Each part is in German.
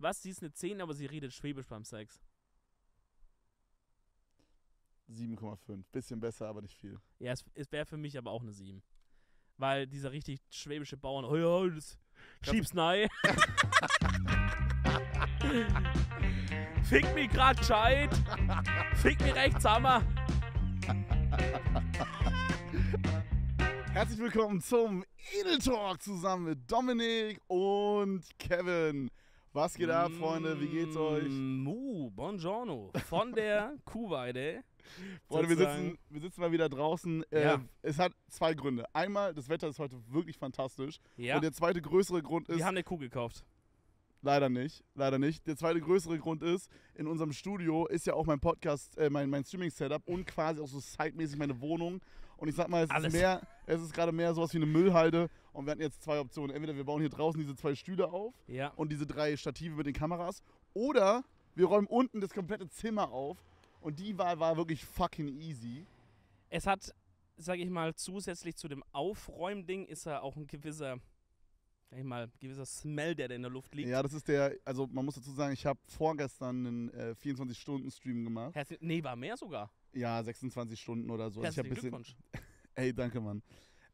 Was, sie ist eine 10, aber sie redet Schwäbisch beim Sex. 7,5. Bisschen besser, aber nicht viel. Ja, es, es wäre für mich aber auch eine 7. Weil dieser richtig schwäbische Bauern, oh ja, das schieb's nein. Fick mich grad gescheit. Fick mich rechts, Hammer. Herzlich willkommen zum Edel Talk zusammen mit Dominik und Kevin. Was geht ab, Freunde? Wie geht's euch? Mu, buongiorno. Von der Kuhweide. Freunde, wir sitzen, wir sitzen mal wieder draußen. Äh, Ja. Es hat zwei Gründe. Einmal, das Wetter ist heute wirklich fantastisch. Ja, Und der zweite größere Grund ist, wir haben eine Kuh gekauft. leider nicht, leider nicht. Der zweite größere Grund ist, in unserem Studio ist ja auch mein Podcast, äh, mein, mein Streaming-Setup und quasi auch so sidemäßig meine Wohnung. Und ich sag mal, es Alles. ist mehr, es ist gerade mehr sowas wie eine Müllhalde. Und wir hatten jetzt zwei Optionen. Entweder wir bauen hier draußen diese zwei Stühle auf Ja. und diese drei Stative mit den Kameras. Oder wir räumen unten das komplette Zimmer auf. Und die Wahl war wirklich fucking easy. Es hat, sage ich mal, zusätzlich zu dem Aufräumding ist da auch ein gewisser, sag ich mal, gewisser Smell, der da in der Luft liegt. Ja, das ist der, also man muss dazu sagen, ich habe vorgestern einen äh, 24-Stunden-Stream gemacht. Herzlich, nee, war mehr sogar. Ja, 26 Stunden oder so. Also ich Herzlichen bisschen, Glückwunsch. ey, danke, Mann.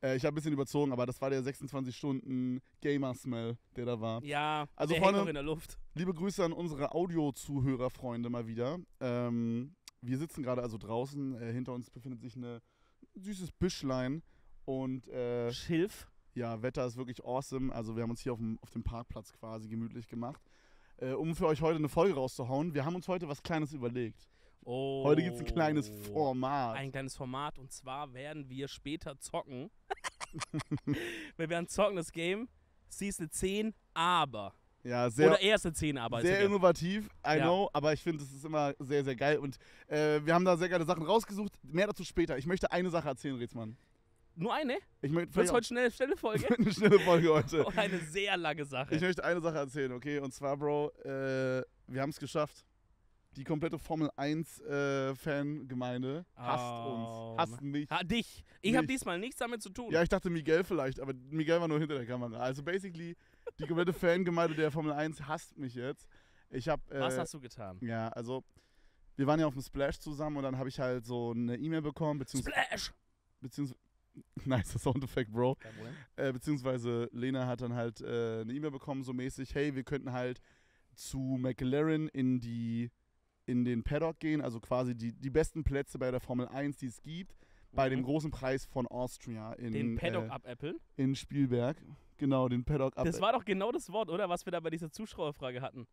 Äh, ich habe ein bisschen überzogen, aber das war der 26-Stunden-Gamer-Smell, der da war. Ja, Also der vorne- hängt noch in der Luft. Liebe Grüße an unsere Audio-Zuhörer-Freunde mal wieder. Ähm, wir sitzen gerade also draußen. Äh, hinter uns befindet sich eine süßes Büschlein. Und äh, Schilf. ja, Wetter ist wirklich awesome. Also wir haben uns hier auf dem, auf dem Parkplatz quasi gemütlich gemacht. Äh, um für euch heute eine Folge rauszuhauen. Wir haben uns heute was Kleines überlegt. Oh. Heute gibt es ein kleines Format. Ein kleines Format und zwar werden wir später zocken. wir werden zocken das Game. Sie ist eine 10, aber. Ja, sehr, Oder er ist eine 10, aber. ist sehr egal. innovativ, I Ja. know, aber ich finde, es ist immer sehr, sehr geil. Und äh, wir haben da sehr geile Sachen rausgesucht. Mehr dazu später. Ich möchte eine Sache erzählen, Rätsmann. Nur eine? Ich möchte Wird vielleicht heute schnell, schnelle Folge? eine schnelle Folge heute. Oh, eine sehr lange Sache. Ich möchte eine Sache erzählen, okay? Und zwar, Bro, äh, wir haben es geschafft. Die komplette Formel 1 äh, Fangemeinde hasst Oh, uns, hasst mich. ah, dich. Ich habe diesmal nichts damit zu tun. Ja, ich dachte Miguel vielleicht, aber Miguel war nur hinter der Kamera. Also basically, die komplette Fangemeinde der Formel 1 hasst mich jetzt. Ich habe äh, Was hast du getan? Ja, also wir waren ja auf dem Splash zusammen und dann habe ich halt so eine E-Mail bekommen, beziehungsweise, Splash! beziehungsweise nice Soundeffekt, Bro. Kein Problem. Äh, beziehungsweise Lena hat dann halt äh, eine E-Mail bekommen, so mäßig, hey, wir könnten halt zu McLaren in die in den Paddock gehen, also quasi die, die besten Plätze bei der Formel 1, die es gibt, bei dem Mhm. großen Preis von Austria in, Den Paddock äh, abäppeln. in Spielberg. Genau, den Paddock ab. Das war doch genau das Wort, oder? Was wir da bei dieser Zuschauerfrage hatten.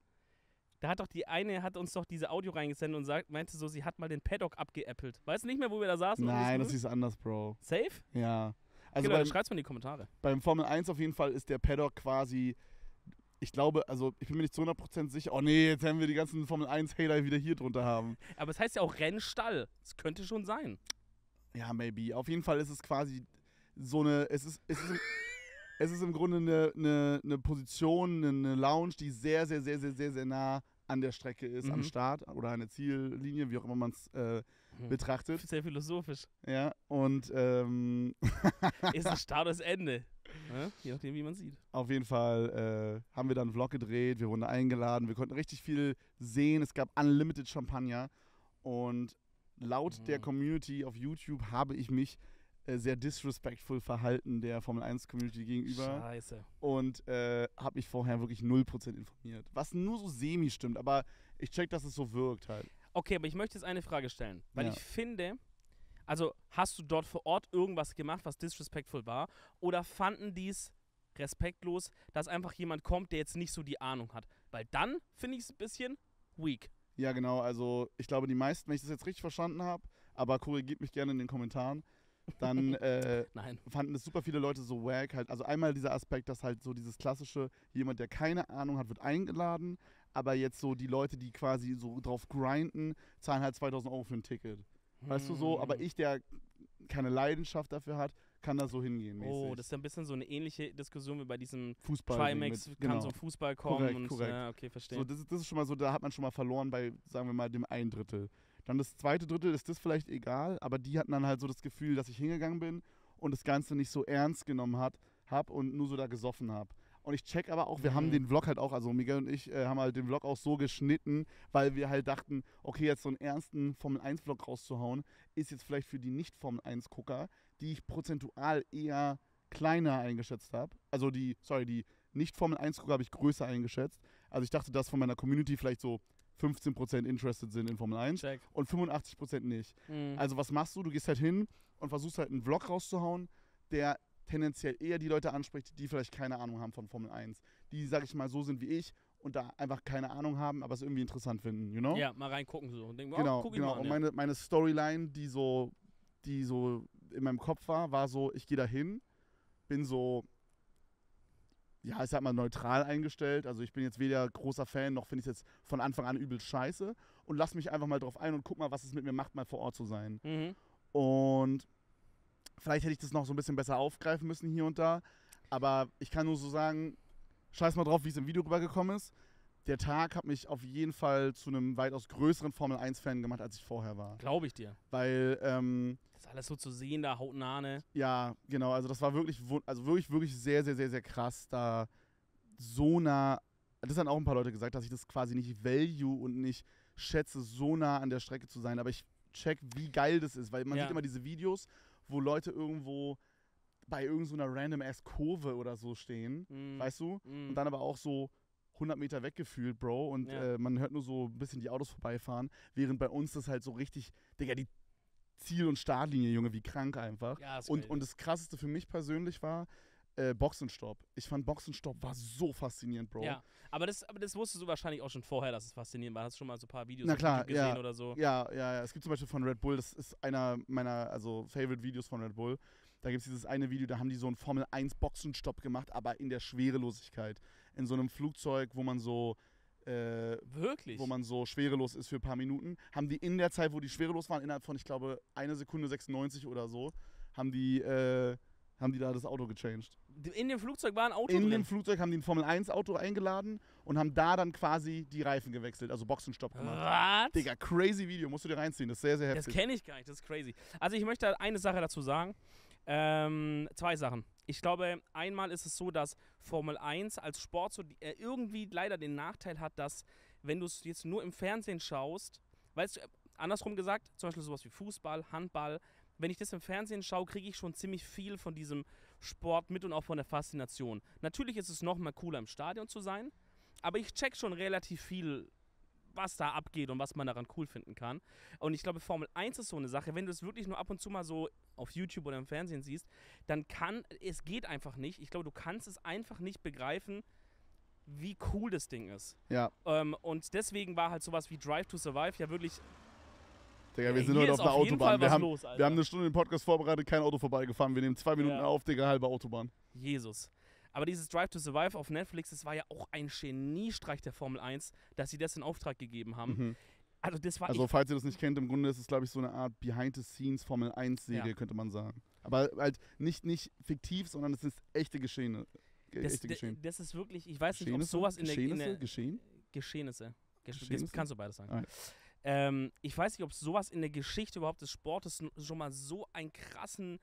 Da hat doch die eine, hat uns doch diese Audio reingesendet und sagt, meinte so, sie hat mal den Paddock abgeäppelt. Weißt du nicht mehr, wo wir da saßen? Nein, das ist anders, Bro. Safe? Ja. Also genau, schreib's mal in die Kommentare. beim Formel 1 auf jeden Fall ist der Paddock quasi, ich glaube, also ich bin mir nicht zu 100% sicher, oh nee, jetzt haben wir die ganzen Formel 1 Hater wieder hier drunter haben. Aber es heißt ja auch Rennstall. Es könnte schon sein. Ja, maybe. Auf jeden Fall ist es quasi so eine, es ist, es ist, im, es ist im Grunde eine, eine, eine Position, eine Lounge, die sehr, sehr, sehr, sehr, sehr, sehr nah an der Strecke ist, am Mhm. Start oder an der Ziellinie, wie auch immer man es äh. Betrachtet. Sehr philosophisch. Ja, und ähm, Ist ein Start das Ende. Ja? Je nachdem, wie man sieht. Auf jeden Fall äh, haben wir dann einen Vlog gedreht, wir wurden eingeladen, wir konnten richtig viel sehen. Es gab Unlimited Champagner und laut der Mhm. Community auf YouTube habe ich mich äh, sehr disrespectful verhalten der Formel 1 Community gegenüber Scheiße. und äh, habe mich vorher wirklich 0% informiert. Was nur so semi stimmt, aber ich check, dass es so wirkt halt. Okay, aber ich möchte jetzt eine Frage stellen. Weil Ja. ich finde, also hast du dort vor Ort irgendwas gemacht, was disrespectful war? Oder fanden die es respektlos, dass einfach jemand kommt, der jetzt nicht so die Ahnung hat? Weil dann finde ich es ein bisschen weak. Ja, genau, also ich glaube, die meisten, wenn ich das jetzt richtig verstanden habe, aber korrigiert mich gerne in den Kommentaren, dann äh, fanden es super viele Leute so wack halt. Also einmal dieser Aspekt, dass halt so dieses klassische, jemand, der keine Ahnung hat, wird eingeladen, aber jetzt so die Leute, die quasi so drauf grinden, zahlen halt 2000 Euro für ein Ticket. Weißt du so? Aber Hm. ich, der keine Leidenschaft dafür hat, kann da so hingehen mäßig. Oh, das ist ja ein bisschen so eine ähnliche Diskussion wie bei diesem Fußball. Trimax, mit- kann genau. zum Fußball kommen Korrekt, und korrekt. ja, okay, verstehe. So, das, ist, das ist schon mal so, da hat man schon mal verloren bei, sagen wir mal, dem ein Drittel. Dann das zweite Drittel ist das vielleicht egal, aber die hatten dann halt so das Gefühl, dass ich hingegangen bin und das Ganze nicht so ernst genommen hat, hab und nur so da gesoffen hab. Und ich check aber auch, wir haben Mhm. den Vlog halt auch, also Miguel und ich äh, haben halt den Vlog auch so geschnitten, weil wir halt dachten, okay, jetzt so einen ernsten Formel-1-Vlog rauszuhauen, ist jetzt vielleicht für die Nicht-Formel-1-Gucker, die ich prozentual eher kleiner eingeschätzt habe. Also die, sorry, die Nicht-Formel-1-Gucker habe ich größer eingeschätzt. Also ich dachte, dass von meiner Community vielleicht so 15% interested sind in Formel 1 Check. und 85% nicht. Mhm. Also was machst du? Du gehst halt hin und versuchst halt einen Vlog rauszuhauen, der tendenziell eher die Leute anspricht, die vielleicht keine Ahnung haben von Formel 1. Die, sag ich mal, so sind wie ich und da einfach keine Ahnung haben, aber es irgendwie interessant finden, you know? Ja, mal reingucken so. Und denken, Genau, oh, guck genau. mal an, und meine, meine Storyline, die so, die so in meinem Kopf war, war so, ich gehe da hin, bin so, ja, ich sag mal, neutral eingestellt. Also ich bin jetzt weder großer Fan, noch finde ich es jetzt von Anfang an übel scheiße. Und lass mich einfach mal drauf ein und guck mal, was es mit mir macht, mal vor Ort zu sein. Mhm. Und vielleicht hätte ich das noch so ein bisschen besser aufgreifen müssen hier und da. Aber ich kann nur so sagen, scheiß mal drauf, wie es im Video rübergekommen ist. Der Tag hat mich auf jeden Fall zu einem weitaus größeren Formel-1-Fan gemacht, als ich vorher war. Glaube ich dir. Weil, ähm, Das ist alles so zu sehen, da hautnah, ne? ja, genau, also das war wirklich, also wirklich, wirklich sehr, sehr, sehr, sehr krass, da so nah, das haben auch ein paar Leute gesagt, dass ich das quasi nicht value und nicht schätze, so nah an der Strecke zu sein. Aber ich check, wie geil das ist, weil man Ja. sieht immer diese Videos, wo Leute irgendwo bei irgendeiner so random ass Kurve oder so stehen, Mhm. weißt du? Mhm. Und dann aber auch so 100 Meter weggefühlt, Bro. Und Ja. äh, man hört nur so ein bisschen die Autos vorbeifahren, während bei uns das halt so richtig, Digga, die Ziel- und Startlinie, Junge, wie krank einfach. ja, Und, und das krasseste für mich persönlich war äh, Boxenstopp. Ich fand Boxenstopp war so faszinierend, Bro. Ja, aber das, aber das wusstest du wahrscheinlich auch schon vorher, dass es faszinierend war. Hast du schon mal so ein paar Videos Na klar, gesehen ja. oder so? Ja, ja, ja. Es gibt zum Beispiel von Red Bull, das ist einer meiner also Favorite Videos von Red Bull. Da gibt es dieses eine Video, da haben die so einen Formel 1 Boxenstopp gemacht, aber in der Schwerelosigkeit. In so einem Flugzeug, wo man so äh, Wirklich? wo man so schwerelos ist für ein paar Minuten, haben die in der Zeit, wo die schwerelos waren, innerhalb von, ich glaube, eine Sekunde 96 oder so, haben die, äh, haben die da das Auto gechanged. In dem Flugzeug war ein Auto In drin. dem Flugzeug haben die ein Formel-1-Auto eingeladen und haben da dann quasi die Reifen gewechselt, also Boxenstopp gemacht. Was? Digga, crazy Video, musst du dir reinziehen, das ist sehr, sehr Das heftig. kenne ich gar nicht, das ist crazy. Also ich möchte eine Sache dazu sagen. Ähm, zwei Sachen. Ich glaube, einmal ist es so, dass Formel 1 als Sport so äh, irgendwie leider den Nachteil hat, dass wenn du es jetzt nur im Fernsehen schaust, weißt du, äh, andersrum gesagt, zum Beispiel sowas wie Fußball, Handball, wenn ich das im Fernsehen schaue, kriege ich schon ziemlich viel von diesem Sport mit und auch von der Faszination. Natürlich ist es nochmal cooler im Stadion zu sein, aber ich check schon relativ viel, was da abgeht und was man daran cool finden kann. Und ich glaube, Formel 1 ist so eine Sache, wenn du es wirklich nur ab und zu mal so auf YouTube oder im Fernsehen siehst, dann kann, es geht einfach nicht. Ich glaube, du kannst es einfach nicht begreifen, wie cool das Ding ist. Ja, Ähm, und deswegen war halt sowas wie Drive to Survive ja wirklich. Digga, wir sind heute auf der Autobahn. Wir haben, los, wir haben eine Stunde den Podcast vorbereitet, kein Auto vorbeigefahren. Wir nehmen zwei Minuten Ja. auf, Digga, halbe Autobahn. Jesus. Aber dieses Drive to Survive auf Netflix, das war ja auch ein Geniestreich der Formel 1, dass sie das in Auftrag gegeben haben. Mhm. Also das war Also, falls ihr das nicht kennt, im Grunde ist es, glaube ich, so eine Art Behind-the-Scenes Formel 1-Serie, Ja. könnte man sagen. Aber halt nicht, nicht fiktiv, sondern es ist echte Geschehene. Ge- das, echte Geschehen. das ist wirklich, ich weiß nicht, ob Geschehnisse? sowas in der, in Geschehnisse? der? Geschehnisse. Gesch Geschehnisse? Das kannst du beides sagen. Alright. Ähm, ich weiß nicht, ob sowas in der Geschichte überhaupt des Sportes schon mal so einen krassen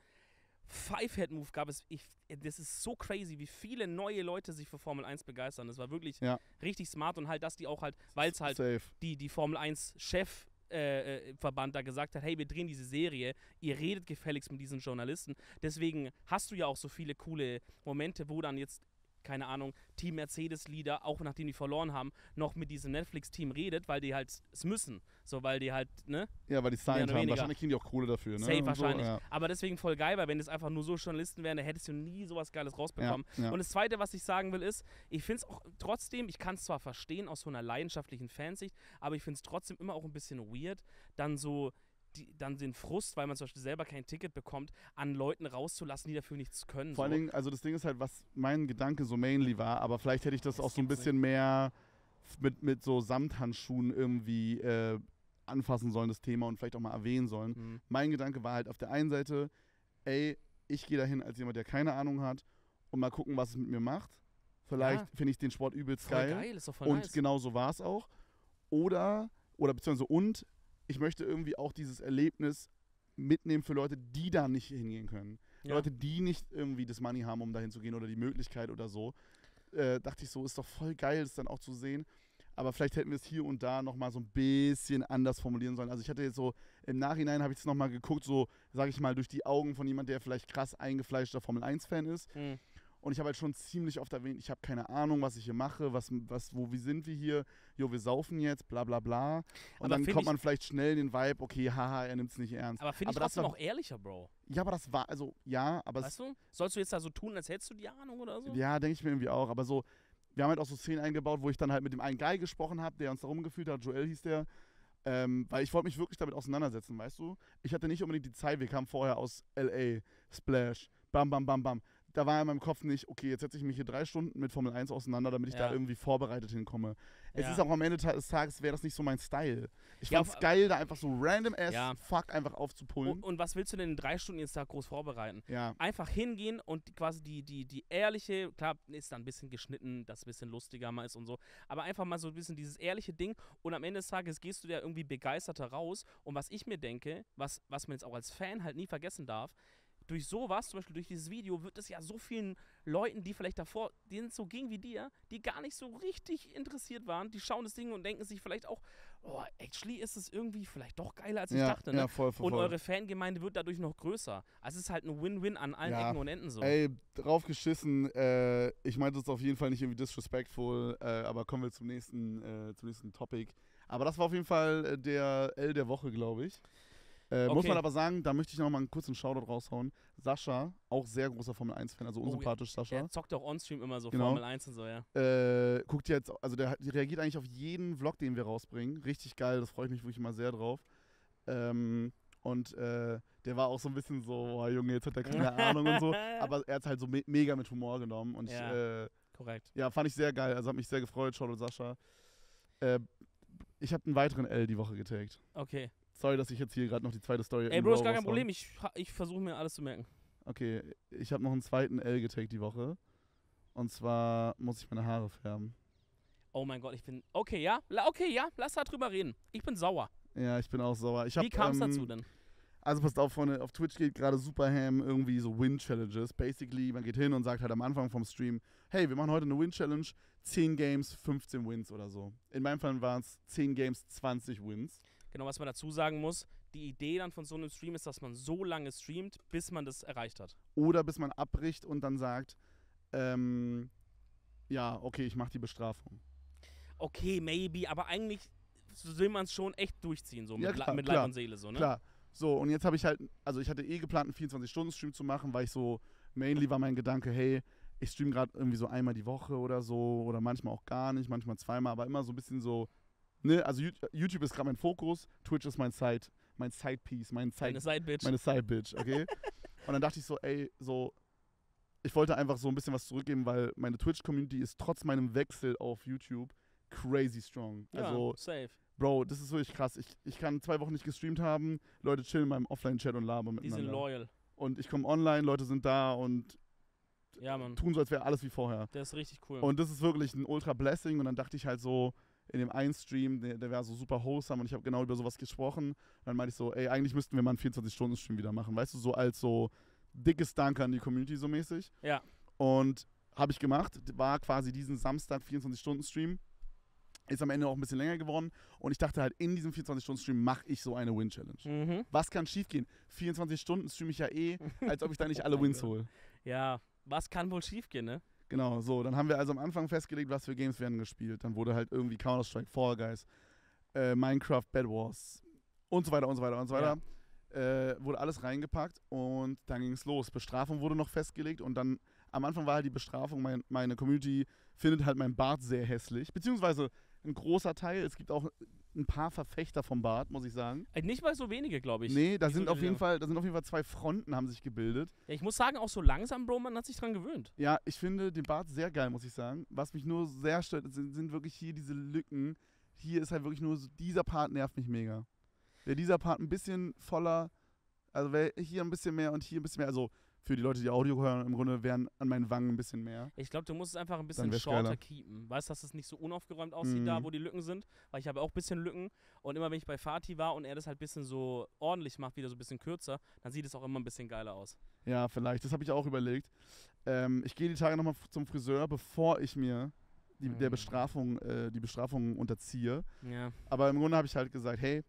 Five-Head-Move gab. Es, ich, das ist so crazy, wie viele neue Leute sich für Formel 1 begeistern. Das war wirklich Ja. richtig smart und halt, dass die auch halt, weil es halt Safe. die, die Formel 1 Chef äh, äh, Verband da gesagt hat, hey, wir drehen diese Serie, ihr redet gefälligst mit diesen Journalisten. Deswegen hast du ja auch so viele coole Momente, wo dann jetzt, keine Ahnung, Team Mercedes-Lieder, auch nachdem die verloren haben, noch mit diesem Netflix-Team redet, weil die halt es müssen. So, weil die halt, ne? Ja, weil die signed haben. Wahrscheinlich kriegen die auch Kohle dafür, ne? Safe Und so, wahrscheinlich. ja. Aber deswegen voll geil, weil wenn es einfach nur so Journalisten wären, dann hättest du nie sowas Geiles rausbekommen. Ja, ja. Und das Zweite, was ich sagen will, ist, ich finde es auch trotzdem, ich kann es zwar verstehen aus so einer leidenschaftlichen Fansicht, aber ich finde es trotzdem immer auch ein bisschen weird, dann so die, dann den Frust, weil man zum Beispiel selber kein Ticket bekommt, an Leuten rauszulassen, die dafür nichts können. Vor allen so. Dingen, also das Ding ist halt, was mein Gedanke so mainly war, aber vielleicht hätte ich das, Das auch so ein bisschen mehr f- mit, mit so Samthandschuhen irgendwie äh, anfassen sollen, das Thema, und vielleicht auch mal erwähnen sollen. Hm. Mein Gedanke war halt auf der einen Seite, ey, ich gehe dahin als jemand, der keine Ahnung hat und mal gucken, was es mit mir macht. Vielleicht Ja. finde ich den Sport übelst Voll geil. geil. ist doch voll und nice. genau so war es auch. Oder, oder beziehungsweise und, ich möchte irgendwie auch dieses Erlebnis mitnehmen für Leute, die da nicht hingehen können. Ja. Leute, die nicht irgendwie das Money haben, um dahin zu gehen oder die Möglichkeit oder so. äh, dachte ich so, ist doch voll geil, das dann auch zu sehen. Aber vielleicht hätten wir es hier und da nochmal so ein bisschen anders formulieren sollen. Also ich hatte jetzt so, im Nachhinein habe ich es nochmal geguckt, so, sage ich mal, durch die Augen von jemand, der vielleicht krass eingefleischter Formel-1-Fan ist. Hm. Und ich habe halt schon ziemlich oft erwähnt, ich habe keine Ahnung, was ich hier mache, was, was, wo, wie sind wir hier? Jo, wir saufen jetzt, bla bla bla. Und Aber dann kommt man vielleicht schnell in den Vibe, okay, haha, er nimmt es nicht ernst. Aber finde ich Aber das trotzdem war- auch ehrlicher, Bro. Ja, aber das war, also, ja, aber Weißt du? Sollst du jetzt da so tun, als hättest du die Ahnung oder so? ja, denke ich mir irgendwie auch. Aber so, wir haben halt auch so Szenen eingebaut, wo ich dann halt mit dem einen Guy gesprochen habe, der uns da rumgeführt hat, Joel hieß der. Ähm, weil ich wollte mich wirklich damit auseinandersetzen, weißt du? Ich hatte nicht unbedingt die Zeit, wir kamen vorher aus LA, Splash, bam, bam, bam, bam. Da war in meinem Kopf nicht, okay, jetzt setze ich mich hier drei Stunden mit Formel 1 auseinander, damit ich Ja. da irgendwie vorbereitet hinkomme. Es Ja. ist auch am Ende des Tages, wäre das nicht so mein Style. Ich Ja, fand's auf- geil, da einfach so random ass Ja. Fuck einfach aufzupullen. Und, und was willst du denn in drei Stunden jetzt da groß vorbereiten? ja. Einfach hingehen und quasi die, die, die ehrliche, klar, ist da ein bisschen geschnitten, dass es ein bisschen lustiger mal ist und so, aber einfach mal so ein bisschen dieses ehrliche Ding und am Ende des Tages gehst du da irgendwie begeisterter raus und was ich mir denke, was, was man jetzt auch als Fan halt nie vergessen darf, durch sowas, zum Beispiel durch dieses Video, wird es ja so vielen Leuten, die vielleicht davor, denen es so ging wie dir, die gar nicht so richtig interessiert waren, die schauen das Ding und denken sich vielleicht auch, oh, actually ist es irgendwie vielleicht doch geiler, als ich ja, dachte. Ne? ja, voll, voll, Und eure Fangemeinde wird dadurch noch größer. Also es ist halt ein Win-Win an allen Ja. Ecken und Enden so. Ey, drauf geschissen. Äh, ich meinte es auf jeden Fall nicht irgendwie disrespectful, äh, aber kommen wir zum nächsten, äh, zum nächsten Topic. Aber das war auf jeden Fall äh, der L der Woche, glaube ich. Äh, Muss Okay. man aber sagen, da möchte ich noch mal einen kurzen Shoutout raushauen. Sascha, auch sehr großer Formel 1-Fan, also Oh, ja. unsympathisch Sascha. Der zockt auch on-stream immer so Genau. Formel 1 und so, ja. Äh, guckt jetzt, also der, reagiert eigentlich auf jeden Vlog, den wir rausbringen. Richtig geil, das freue ich mich wirklich mal sehr drauf. Ähm, und äh, der war auch so ein bisschen so, boah Junge, jetzt hat er keine Ahnung und so. Aber er hat es halt so me mega mit Humor genommen. Und Ja. ich, äh, Korrekt. ja, fand ich sehr geil. Also hat mich sehr gefreut, Shoutout Sascha. Äh, ich habe einen weiteren L die Woche getaggt. Okay. Sorry, dass ich jetzt hier gerade noch die zweite Story Ey, Bro, ist gar kein. Problem. Ich, ich versuche mir alles zu merken. Okay, ich habe noch einen zweiten L getaggt die Woche. Und zwar muss ich meine Haare färben. Oh mein Gott, ich bin. Okay, ja. Okay, ja. Lass da drüber reden. Ich bin sauer. Ja, ich bin auch sauer. Ich hab, Wie kam es ähm, dazu denn? Also passt auf, Freunde, auf Twitch geht gerade Superham irgendwie so Win-Challenges. Basically, man geht hin und sagt halt am Anfang vom Stream, hey, wir machen heute eine Win-Challenge, 10 Games, 15 Wins oder so. In meinem Fall waren es 10 Games, 20 Wins. Genau, was man dazu sagen muss. Die Idee dann von so einem Stream ist, dass man so lange streamt, bis man das erreicht hat. Oder bis man abbricht und dann sagt, ähm, ja, okay, ich mache die Bestrafung. Okay, maybe, aber eigentlich will man es schon echt durchziehen, so Ja, mit, klar, mit klar, Leib und Seele, so, ne? Klar. So, und jetzt habe ich halt, also ich hatte eh geplant, einen 24-Stunden-Stream zu machen, weil ich so, mainly war mein Gedanke, hey, ich stream gerade irgendwie so einmal die Woche oder so, oder manchmal auch gar nicht, manchmal zweimal, aber immer so ein bisschen so, ne, also Yout- YouTube ist gerade mein Fokus, Twitch ist mein Side, mein Side-Piece, mein Side, Eine Side-Bitch. meine Side-Bitch, okay? und dann dachte ich so, ey, so, ich wollte einfach so ein bisschen was zurückgeben, weil meine Twitch-Community ist trotz meinem Wechsel auf YouTube crazy strong. ja, Also, safe. Bro, das ist wirklich krass. Ich, ich kann zwei Wochen nicht gestreamt haben, Leute chillen in meinem Offline-Chat und labern Die miteinander. sind loyal. Und ich komme online, Leute sind da und Ja, tun so, als wäre alles wie vorher. Der ist richtig cool. Und das ist wirklich ein ultra Blessing. Und dann dachte ich halt so, in dem einen Stream, der, der war so super wholesome und ich habe genau über sowas gesprochen. Und dann meinte ich so, ey, eigentlich müssten wir mal einen 24-Stunden-Stream wieder machen. Weißt du, so als so dickes Danke an die Community so mäßig. ja. Und habe ich gemacht. War quasi diesen Samstag 24-Stunden-Stream. Ist am Ende auch ein bisschen länger geworden. Und ich dachte halt, in diesem 24-Stunden-Stream mache ich so eine Win-Challenge. Mhm. Was kann schiefgehen? 24 Stunden streame ich ja eh, als ob ich da nicht alle Wins hole. Ja, was kann wohl schiefgehen, ne? Genau, so. Dann haben wir also am Anfang festgelegt, was für Games werden gespielt. Dann wurde halt irgendwie Counter-Strike, Fall Guys, äh, Minecraft, Bad Wars und so weiter und so weiter und so weiter. Äh, wurde alles reingepackt und dann ging es los. Bestrafung wurde noch festgelegt und dann am Anfang war halt die Bestrafung, mein, meine Community findet halt mein Bart sehr hässlich. Beziehungsweise ein großer Teil. Es gibt auch ein paar Verfechter vom Bart, muss ich sagen. Äh, Nicht mal so wenige, glaube ich. nee, da ich sind auf jeden. Fall, da sind auf jeden Fall zwei Fronten, haben sich gebildet. Ja, ich muss sagen, auch so langsam, Bro, man hat sich dran gewöhnt. Ja, ich finde den Bart sehr geil, muss ich sagen. Was mich nur sehr stört, sind, sind wirklich hier diese Lücken. Hier ist halt wirklich nur so, dieser Part nervt mich mega. Wäre dieser Part ein bisschen voller, also wäre hier ein bisschen mehr und hier ein bisschen mehr, also für die Leute, die Audio hören, im Grunde wären an meinen Wangen ein bisschen mehr. Ich glaube, du musst es einfach ein bisschen shorter geiler. keepen. Weißt du, dass es nicht so unaufgeräumt aussieht, da Mhm. wo die Lücken sind? Weil ich habe auch ein bisschen Lücken. Und immer wenn ich bei Fatih war und er das halt ein bisschen so ordentlich macht, wieder so ein bisschen kürzer, dann sieht es auch immer ein bisschen geiler aus. Ja, vielleicht. Das habe ich auch überlegt. Ähm, ich gehe die Tage nochmal zum Friseur, bevor ich mir die, der Mhm. Bestrafung, äh, die Bestrafung unterziehe. Ja. Aber im Grunde habe ich halt gesagt, hey,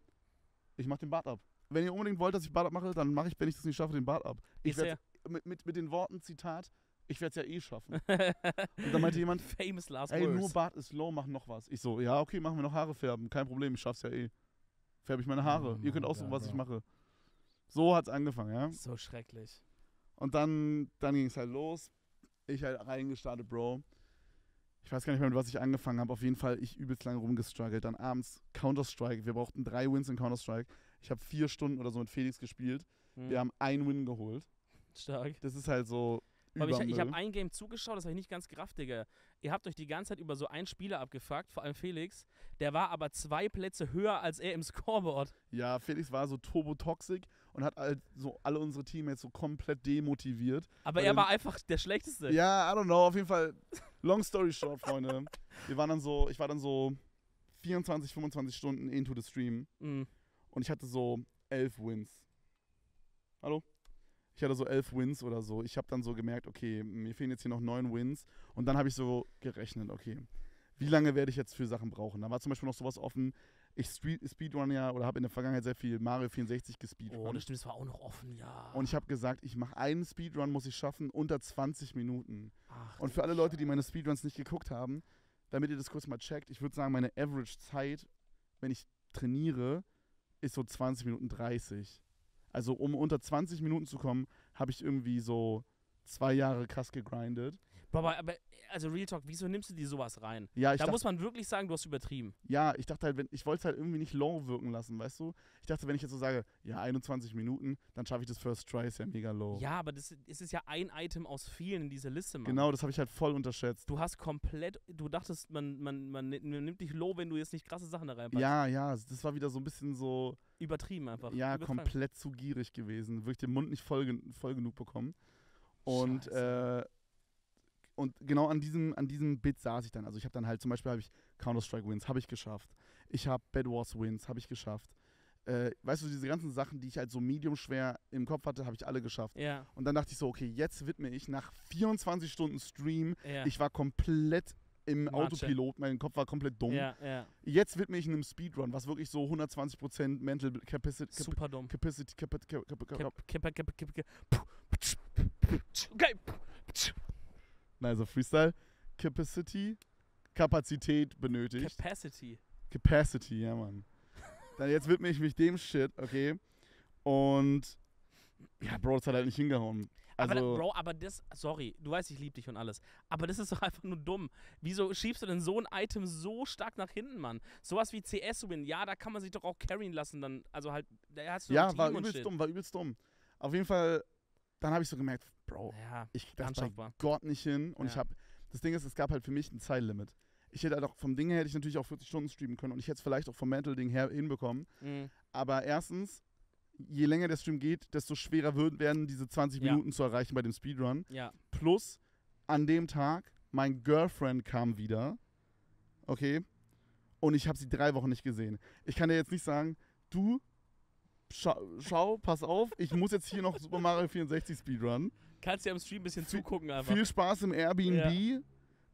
ich mache den Bart ab. Wenn ihr unbedingt wollt, dass ich Bart abmache, dann mache ich, wenn ich das nicht schaffe, den Bart ab. Ich er mit, mit, mit den Worten, Zitat, ich werde es ja eh schaffen. Und dann meinte jemand, Famous last ey, nur words. Bart ist low, mach noch was. Ich so, ja, okay, machen wir noch Haare färben, kein Problem, ich schaff's ja eh. Färbe ich meine Haare. Oh ihr könnt aussuchen, God, was ich mache. So hat's angefangen, ja. So schrecklich. Und dann, dann ging es halt los. Ich halt reingestartet, Bro. Ich weiß gar nicht mehr, mit was ich angefangen habe. Auf jeden Fall, ich übelst lange rumgestruggelt. Dann abends Counter-Strike. Wir brauchten drei Wins in Counter-Strike. Ich habe vier Stunden oder so mit Felix gespielt. Hm. Wir haben einen Win geholt. Stark. Das ist halt so Aber ich, ich habe ein Game zugeschaut, das habe ich nicht ganz gerafft, Digga. Ihr habt euch die ganze Zeit über so einen Spieler abgefuckt, vor allem Felix. Der war aber zwei Plätze höher als er im Scoreboard. Ja, Felix war so turbotoxic und hat halt so alle unsere Teammates so komplett demotiviert. Aber Weil er war einfach der Schlechteste. Ja, I don't know, auf jeden Fall. Long story short, Freunde. Wir waren dann so, ich war dann so 24, 25 Stunden into the stream Mhm. und ich hatte so elf Wins. Hallo? Ich hatte so elf Wins oder so. Ich habe dann so gemerkt, okay, mir fehlen jetzt hier noch neun Wins. Und dann habe ich so gerechnet, okay, wie lange werde ich jetzt für Sachen brauchen? Da war zum Beispiel noch sowas offen. Ich Speed, Speedrun ja oder habe in der Vergangenheit sehr viel Mario 64 gespeedrun. Oh, das stimmt, das war auch noch offen, ja. und ich habe gesagt, ich mache einen Speedrun, muss ich schaffen, unter 20 Minuten. Ach, Und für alle Leute, die meine Speedruns nicht geguckt haben, damit ihr das kurz mal checkt, ich würde sagen, meine Average-Zeit, wenn ich trainiere, ist so 20 Minuten 30. Also um unter 20 Minuten zu kommen, habe ich irgendwie so zwei Jahre krass gegrindet. Bro, aber, aber, also Real Talk, wieso nimmst du dir sowas rein? Ja, ich da dachte, muss man wirklich sagen, du hast übertrieben. ja, ich dachte halt, wenn, ich wollte es halt irgendwie nicht low wirken lassen, weißt du? Ich dachte, wenn ich jetzt so sage, ja, 21 Minuten, dann schaffe ich das First Try, ist ja mega low. Ja, aber das, es ist ja ein Item aus vielen in dieser Liste, Mann. Genau, das habe ich halt voll unterschätzt. Du hast komplett, du dachtest, man, man, man, ni- man nimmt dich low, wenn du jetzt nicht krasse Sachen da reinpackst. Ja, ja, das war wieder so ein bisschen so, Übertrieben einfach. ja, Übertreiben. komplett zu gierig gewesen. Wirklich den Mund nicht voll, voll genug bekommen. Und, äh, und genau an diesem, an diesem Bit saß ich dann. Also ich habe dann halt zum Beispiel habe ich Counter-Strike Wins, habe ich geschafft. Ich habe Bad Wars Wins, habe ich geschafft. Äh, weißt du, diese ganzen Sachen, die ich halt so medium schwer im Kopf hatte, habe ich alle geschafft. Ja, Und dann dachte ich so, okay, jetzt widme ich nach 24 Stunden Stream. ja. Ich war komplett im Matsche. Autopilot, mein Kopf war komplett dumm. ja, ja. Jetzt widme ich einem Speedrun, was wirklich so 120% Mental Capacity, Cap Super dumm. Capacity, Cap Cap Cap Nein, also Freestyle. Capacity, Kapazität benötigt. Capacity. Capacity, ja, Mann. Dann jetzt widme ich mich dem Shit, okay? Und ja, Bro, das hat halt nicht hingehauen. aber, da, Also, Bro, aber das, sorry, du weißt, ich liebe dich und alles. Aber das ist doch einfach nur dumm. Wieso schiebst du denn so ein Item so stark nach hinten, Mann? Sowas wie CS-Win, ja, da kann man sich doch auch carryen lassen, dann, also halt, da hast du ja, war übelst shit. dumm, war übelst dumm. Auf jeden Fall, dann habe ich so gemerkt, Bro, Ja, ich das bei. Gott nicht hin. Und ich Ja. habe, das Ding ist, es gab halt für mich ein Zeitlimit. Ich hätte halt auch, vom Ding her hätte ich natürlich auch 40 Stunden streamen können und ich hätte es vielleicht auch vom Mental-Ding her hinbekommen. Mhm. Aber erstens, je länger der Stream geht, desto schwerer würden, werden diese 20 Ja. Minuten zu erreichen bei dem Speedrun. Ja, Plus, an dem Tag, mein Girlfriend kam wieder. Okay. Und ich habe sie drei Wochen nicht gesehen. Ich kann dir jetzt nicht sagen, du, schau, schau pass auf, ich muss jetzt hier noch Super Mario 64 Speedrun. kannst dir am Stream ein bisschen zugucken einfach. Viel Spaß im Airbnb.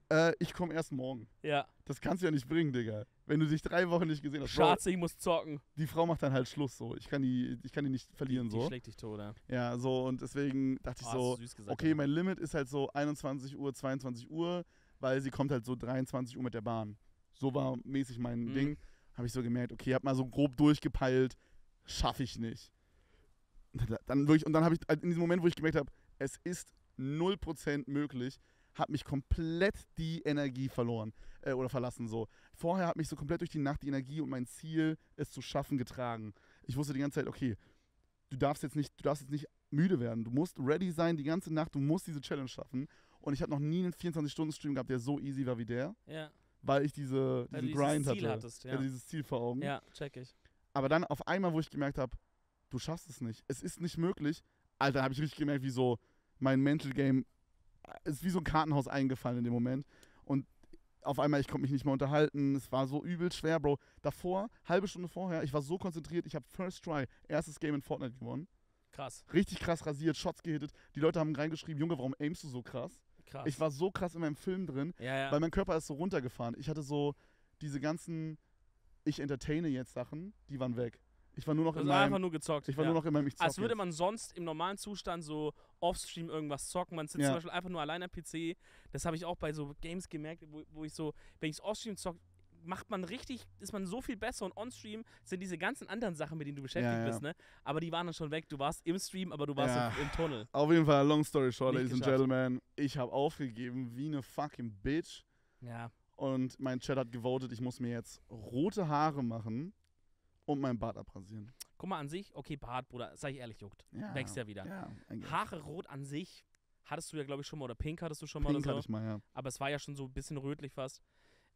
Äh, ich komme erst morgen. ja, Das kannst du ja nicht bringen, Digga. Wenn du dich drei Wochen nicht gesehen hast. Schatz, ich muss zocken. die Frau macht dann halt Schluss so. Ich kann die, ich kann die nicht verlieren Die so. schlägt dich tot, ja. Ja, so und deswegen dachte ich Oh, so, du süß gesagt, okay, mein Limit ist halt so 21 Uhr, 22 Uhr, weil sie kommt halt so 23 Uhr mit der Bahn. So war mäßig mein Mhm. Ding. Habe ich so gemerkt, okay, hab mal so grob durchgepeilt, schaffe ich nicht. Dann wirklich, und dann habe ich halt in diesem Moment, wo ich gemerkt habe, es ist 0% möglich, hat mich komplett die Energie verloren äh, oder verlassen so. Vorher hat mich so komplett durch die Nacht die Energie und mein Ziel, es zu schaffen, getragen. Ich wusste die ganze Zeit, okay, du darfst jetzt nicht, du darfst jetzt nicht müde werden. Du musst ready sein die ganze Nacht, du musst diese Challenge schaffen. Und ich habe noch nie einen 24-Stunden-Stream gehabt, der so easy war wie der, Ja, weil ich diese, weil du diesen dieses Grind Ziel hatte. hattest, Ja. ja. dieses Ziel vor Augen. Ja, check ich. Aber dann auf einmal, wo ich gemerkt habe, du schaffst es nicht. Es ist nicht möglich. Alter, habe ich richtig gemerkt, wie so mein Mental Game es ist wie so ein Kartenhaus eingefallen in dem Moment. Und auf einmal, ich konnte mich nicht mehr unterhalten. Es war so übel schwer, Bro. Davor, halbe Stunde vorher, ich war so konzentriert, ich habe First Try, erstes Game in Fortnite gewonnen. Krass, Richtig krass rasiert, Shots gehittet. Die Leute haben reingeschrieben, Junge, warum aimst du so krass? krass. Ich war so krass in meinem Film drin, ja, ja. weil mein Körper ist so runtergefahren. Ich hatte so diese ganzen, ich entertaine jetzt Sachen, die waren weg. Ich war nur noch das in war einfach meinem, nur gezockt. ich war ja. nur noch in meinem, ich Als würde jetzt. man sonst im normalen Zustand so offstream irgendwas zocken. Man sitzt Ja. zum Beispiel einfach nur allein am PC. Das habe ich auch bei so Games gemerkt, wo, wo ich so, wenn ich offstream zocke, macht man richtig, ist man so viel besser und onstream sind diese ganzen anderen Sachen, mit denen du beschäftigt Ja, ja. bist, ne? Aber die waren dann schon weg. Du warst im Stream, aber du warst Ja. im, im Tunnel. Auf jeden Fall, long story short, Nicht ladies and geschafft. gentlemen, ich habe aufgegeben wie eine fucking Bitch Ja. Und mein Chat hat gewotet, ich muss mir jetzt rote Haare machen und mein Bart abrasieren. Guck mal an sich, okay, Bart, Bruder, sag ich ehrlich, juckt. Ja. Wächst ja wieder. Ja. Haare rot an sich hattest du ja, glaube ich, schon mal, oder pink hattest du schon mal Pink oder hatte so. ich mal, ja. aber es war ja schon so ein bisschen rötlich fast.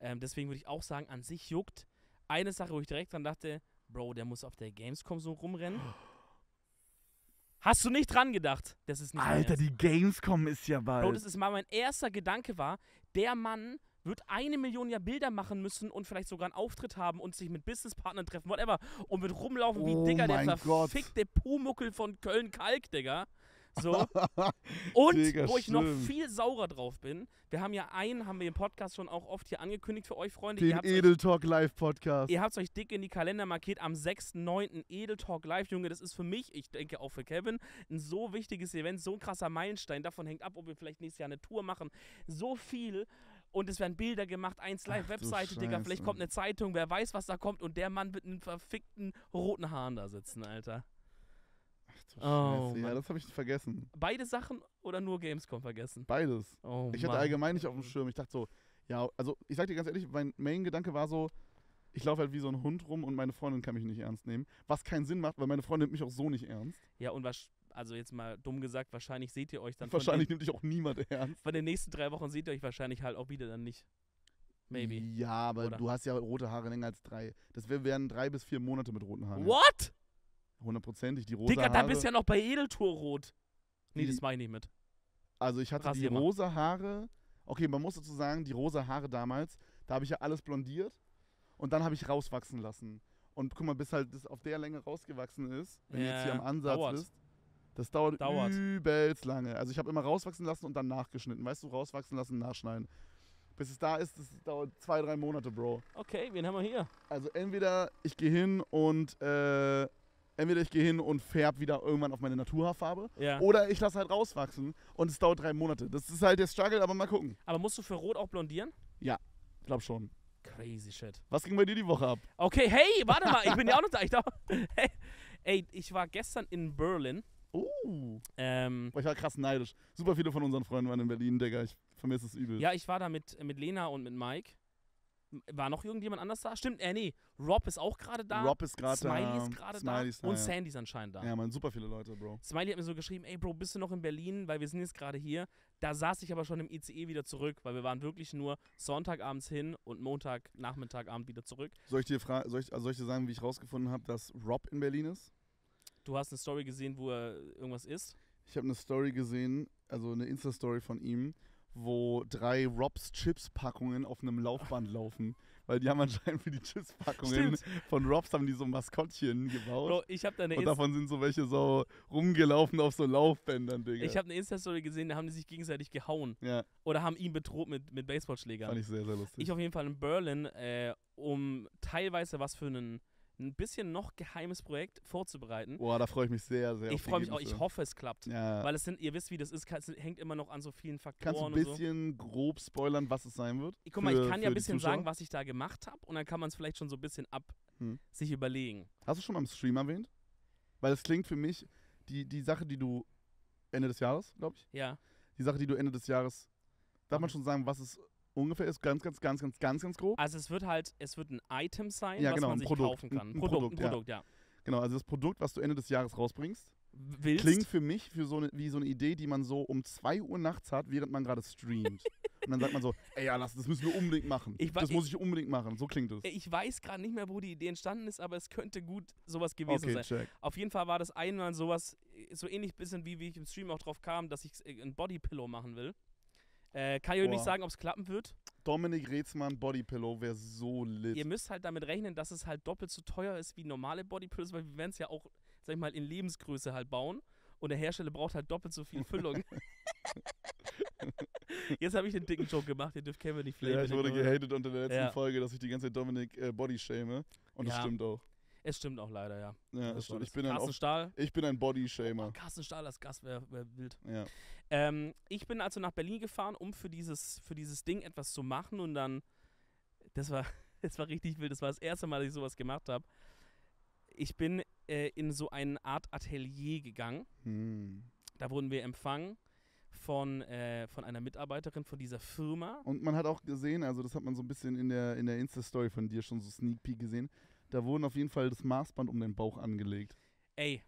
Ähm, deswegen würde ich auch sagen, an sich juckt. Eine Sache, wo ich direkt dran dachte, Bro, der muss auf der Gamescom so rumrennen. Hast du nicht dran gedacht? Das ist nicht Ernst. die Gamescom ist ja bald. Bro, das ist mal mein erster Gedanke war, der Mann wird eine Million ja Bilder machen müssen und vielleicht sogar einen Auftritt haben und sich mit Businesspartnern treffen, whatever. Und wird rumlaufen wie Oh Digga, der verfickte Pumuckel von Köln-Kalk, Digga. So. Und Digga, wo ich noch schlimm. viel saurer drauf bin, wir haben ja einen, haben wir im Podcast schon auch oft hier angekündigt für euch, Freunde. Den habt Edel Talk Live Podcast. ihr habt's euch dick in die Kalender markiert am 6.9. Edel Talk Live, Junge. Das ist für mich, ich denke auch für Kevin, ein so wichtiges Event, so ein krasser Meilenstein. Davon hängt ab, ob wir vielleicht nächstes Jahr eine Tour machen. So viel. Und es werden Bilder gemacht, 1 Live, Ach Webseite, Digga. Vielleicht kommt eine Zeitung, wer weiß, was da kommt. Und der Mann mit einem verfickten roten Haaren da sitzen, Alter. Ach du Oh, Scheiße, ja, das habe ich vergessen. Beide Sachen oder nur Gamescom vergessen? Beides. Oh, Ich hatte Mann. allgemein nicht auf dem Schirm. Ich dachte so, ja, also ich sag dir ganz ehrlich, mein Main-Gedanke war so, ich laufe halt wie so ein Hund rum und meine Freundin kann mich nicht ernst nehmen. Was keinen Sinn macht, weil meine Freundin nimmt mich auch so nicht ernst. Ja, und was, also jetzt mal dumm gesagt, wahrscheinlich seht ihr euch dann Wahrscheinlich von nimmt dich auch niemand ernst. den, von den nächsten drei Wochen seht ihr euch wahrscheinlich halt auch wieder dann nicht. Maybe. Ja, aber Oder? du hast ja rote Haare länger als drei. Das wär- wären drei bis vier Monate mit roten Haaren. What? Hundertprozentig. Die rosa Digga, Haare. da bist du ja noch bei Edeltour rot. Nee, Die- das meine ich nicht mit. Also ich hatte Rasier die rosa Haare. Okay, man muss dazu sagen, die rosa Haare damals, da habe ich ja alles blondiert und dann habe ich rauswachsen lassen. Und guck mal, bis halt das auf der Länge rausgewachsen ist, wenn du jetzt hier Ja, am Ansatz dauert. bist, das dauert, Dauert. übelst lange. Also ich habe immer rauswachsen lassen und dann nachgeschnitten. Weißt du, rauswachsen lassen, nachschneiden. Bis es da ist, das dauert zwei, drei Monate, Bro. Okay, wen haben wir hier? Also entweder ich gehe hin und äh, entweder ich gehe hin und färb wieder irgendwann auf meine Naturhaarfarbe Ja. oder ich lasse halt rauswachsen und es dauert drei Monate. Das ist halt der Struggle, aber mal gucken. Aber musst du für rot auch blondieren? Ich glaube schon. Crazy shit. Was ging bei dir die Woche ab? Okay, hey, warte mal, ich bin ja auch noch da. Ich dachte, hey, ey, ich war gestern in Berlin. Uh, Ähm, ich war krass neidisch. Super viele von unseren Freunden waren in Berlin, Digga. Ich vermisse es übel. ja, ich war da mit, mit Lena und mit Mike. War noch irgendjemand anders da? Stimmt, äh, nee. Rob ist auch gerade da. Rob ist gerade da. Smiley ist gerade da. Und ja. Sandy ist anscheinend da. Ja, man, super viele Leute, Bro. Smiley hat mir so geschrieben, ey Bro, bist du noch in Berlin? Weil wir sind jetzt gerade hier. Da saß ich aber schon im ICE wieder zurück, weil wir waren wirklich nur Sonntagabends hin und Montagnachmittagabend wieder zurück. Soll ich dir, fra soll ich, also soll ich dir sagen, wie ich rausgefunden habe, dass Rob in Berlin ist? Du hast eine Story gesehen, wo er irgendwas isst. Ich habe eine Story gesehen, also eine Insta-Story von ihm, wo drei Robs Chips-Packungen auf einem Laufband laufen. Weil die haben anscheinend für die Chips-Packungen von Robs haben die so Maskottchen gebaut. Bro, ich habe da eine Und Insta davon sind so welche so rumgelaufen auf so Laufbändern, Digga. ich hab eine Insta-Story gesehen, da haben die sich gegenseitig gehauen. ja, Oder haben ihn bedroht mit, mit Baseballschlägern. fand ich sehr, sehr lustig. Ich auf jeden Fall in Berlin, äh, um teilweise was für einen ein bisschen noch geheimes Projekt vorzubereiten. Boah, da freue ich mich sehr, sehr. ich freue mich auch, ich hoffe, es klappt. Ja. Weil es sind, ihr wisst, wie das ist, es hängt immer noch an so vielen Kannst du ein Faktoren und so. bisschen grob spoilern, was es sein wird? Ich, guck mal, für- ich kann ja ein bisschen sagen, was ich da gemacht habe und dann kann man es vielleicht schon so ein bisschen ab Hm. sich überlegen. Hast du schon mal im Stream erwähnt? Weil es klingt für mich, die, die Sache, die du Ende des Jahres, glaube ich, Ja. die Sache, die du Ende des Jahres, darf man Mhm. schon sagen, was es ungefähr ist? Ganz, ganz, ganz, ganz, ganz, ganz grob? Also es wird halt, es wird ein Item sein, Ja, was genau, man sich Produkt. kaufen kann. Ein- Ein ein Produkt, Produkt, ein ja. Produkt, ja. Genau, also das Produkt, was du Ende des Jahres rausbringst, Willst? klingt für mich für so eine, wie so eine Idee, die man so um 2 Uhr nachts hat, während man gerade streamt. Und dann sagt man so, ey, ja, lass, das müssen wir unbedingt machen. Ich das muss ich unbedingt machen. So klingt es. Ich weiß gerade nicht mehr, wo die Idee entstanden ist, aber es könnte gut sowas gewesen Okay, sein. check. Auf jeden Fall war das einmal sowas, äh, so ähnlich bisschen wie, wie ich im Stream auch drauf kam, dass ich äh, ein Bodypillow machen will. Äh, kann ich euch nicht sagen, ob es klappen wird. Dominik Reetzmann Bodypillow wäre so lit. Ihr müsst halt damit rechnen, dass es halt doppelt so teuer ist wie normale Bodypillows, weil wir werden es ja auch sag ich mal, in Lebensgröße halt bauen. Und der Hersteller braucht halt doppelt so viel Füllung. Jetzt habe ich den dicken Joke gemacht, ihr dürft Kevin nicht flamen. Ja, ich wurde gehatet unter der letzten Ja. Folge, dass ich die ganze Zeit Dominik äh, Body shame. Und das Ja. stimmt auch. Es stimmt auch leider, ja. Ja, das stimmt. Ich bin, ein, Carsten Stahl. ich bin ein Body shamer. Carsten Stahl als Gast wäre wär wild. Ja. Ähm, ich bin also nach Berlin gefahren, um für dieses, für dieses Ding etwas zu machen und dann, das war, das war richtig wild, das war das erste Mal, dass ich sowas gemacht habe. Ich bin äh, in so eine Art Atelier gegangen. Hm. Da wurden wir empfangen von, äh, von einer Mitarbeiterin von dieser Firma. Und man hat auch gesehen, also das hat man so ein bisschen in der, in der Insta-Story von dir schon so Sneak Peek gesehen, da wurden auf jeden Fall das Maßband um den Bauch angelegt. Ey,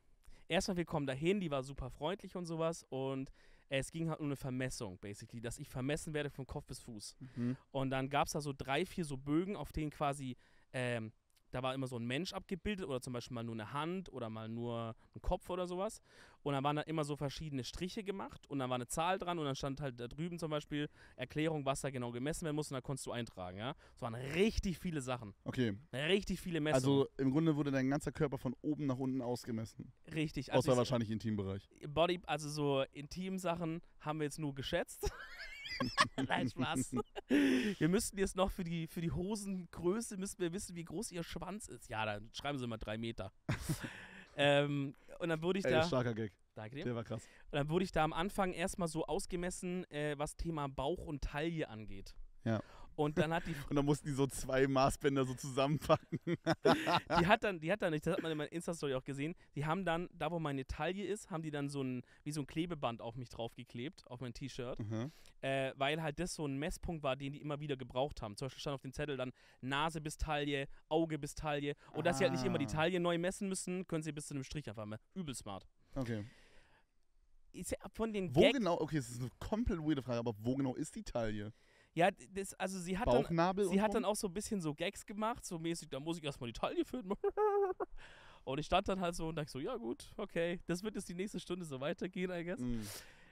erstmal wir kommen dahin, die war super freundlich und sowas und es ging halt um eine Vermessung, basically, dass ich vermessen werde von Kopf bis Fuß. Mhm. Und dann gab es da so drei, vier so Bögen, auf denen quasi, ähm, da war immer so ein Mensch abgebildet oder zum Beispiel mal nur eine Hand oder mal nur ein Kopf oder sowas. Und dann waren da immer so verschiedene Striche gemacht und dann war eine Zahl dran und dann stand halt da drüben zum Beispiel Erklärung, was da genau gemessen werden muss und da konntest du eintragen, ja. Es waren richtig viele Sachen, Okay, richtig viele Messungen. also im Grunde wurde dein ganzer Körper von oben nach unten ausgemessen. richtig. Außer Also ich, wahrscheinlich Intimbereich. Body, also so Intimsachen haben wir jetzt nur geschätzt. Nein, Spaß. Wir müssten jetzt noch für die, für die Hosengröße, müssten wir wissen, wie groß ihr Schwanz ist. Ja, dann schreiben sie mal drei Meter. ähm, und dann wurde ich Ey, da. starker Gag. Danke dir. Der war krass. Und dann wurde ich da am Anfang erstmal so ausgemessen, äh, was Thema Bauch und Taille angeht. Ja. Und dann hat die, Und dann mussten die so zwei Maßbänder so zusammenpacken. die hat dann, die hat dann, das hat man in meiner Insta-Story auch gesehen, die haben dann, da wo meine Taille ist, haben die dann so ein, wie so ein Klebeband auf mich draufgeklebt, auf mein T-Shirt. Mhm. äh, weil halt das so ein Messpunkt war, den die immer wieder gebraucht haben. Zum Beispiel stand auf dem Zettel dann Nase bis Taille, Auge bis Taille. Und dass sie halt nicht immer die Ah. Taille neu messen müssen, können sie bis zu einem Strich einfach mal. Übel smart. Okay. Ist ja von den Wo Gag genau, okay, das ist eine komplett weirde Frage, aber wo genau ist die Taille? Ja, das, also sie hat dann. Sie hat dann auch so ein bisschen so Gags gemacht, so mäßig, da muss ich erstmal die Taille finden. Und ich stand dann halt so und dachte so, ja gut, okay, das wird jetzt die nächste Stunde so weitergehen, I guess. Mm.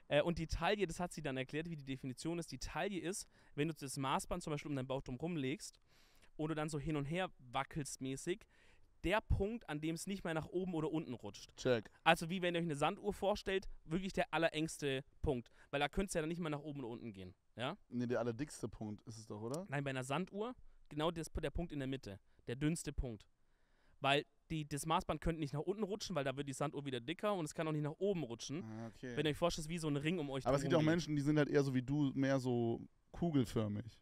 Äh, und die Taille, das hat sie dann erklärt, wie die Definition ist. Die Taille ist, wenn du das Maßband zum Beispiel um deinen Bauch drum rumlegst und du dann so hin und her wackelst mäßig, der Punkt, an dem es nicht mehr nach oben oder unten rutscht. Check. Also wie wenn ihr euch eine Sanduhr vorstellt, wirklich der allerengste Punkt. Weil da könnte es ja dann nicht mehr nach oben oder unten gehen. Ja? Nee, der allerdickste Punkt ist es doch, oder? Nein, bei einer Sanduhr genau das, der Punkt in der Mitte. Der dünnste Punkt. Weil die, das Maßband könnte nicht nach unten rutschen, weil da wird die Sanduhr wieder dicker und es kann auch nicht nach oben rutschen. Ah, okay. Wenn ihr euch vorstellt, wie so ein Ring um euch aber es gibt auch Menschen, die sind halt eher so wie du, mehr so kugelförmig.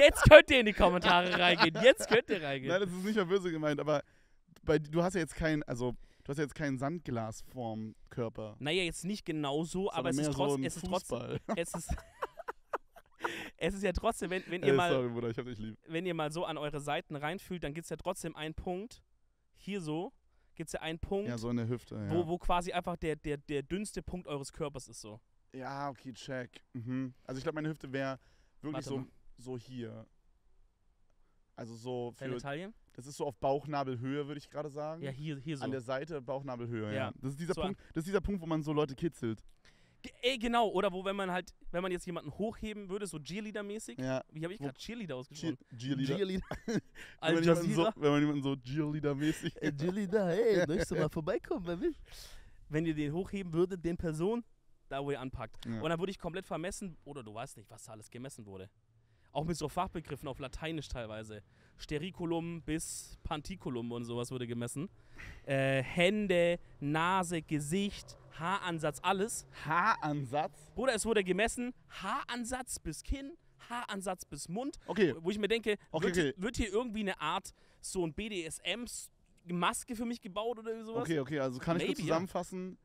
Jetzt könnt ihr in die Kommentare reingehen. Jetzt könnt ihr reingehen. Nein, das ist nicht mal böse gemeint, aber bei, du hast ja jetzt kein, also du hast ja jetzt keinen Sandglasform-Körper. Naja, jetzt nicht genau so, aber es ist, trotz, so es ist trotzdem. Es ist, es ist ja trotzdem, wenn, wenn, Ey, ihr mal, sorry, Bruder, ich hab dich lieb. wenn ihr mal so an eure Seiten reinfühlt, dann gibt es ja trotzdem einen Punkt. Hier so gibt es ja einen Punkt, Ja, so in der Hüfte, ja. wo, wo quasi einfach der, der, der dünnste Punkt eures Körpers ist so. Ja, okay, check. Mhm. Also ich glaube, meine Hüfte wäre wirklich Warte so, mal. so hier. Also so Deine für, Taille? das ist so auf Bauchnabelhöhe, würde ich gerade sagen. Ja, hier, hier so. An der Seite Bauchnabelhöhe, ja. Ja. Das ist dieser So Punkt, das ist dieser Punkt, wo man so Leute kitzelt. Ge- Ey, genau. Oder wo, wenn man halt, wenn man jetzt jemanden hochheben würde, so Cheerleader-mäßig. Ja. Wie habe ich gerade Cheerleader Cheer- ausgesprochen? Cheerleader. Cheerleader. Wenn man, jemanden so, wenn man jemanden so Cheerleader-mäßig. Cheerleader, hey, möchtest du mal vorbeikommen bei mir? Wenn ihr den hochheben würdet, den Person, da wo ihr anpackt. Ja. Und dann wurde ich komplett vermessen, oder du weißt nicht, was da alles gemessen wurde. Auch mit so Fachbegriffen auf Lateinisch teilweise. Stericulum bis Panticulum und sowas wurde gemessen. Äh, Hände, Nase, Gesicht, Haaransatz, alles. Haaransatz. Bruder, es wurde gemessen, Haaransatz bis Kinn, Haaransatz bis Mund. Okay, Wo ich mir denke, Okay, wird, okay. Hier, wird hier irgendwie eine Art, so ein BDSM-Maske für mich gebaut oder sowas? okay, okay. Also kann ich Maybe, zusammenfassen.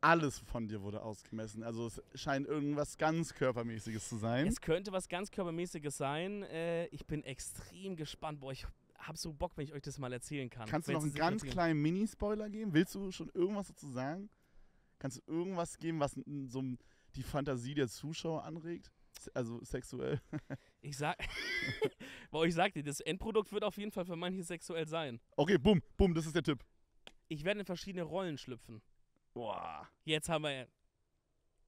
Alles von dir wurde ausgemessen. Also es scheint irgendwas ganz Körpermäßiges zu sein. Es könnte was ganz Körpermäßiges sein. Äh, ich bin extrem gespannt. Boah, ich hab so Bock, wenn ich euch das mal erzählen kann. Kannst du noch einen ganz erzählen- kleinen Mini-Spoiler geben? Willst du schon irgendwas dazu sagen? Kannst du irgendwas geben, was so die Fantasie der Zuschauer anregt? Also sexuell? Ich sag, Boah, ich sag dir, das Endprodukt wird auf jeden Fall für manche sexuell sein. Okay, bumm, bumm, das ist der Tipp. Ich werde in verschiedene Rollen schlüpfen. Boah. Jetzt haben wir.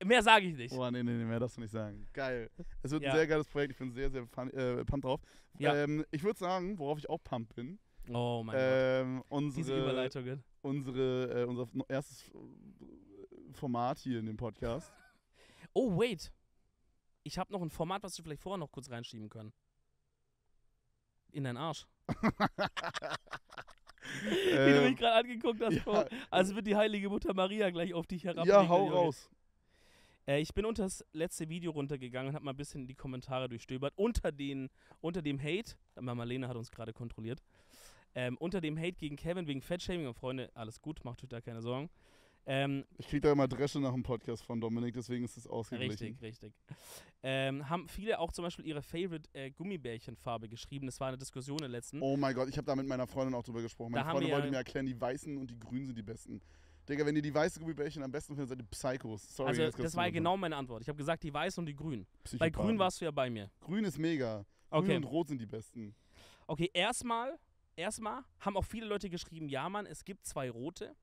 Mehr sage ich nicht. Boah, nee, nee, nee, mehr darfst du nicht sagen. Geil. Es wird Ja. ein sehr geiles Projekt. Ich bin sehr, sehr fun, äh, pumped drauf. Ja. Ähm, ich würde sagen, worauf ich auch pumped bin, Oh mein Gott. Ähm, Diese unsere, Überleitungen. unsere, äh, unser erstes äh, Format hier in dem Podcast. Oh, wait. Ich habe noch ein Format, was wir vielleicht vorher noch kurz reinschieben können. In deinen Arsch. Wie du Ähm, mich gerade angeguckt hast, ja, Also wird die heilige Mutter Maria gleich auf dich herab. ja, hau raus. Äh, ich bin unter das letzte Video runtergegangen und habe mal ein bisschen die Kommentare durchstöbert. Unter, den, unter dem Hate, aber Marlene hat uns gerade kontrolliert, ähm, unter dem Hate gegen Kevin wegen Fettshaming. Und Freunde, alles gut, macht euch da keine Sorgen. Ähm, Ich krieg da immer Dresche nach dem Podcast von Dominik, deswegen ist es ausgeglichen. richtig, richtig. Ähm, haben viele auch zum Beispiel ihre Favorite äh, Gummibärchenfarbe geschrieben. Das war eine Diskussion im letzten. Oh mein Gott, ich habe da mit meiner Freundin auch drüber gesprochen. Meine Da Freundin wollte ja- mir erklären, die weißen und die grünen sind die besten. Digga, wenn ihr die weiße Gummibärchen am besten findet, seid ihr Psychos. Sorry, also, das du war ja genau meine Antwort. Ich habe gesagt, die weiß und die grün. Bei grün warst du ja bei mir. Grün ist mega. Grün Okay. und rot sind die besten. Okay, erstmal, erstmal haben auch viele Leute geschrieben, ja Mann, es gibt zwei rote.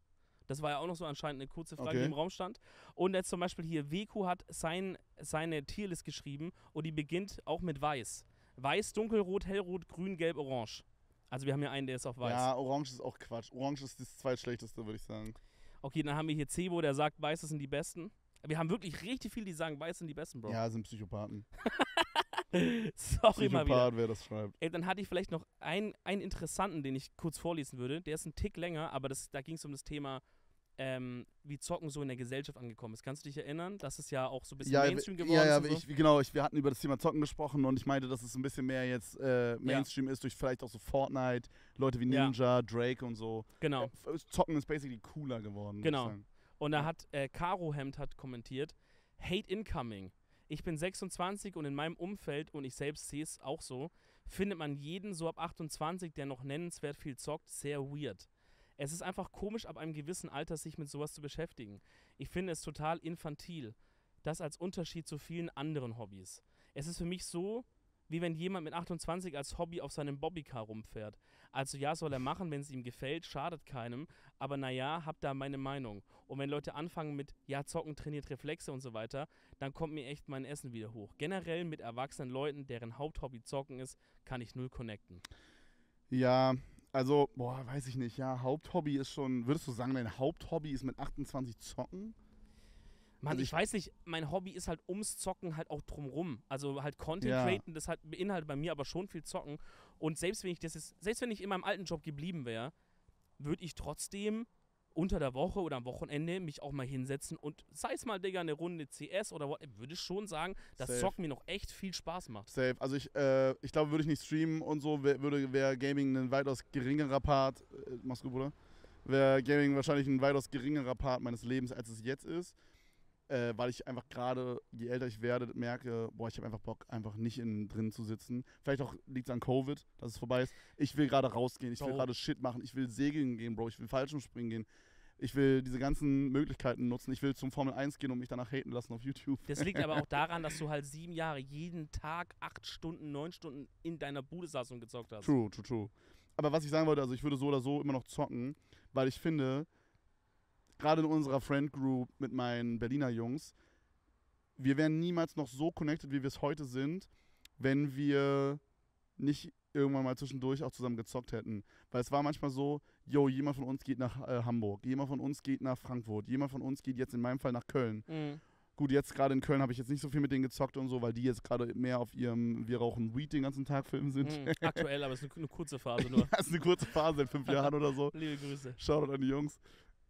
Das war ja auch noch so anscheinend eine kurze Frage, die Okay. im Raum stand. Und jetzt zum Beispiel hier, Weku hat sein, seine Tierlist geschrieben und die beginnt auch mit weiß. Weiß, dunkelrot, hellrot, grün, gelb, orange. Also wir haben hier einen, der ist auf weiß. Ja, orange ist auch Quatsch. Orange ist das zweitschlechteste, würde ich sagen. Okay, dann haben wir hier Cebo, der sagt, weiß sind die besten. Wir haben wirklich richtig viele, die sagen, weiß sind die besten, Bro. Ja, sind Psychopathen. Sorry mal wieder. Psychopath, wer das schreibt. Ey, dann hatte ich vielleicht noch einen, einen interessanten, den ich kurz vorlesen würde. Der ist ein Tick länger, aber das, da ging es um das Thema, ähm, wie Zocken so in der Gesellschaft angekommen ist. Kannst du dich erinnern? Das ist ja auch so ein bisschen Ja, Mainstream geworden. ja, ja, ist ich, genau. Ich, wir hatten über das Thema Zocken gesprochen und ich meinte, dass es ein bisschen mehr jetzt äh, Mainstream ist durch vielleicht auch so Fortnite, Leute wie Ja. Ninja, Drake und so. Genau. Äh, Zocken ist basically cooler geworden. Genau. Und da hat äh, Caro Hemd hat kommentiert, Hate incoming. Ich bin 26 und in meinem Umfeld, und ich selbst sehe es auch so, findet man jeden so ab 28, der noch nennenswert viel zockt, sehr weird. Es ist einfach komisch, ab einem gewissen Alter sich mit sowas zu beschäftigen. Ich finde es total infantil. Das als Unterschied zu vielen anderen Hobbys. Es ist für mich so, wie wenn jemand mit 28 als Hobby auf seinem Bobbycar rumfährt. Also ja, soll er machen, wenn es ihm gefällt, schadet keinem. Aber naja, hab da meine Meinung. Und wenn Leute anfangen mit, ja, zocken trainiert Reflexe und so weiter, dann kommt mir echt mein Essen wieder hoch. Generell mit erwachsenen Leuten, deren Haupthobby zocken ist, kann ich null connecten. Ja, also, boah, weiß ich nicht. Ja, Haupthobby ist schon, würdest du sagen, dein Haupthobby ist mit 28 Zocken? Mann, Also ich, ich- weiß nicht, mein Hobby ist halt ums Zocken halt auch drumrum. Also halt Content Ja. createn, das halt beinhaltet bei mir aber schon viel Zocken. Und selbst wenn ich das jetzt, selbst wenn ich in meinem alten Job geblieben wäre, würde ich trotzdem unter der Woche oder am Wochenende mich auch mal hinsetzen und sei es mal, Digga, eine Runde CS oder what, würde ich schon sagen, dass Safe. Zocken mir noch echt viel Spaß macht. Safe. Also ich, äh, ich glaube, würde ich nicht streamen und so, würde wäre Gaming ein weitaus geringerer Part. Äh, mach's gut, Bruder. Wäre Gaming wahrscheinlich ein weitaus geringerer Part meines Lebens, als es jetzt ist. Äh, weil ich einfach gerade, je älter ich werde, merke, boah, ich habe einfach Bock, einfach nicht innen drin zu sitzen. Vielleicht auch liegt es an Covid, dass es vorbei ist. Ich will gerade rausgehen, ich will Bro. gerade Shit machen, ich will segeln gehen, Bro, ich will Fallschirmspringen gehen. Ich will diese ganzen Möglichkeiten nutzen. Ich will zum Formel 1 gehen und mich danach haten lassen auf YouTube. Das liegt aber auch daran, dass du halt sieben Jahre jeden Tag acht Stunden, neun Stunden in deiner Bude saß und gezockt hast. True, true, true. Aber was ich sagen wollte, also ich würde so oder so immer noch zocken, weil ich finde, gerade in unserer Friend Group mit meinen Berliner Jungs, wir wären niemals noch so connected, wie wir es heute sind, wenn wir nicht irgendwann mal zwischendurch auch zusammen gezockt hätten. Weil es war manchmal so, yo, jemand von uns geht nach äh, Hamburg, jemand von uns geht nach Frankfurt, jemand von uns geht jetzt in meinem Fall nach Köln. Mhm. Gut, jetzt gerade in Köln habe ich jetzt nicht so viel mit denen gezockt und so, weil die jetzt gerade mehr auf ihrem Wir rauchen Weed den ganzen Tag Film sind. Mhm. Aktuell, aber es ist eine, eine kurze Phase nur. Das ist eine kurze Phase, seit fünf Jahren oder so. Liebe Grüße. Shoutout an die Jungs.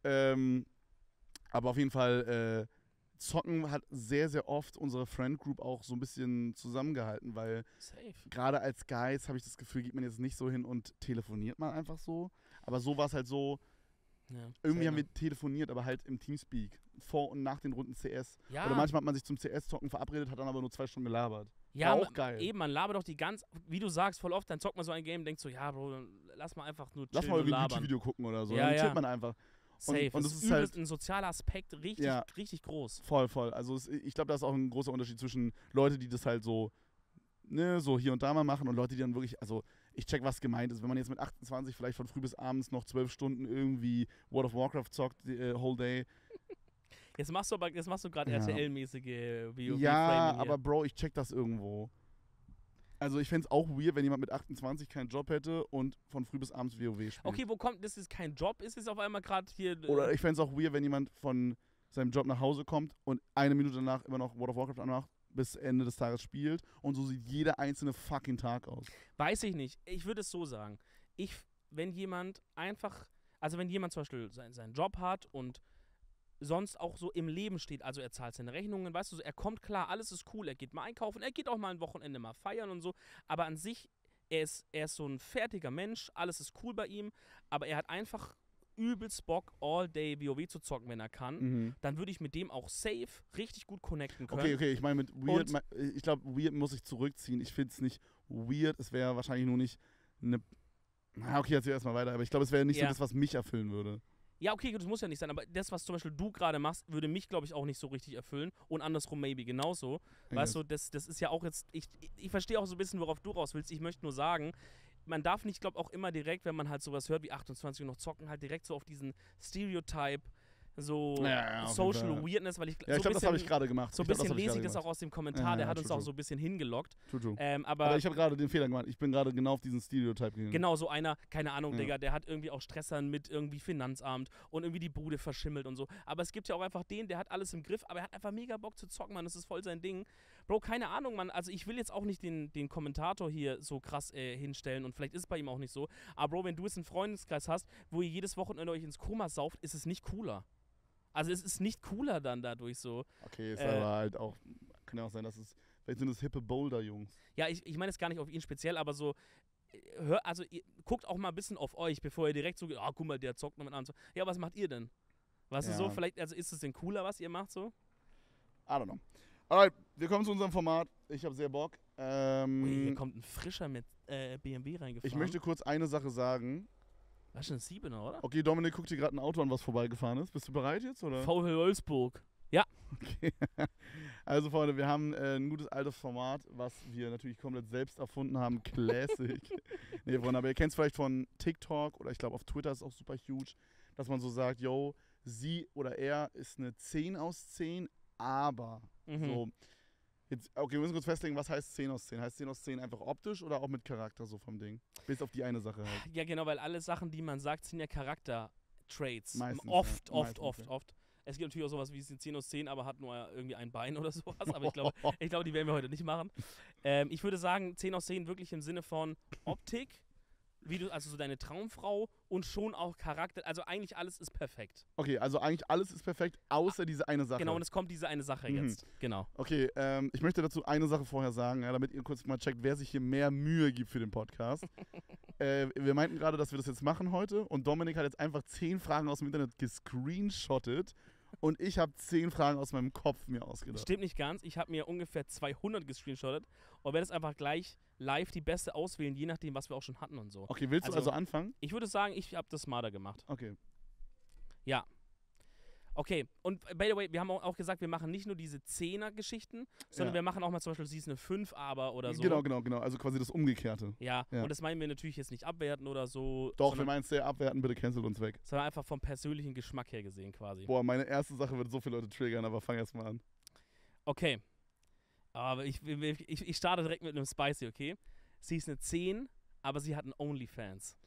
Ähm, aber auf jeden Fall, äh, Zocken hat sehr, sehr oft unsere Friend Group auch so ein bisschen zusammengehalten, weil gerade als Guys habe ich das Gefühl, geht man jetzt nicht so hin und telefoniert man einfach so. Aber so war es halt so, Ja, irgendwie haben wir telefoniert, aber halt im Teamspeak. Vor und nach den Runden CS. ja, Oder manchmal hat man sich zum CS-Zocken verabredet, hat dann aber nur zwei Stunden gelabert. ja, war auch ma- geil. Eben, man labert doch die ganz, wie du sagst, voll oft, dann zockt man so ein Game, denkt so, ja, Bro, dann lass mal einfach nur Lass chillen mal und irgendwie ein. YouTube-Video gucken oder so. Ja, dann chillt man einfach. Safe. und das, das ist ist halt- ein sozialer Aspekt, richtig, Ja. richtig groß. Voll, voll. Also es, ich glaube, da ist auch ein großer Unterschied zwischen Leute, die das halt so, ne, so hier und da mal machen und Leute, die dann wirklich, also ich check, was gemeint ist. Wenn man jetzt mit 28 vielleicht von früh bis abends noch zwölf Stunden irgendwie World of Warcraft zockt, äh, whole day. Jetzt machst du aber, jetzt machst du gerade Ja. RTL-mäßige Video. ja, aber Bro, ich check das irgendwo. Also ich fände es auch weird, wenn jemand mit 28 keinen Job hätte und von früh bis abends WoW spielt. Okay, wo kommt, das ist kein Job, ist es auf einmal gerade hier. äh, Oder ich fände es auch weird, wenn jemand von seinem Job nach Hause kommt und eine Minute danach immer noch World of Warcraft anmacht, bis Ende des Tages spielt und so sieht jeder einzelne fucking Tag aus. Weiß ich nicht. Ich würde es so sagen. Ich, wenn jemand einfach, also wenn jemand zum Beispiel sein, seinen Job hat und sonst auch so im Leben steht, also er zahlt seine Rechnungen, weißt du, so, er kommt klar, alles ist cool, er geht mal einkaufen, er geht auch mal ein Wochenende mal feiern und so, aber an sich, er ist, er ist so ein fertiger Mensch, alles ist cool bei ihm, aber er hat einfach übelst Bock, all day WoW zu zocken, wenn er kann. Dann würde ich mit dem auch safe richtig gut connecten können. Okay, okay, ich meine mit weird, Und- mei- ich glaube, weird muss ich zurückziehen. Ich finde es nicht weird, es wäre wahrscheinlich nur nicht eine. Na, okay, erzähl erstmal weiter, aber ich glaube, es wäre nicht Ja. so das, was mich erfüllen würde. Ja, okay, das muss ja nicht sein, aber das, was zum Beispiel du gerade machst, würde mich, glaube ich, auch nicht so richtig erfüllen und andersrum maybe genauso. Weißt du, das, das ist ja auch jetzt, ich, ich, ich verstehe auch so ein bisschen, worauf du raus willst. Ich möchte nur sagen, man darf nicht, glaube auch immer direkt, wenn man halt sowas hört wie 28 und noch zocken, halt direkt so auf diesen Stereotype, so Ja, ja, Social Fall. Weirdness, weil ich, Ja, ich so glaube, das habe ich gerade gemacht. So ein bisschen lese ich das auch aus dem Kommentar, Ja, der ja, hat uns true, auch so ein bisschen hingelockt. True, true. Ähm, aber, Aber ich habe gerade den Fehler gemacht. Ich bin gerade genau auf diesen Stereotype gegangen. Genau, so einer, keine Ahnung, Ja. Digga, der hat irgendwie auch Stressern mit irgendwie Finanzamt und irgendwie die Bude verschimmelt und so. Aber es gibt ja auch einfach den, der hat alles im Griff, aber er hat einfach mega Bock zu zocken, Mann. Das ist voll sein Ding. Bro, keine Ahnung, Mann. Also ich will jetzt auch nicht den, den Kommentator hier so krass äh, hinstellen und vielleicht ist es bei ihm auch nicht so. Aber Bro, wenn du jetzt einen Freundeskreis hast, wo ihr jedes Wochenende euch ins Koma sauft, ist es nicht cooler. Also es ist nicht cooler dann dadurch so. Okay, ist Äh, aber halt auch. Kann ja auch sein, dass es. Vielleicht sind es hippe Boulder-Jungs. Ja, ich, ich meine es gar nicht auf ihn speziell, aber so, äh, hör, also ihr, guckt auch mal ein bisschen auf euch, bevor ihr direkt so, ah, guck mal, der zockt noch mit an. So, ja, was macht ihr denn? Weißt du Ja. so, vielleicht, also ist es denn cooler, was ihr macht so? I don't know. Alright, wir kommen zu unserem Format. Ich habe sehr Bock. Ähm, Ui, hier kommt ein frischer mit äh, BMW reingefahren. ich möchte kurz eine Sache sagen. Das ist schon ein Siebener, oder? Okay, Dominik guckt dir gerade ein Auto an, was vorbeigefahren ist. Bist du bereit jetzt? Oder? VW Wolfsburg. Okay. Also, Freunde, wir haben äh, ein gutes altes Format, was wir natürlich komplett selbst erfunden haben. Classic. nee, Freunde, aber ihr kennt es vielleicht von TikTok oder ich glaube auf Twitter ist es auch super huge, dass man so sagt, yo, sie oder er ist eine 10 aus 10, aber Mhm. so. Jetzt, okay, wir müssen kurz festlegen, was heißt 10 aus 10? Heißt 10 aus 10 einfach optisch oder auch mit Charakter so vom Ding? Bis auf die eine Sache halt. Ja, genau, weil alle Sachen, die man sagt, sind ja Charakter-Traits. Meistens, Oft, ja. oft, Meistens, oft, ja. oft. Es gibt natürlich auch sowas wie es sind 10 aus 10, aber hat nur irgendwie ein Bein oder sowas. Aber ich glaube, ich glaube, die werden wir heute nicht machen. Ähm, ich würde sagen, 10 aus 10 wirklich im Sinne von Optik, wie du, also so deine Traumfrau und schon auch Charakter. Also eigentlich alles ist perfekt. Okay, also eigentlich alles ist perfekt, außer diese eine Sache. Genau, und es kommt diese eine Sache Mhm. jetzt. Genau. Okay, ähm, ich möchte dazu eine Sache vorher sagen, ja, damit ihr kurz mal checkt, wer sich hier mehr Mühe gibt für den Podcast. äh, wir meinten gerade, dass wir das jetzt machen heute und Dominik hat jetzt einfach zehn Fragen aus dem Internet gescreenshottet und ich habe zehn Fragen aus meinem Kopf mir ausgedacht. Stimmt nicht ganz. Ich habe mir ungefähr 200 gescreenshottet und werde jetzt einfach gleich live die beste auswählen, je nachdem, was wir auch schon hatten und so. Okay, willst du Also- also anfangen? Ich würde sagen, ich habe das smarter gemacht. Okay. Okay, und by the way, wir haben auch gesagt, wir machen nicht nur diese 10er-Geschichten, sondern Ja. wir machen auch mal zum Beispiel Season eine 5 aber oder so. Genau, genau, genau. Also quasi das Umgekehrte. Ja, Ja. und das meinen wir natürlich jetzt nicht abwerten oder so, Doch, wir meinen es sehr abwerten, bitte cancelt uns weg. sondern einfach vom persönlichen Geschmack her gesehen quasi. Boah, meine erste Sache wird so viele Leute triggern, aber fang erst mal an. Okay, aber ich, ich, ich starte direkt mit einem Spicy, okay? Sie ist eine 10, aber sie hat einen OnlyFans.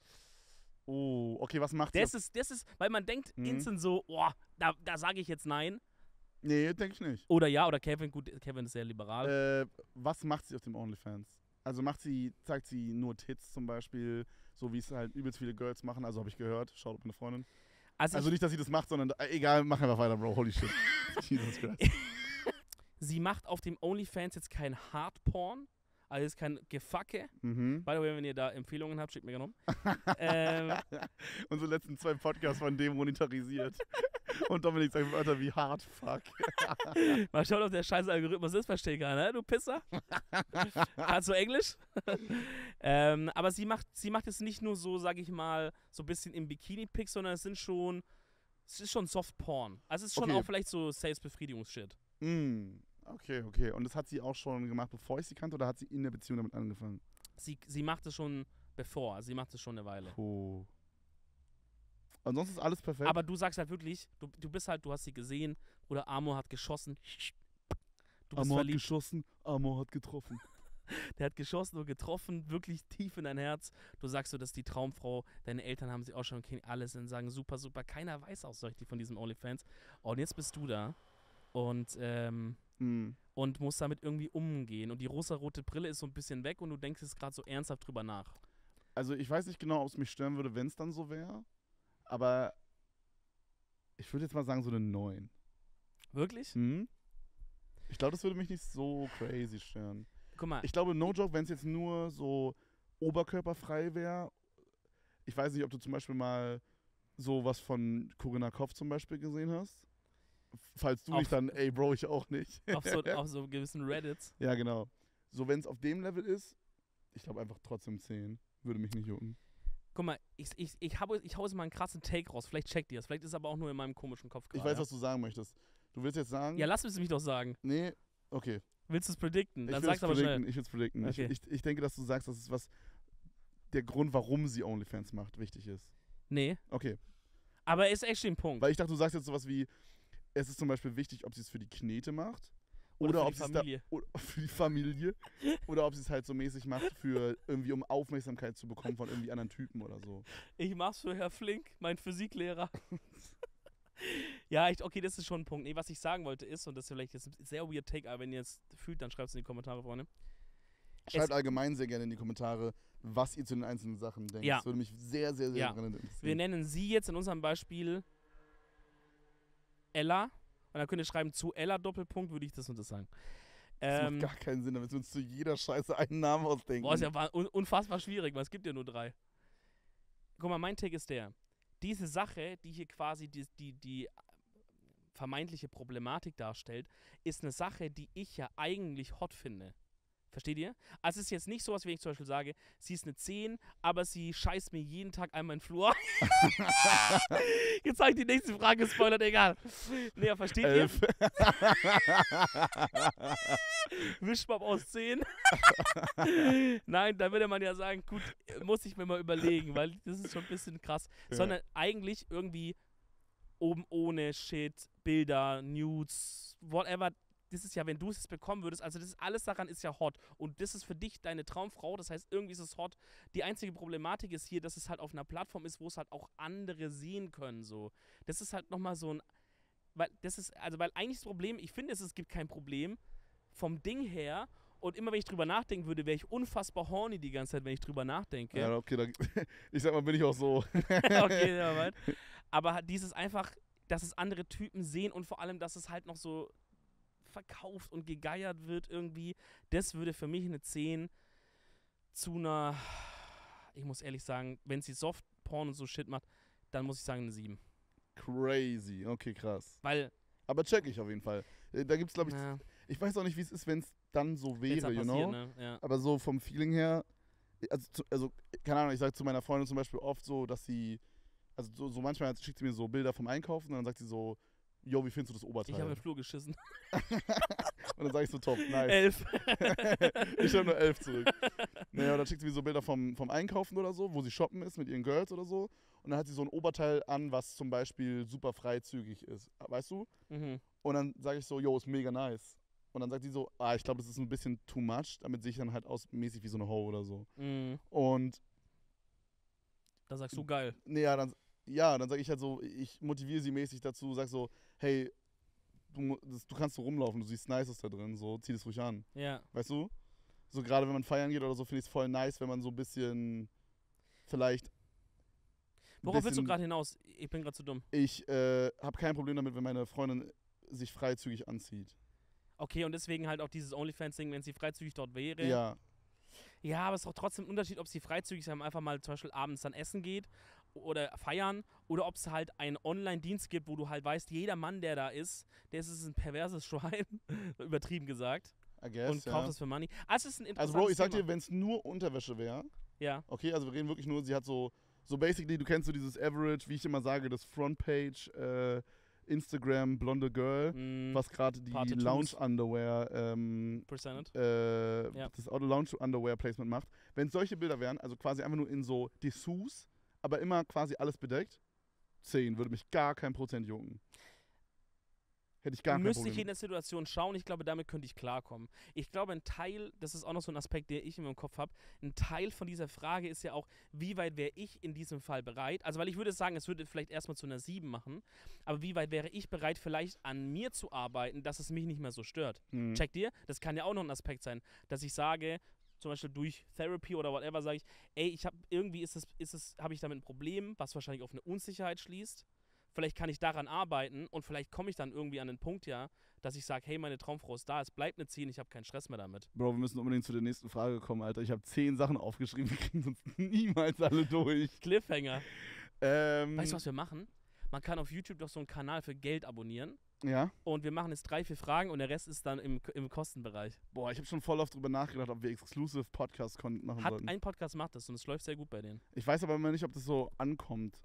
Oh, okay, was macht Das sie? ist, das ist, weil man denkt Mhm. instant so, boah, da, da sage ich jetzt nein. Nee, denke ich nicht. Oder ja, oder Kevin, gut, Kevin ist sehr liberal. Äh, was macht sie auf dem OnlyFans? Also macht sie, zeigt sie nur Tits zum Beispiel, so wie es halt übelst viele Girls machen, also habe ich gehört, schaut auf meine Freundin. also Also ich, nicht, dass sie das macht, sondern äh, egal, mach einfach weiter, Bro, holy shit. Jesus Christ. Sie macht auf dem OnlyFans jetzt kein Hardporn, also ist kein Gefacke. Mhm. By the way, wenn ihr da Empfehlungen habt, schickt mir gerne um. ähm, Unsere letzten zwei Podcasts waren demonetarisiert. Und Dominik sagt Wörter wie hard fuck. mal schauen, ob der scheiß Algorithmus ist, verstehe ich gar nicht, ne, du Pisser. Kannst du Englisch? ähm, aber sie macht, sie macht es nicht nur so, sag ich mal, so ein bisschen im Bikini-Pick, sondern es sind schon, es ist schon Soft-Porn. Also es ist schon Okay. auch vielleicht so Sales-Befriedigungs-Shit. mm, okay, okay. Und das hat sie auch schon gemacht, bevor ich sie kannte, oder hat sie in der Beziehung damit angefangen? Sie, sie macht es schon bevor, sie macht es schon eine Weile. Puh. Ansonsten ist alles perfekt. Aber du sagst halt wirklich, du, du bist halt, du hast sie gesehen, oder Amor hat geschossen. Du bist Amor hat verliebt. geschossen, Amor hat getroffen. der hat geschossen und getroffen, wirklich tief in dein Herz. Du sagst so, das ist die Traumfrau. Deine Eltern haben sie auch schon, kennen alles und sagen super, super. Keiner weiß auch so richtig von diesem OnlyFans. Und jetzt bist du da und, ähm, Hm. und musst damit irgendwie umgehen. Und die rosa-rote Brille ist so ein bisschen weg und du denkst jetzt gerade so ernsthaft drüber nach. Also ich weiß nicht genau, ob es mich stören würde, wenn es dann so wäre. Aber ich würde jetzt mal sagen, so eine 9. Wirklich? Hm? Ich glaube, das würde mich nicht so crazy stören. Guck mal, Ich glaube, no joke, wenn es jetzt nur so oberkörperfrei wäre. Ich weiß nicht, ob du zum Beispiel mal sowas von Corinna Kopf zum Beispiel gesehen hast. Falls du Auf- nicht, dann, ey, Bro, ich auch nicht. auf so, auf so gewissen Reddits. ja, genau. So, wenn es auf dem Level ist, ich glaube einfach trotzdem 10. Würde mich nicht jucken. Guck mal, ich, ich, ich, habe, ich hau jetzt mal einen krassen Take raus. Vielleicht checkt ihr das. Vielleicht ist es aber auch nur in meinem komischen Kopf Ich gerade. weiß, was du sagen möchtest. Du willst jetzt sagen, Ja, lass es mich doch sagen. nee, okay. Willst du es predikten? Ich Dann will sag's es aber predikten. schnell. Ich will es predikten. Okay. Ich, ich, ich denke, dass du sagst, dass es was der Grund, warum sie OnlyFans macht, wichtig ist. Nee, Okay. aber ist echt ein Punkt. Weil ich dachte, du sagst jetzt sowas wie, es ist zum Beispiel wichtig, ob sie es für die Knete macht. Oder, Oder, für ob die sie es da, Familie. oder für die Familie. oder ob sie es halt so mäßig macht für irgendwie, um Aufmerksamkeit zu bekommen von irgendwie anderen Typen oder so. Ich mach's für Herr Flink, mein Physiklehrer. ja, ich, okay, das ist schon ein Punkt. Nee, was ich sagen wollte ist, und das ist vielleicht jetzt ein sehr weird Take, aber wenn ihr es fühlt, dann schreibt es in die Kommentare, Freunde. Schreibt allgemein sehr gerne in die Kommentare, was ihr zu den einzelnen Sachen denkt. Ja. Das würde mich sehr, sehr, sehr Ja. brennend Wir interessieren. nennen sie jetzt in unserem Beispiel Ella. Und dann könnt ihr schreiben, zu Ella Doppelpunkt würde ich das und das sagen. Das Ähm, macht gar keinen Sinn, damit wir uns zu jeder Scheiße einen Namen ausdenken. boah, ist ja unfassbar schwierig, weil es gibt ja nur drei. Guck mal, mein Take ist der. Diese Sache, die hier quasi die, die, die vermeintliche Problematik darstellt, ist eine Sache, die ich ja eigentlich hot finde. Versteht ihr? Also es ist jetzt nicht so, als wenn ich zum Beispiel sage, sie ist eine 10, aber sie scheißt mir jeden Tag einmal in den Flur. jetzt sage ich die nächste Frage, spoilert, egal. Aber versteht ihr? Elf. Wischmopp aus 10. Nein, da würde man ja sagen, gut, muss ich mir mal überlegen, weil das ist schon ein bisschen krass. Ja. Sondern eigentlich irgendwie oben ohne Shit, Bilder, Nudes, whatever. Das ist ja, wenn du es bekommen würdest, also das ist, alles daran ist ja hot. Und das ist für dich deine Traumfrau, das heißt, irgendwie ist es hot. Die einzige Problematik ist hier, dass es halt auf einer Plattform ist, wo es halt auch andere sehen können. So. Das ist halt nochmal so ein. Weil das ist, also weil eigentlich das Problem, ich finde es, es gibt kein Problem vom Ding her. Und immer wenn ich drüber nachdenken würde, wäre ich unfassbar horny die ganze Zeit, wenn ich drüber nachdenke. Ja, okay, dann, ich sag mal, bin ich auch so. okay, ja, weit. Aber dieses einfach, dass es andere Typen sehen und vor allem, dass es halt noch so verkauft und gegeiert wird irgendwie, das würde für mich eine 10 zu einer, ich muss ehrlich sagen, wenn sie Softporn und so Shit macht, dann muss ich sagen eine 7. Crazy. Okay, krass. Weil, Aber check ich auf jeden Fall. Äh, Da gibt's, glaube ich, na, ich weiß auch nicht, wie es ist, wenn es dann so wäre, halt you know? ne? Ja. Aber so vom Feeling her, also, also keine Ahnung, ich sage zu meiner Freundin zum Beispiel oft so, dass sie, also so, so manchmal schickt sie mir so Bilder vom Einkaufen und dann sagt sie so, yo, wie findest du das Ich Oberteil? habe im Flur geschissen. und dann sage ich so, top, nice. Elf. ich habe nur elf zurück. Naja, und dann schickt sie mir so Bilder vom, vom Einkaufen oder so, wo sie shoppen ist mit ihren Girls oder so. Und dann hat sie so ein Oberteil an, was zum Beispiel super freizügig ist. Weißt du? mhm. Und dann sage ich so, yo, ist mega nice. Und dann sagt sie so, ah, ich glaube, das ist ein bisschen too much. Damit sehe ich dann halt aus mäßig wie so eine Ho oder so. Mhm. Und Da sagst du geil. nee, ja, dann, ja, dann sage ich halt so, ich motiviere sie mäßig dazu, sag so, hey, du, das, du kannst so rumlaufen, du siehst nice aus da drin, so, zieh das ruhig an. Ja. Weißt du? So gerade wenn man feiern geht oder so, finde ich es voll nice, wenn man so ein bisschen vielleicht. Worauf willst du gerade hinaus? Ich bin gerade zu dumm. Ich äh, habe kein Problem damit, wenn meine Freundin sich freizügig anzieht. Okay, und deswegen halt auch dieses OnlyFans-Ding, wenn sie freizügig dort wäre. Ja. Ja, aber es ist doch trotzdem ein Unterschied, ob sie freizügig ist, einfach mal zum Beispiel abends dann essen geht oder feiern oder ob es halt einen Online-Dienst gibt, wo du halt weißt, jeder Mann, der da ist, der ist ein perverses Schwein, übertrieben gesagt, I guess, und ja. kauft es für Money. Also, es ist ein Also Bro, ich sag Thema. dir, wenn es nur Unterwäsche wäre, Ja, okay, also wir reden wirklich nur, sie hat so, so basically, du kennst so dieses Average, wie ich immer sage, das Frontpage, äh, Instagram, blonde Girl, mm, was gerade die Paar Tattoos. Lounge-Underwear ähm, äh, Ja. das Auto Lounge Underwear Placement macht. Wenn es solche Bilder wären, also quasi einfach nur in so Dessous, aber immer quasi alles bedeckt, 10, würde mich gar kein Prozent jucken. Hätte ich gar Müsste ich in der Situation schauen. Ich glaube, damit könnte ich klarkommen. Ich glaube, ein Teil, das ist auch noch so ein Aspekt, den ich in meinem Kopf habe, ein Teil von dieser Frage ist ja auch, wie weit wäre ich in diesem Fall bereit? Also, weil ich würde sagen, es würde vielleicht erstmal zu einer 7 machen, aber wie weit wäre ich bereit, vielleicht an mir zu arbeiten, dass es mich nicht mehr so stört? Mhm. Checkt ihr? Das kann ja auch noch ein Aspekt sein, dass ich sage, zum Beispiel durch Therapy oder whatever, sage ich, ey, ich habe irgendwie ist es, ist es, habe ich damit ein Problem, was wahrscheinlich auf eine Unsicherheit schließt. Vielleicht kann ich daran arbeiten und vielleicht komme ich dann irgendwie an den Punkt, ja, dass ich sage, hey, meine Traumfrau ist da, es bleibt eine 10, ich habe keinen Stress mehr damit. Bro, wir müssen unbedingt zu der nächsten Frage kommen, Alter. Ich habe zehn Sachen aufgeschrieben, wir kriegen sonst niemals alle durch. Cliffhanger. Ähm, Weißt du, was wir machen? Man kann auf YouTube doch so einen Kanal für Geld abonnieren Ja? und wir machen jetzt drei, vier Fragen und der Rest ist dann im, im Kostenbereich. Boah, ich habe schon voll oft drüber nachgedacht, ob wir Exclusive Podcast-Content machen Hat sollten. ein Podcast macht das und es läuft sehr gut bei denen. Ich weiß aber immer nicht, ob das so ankommt.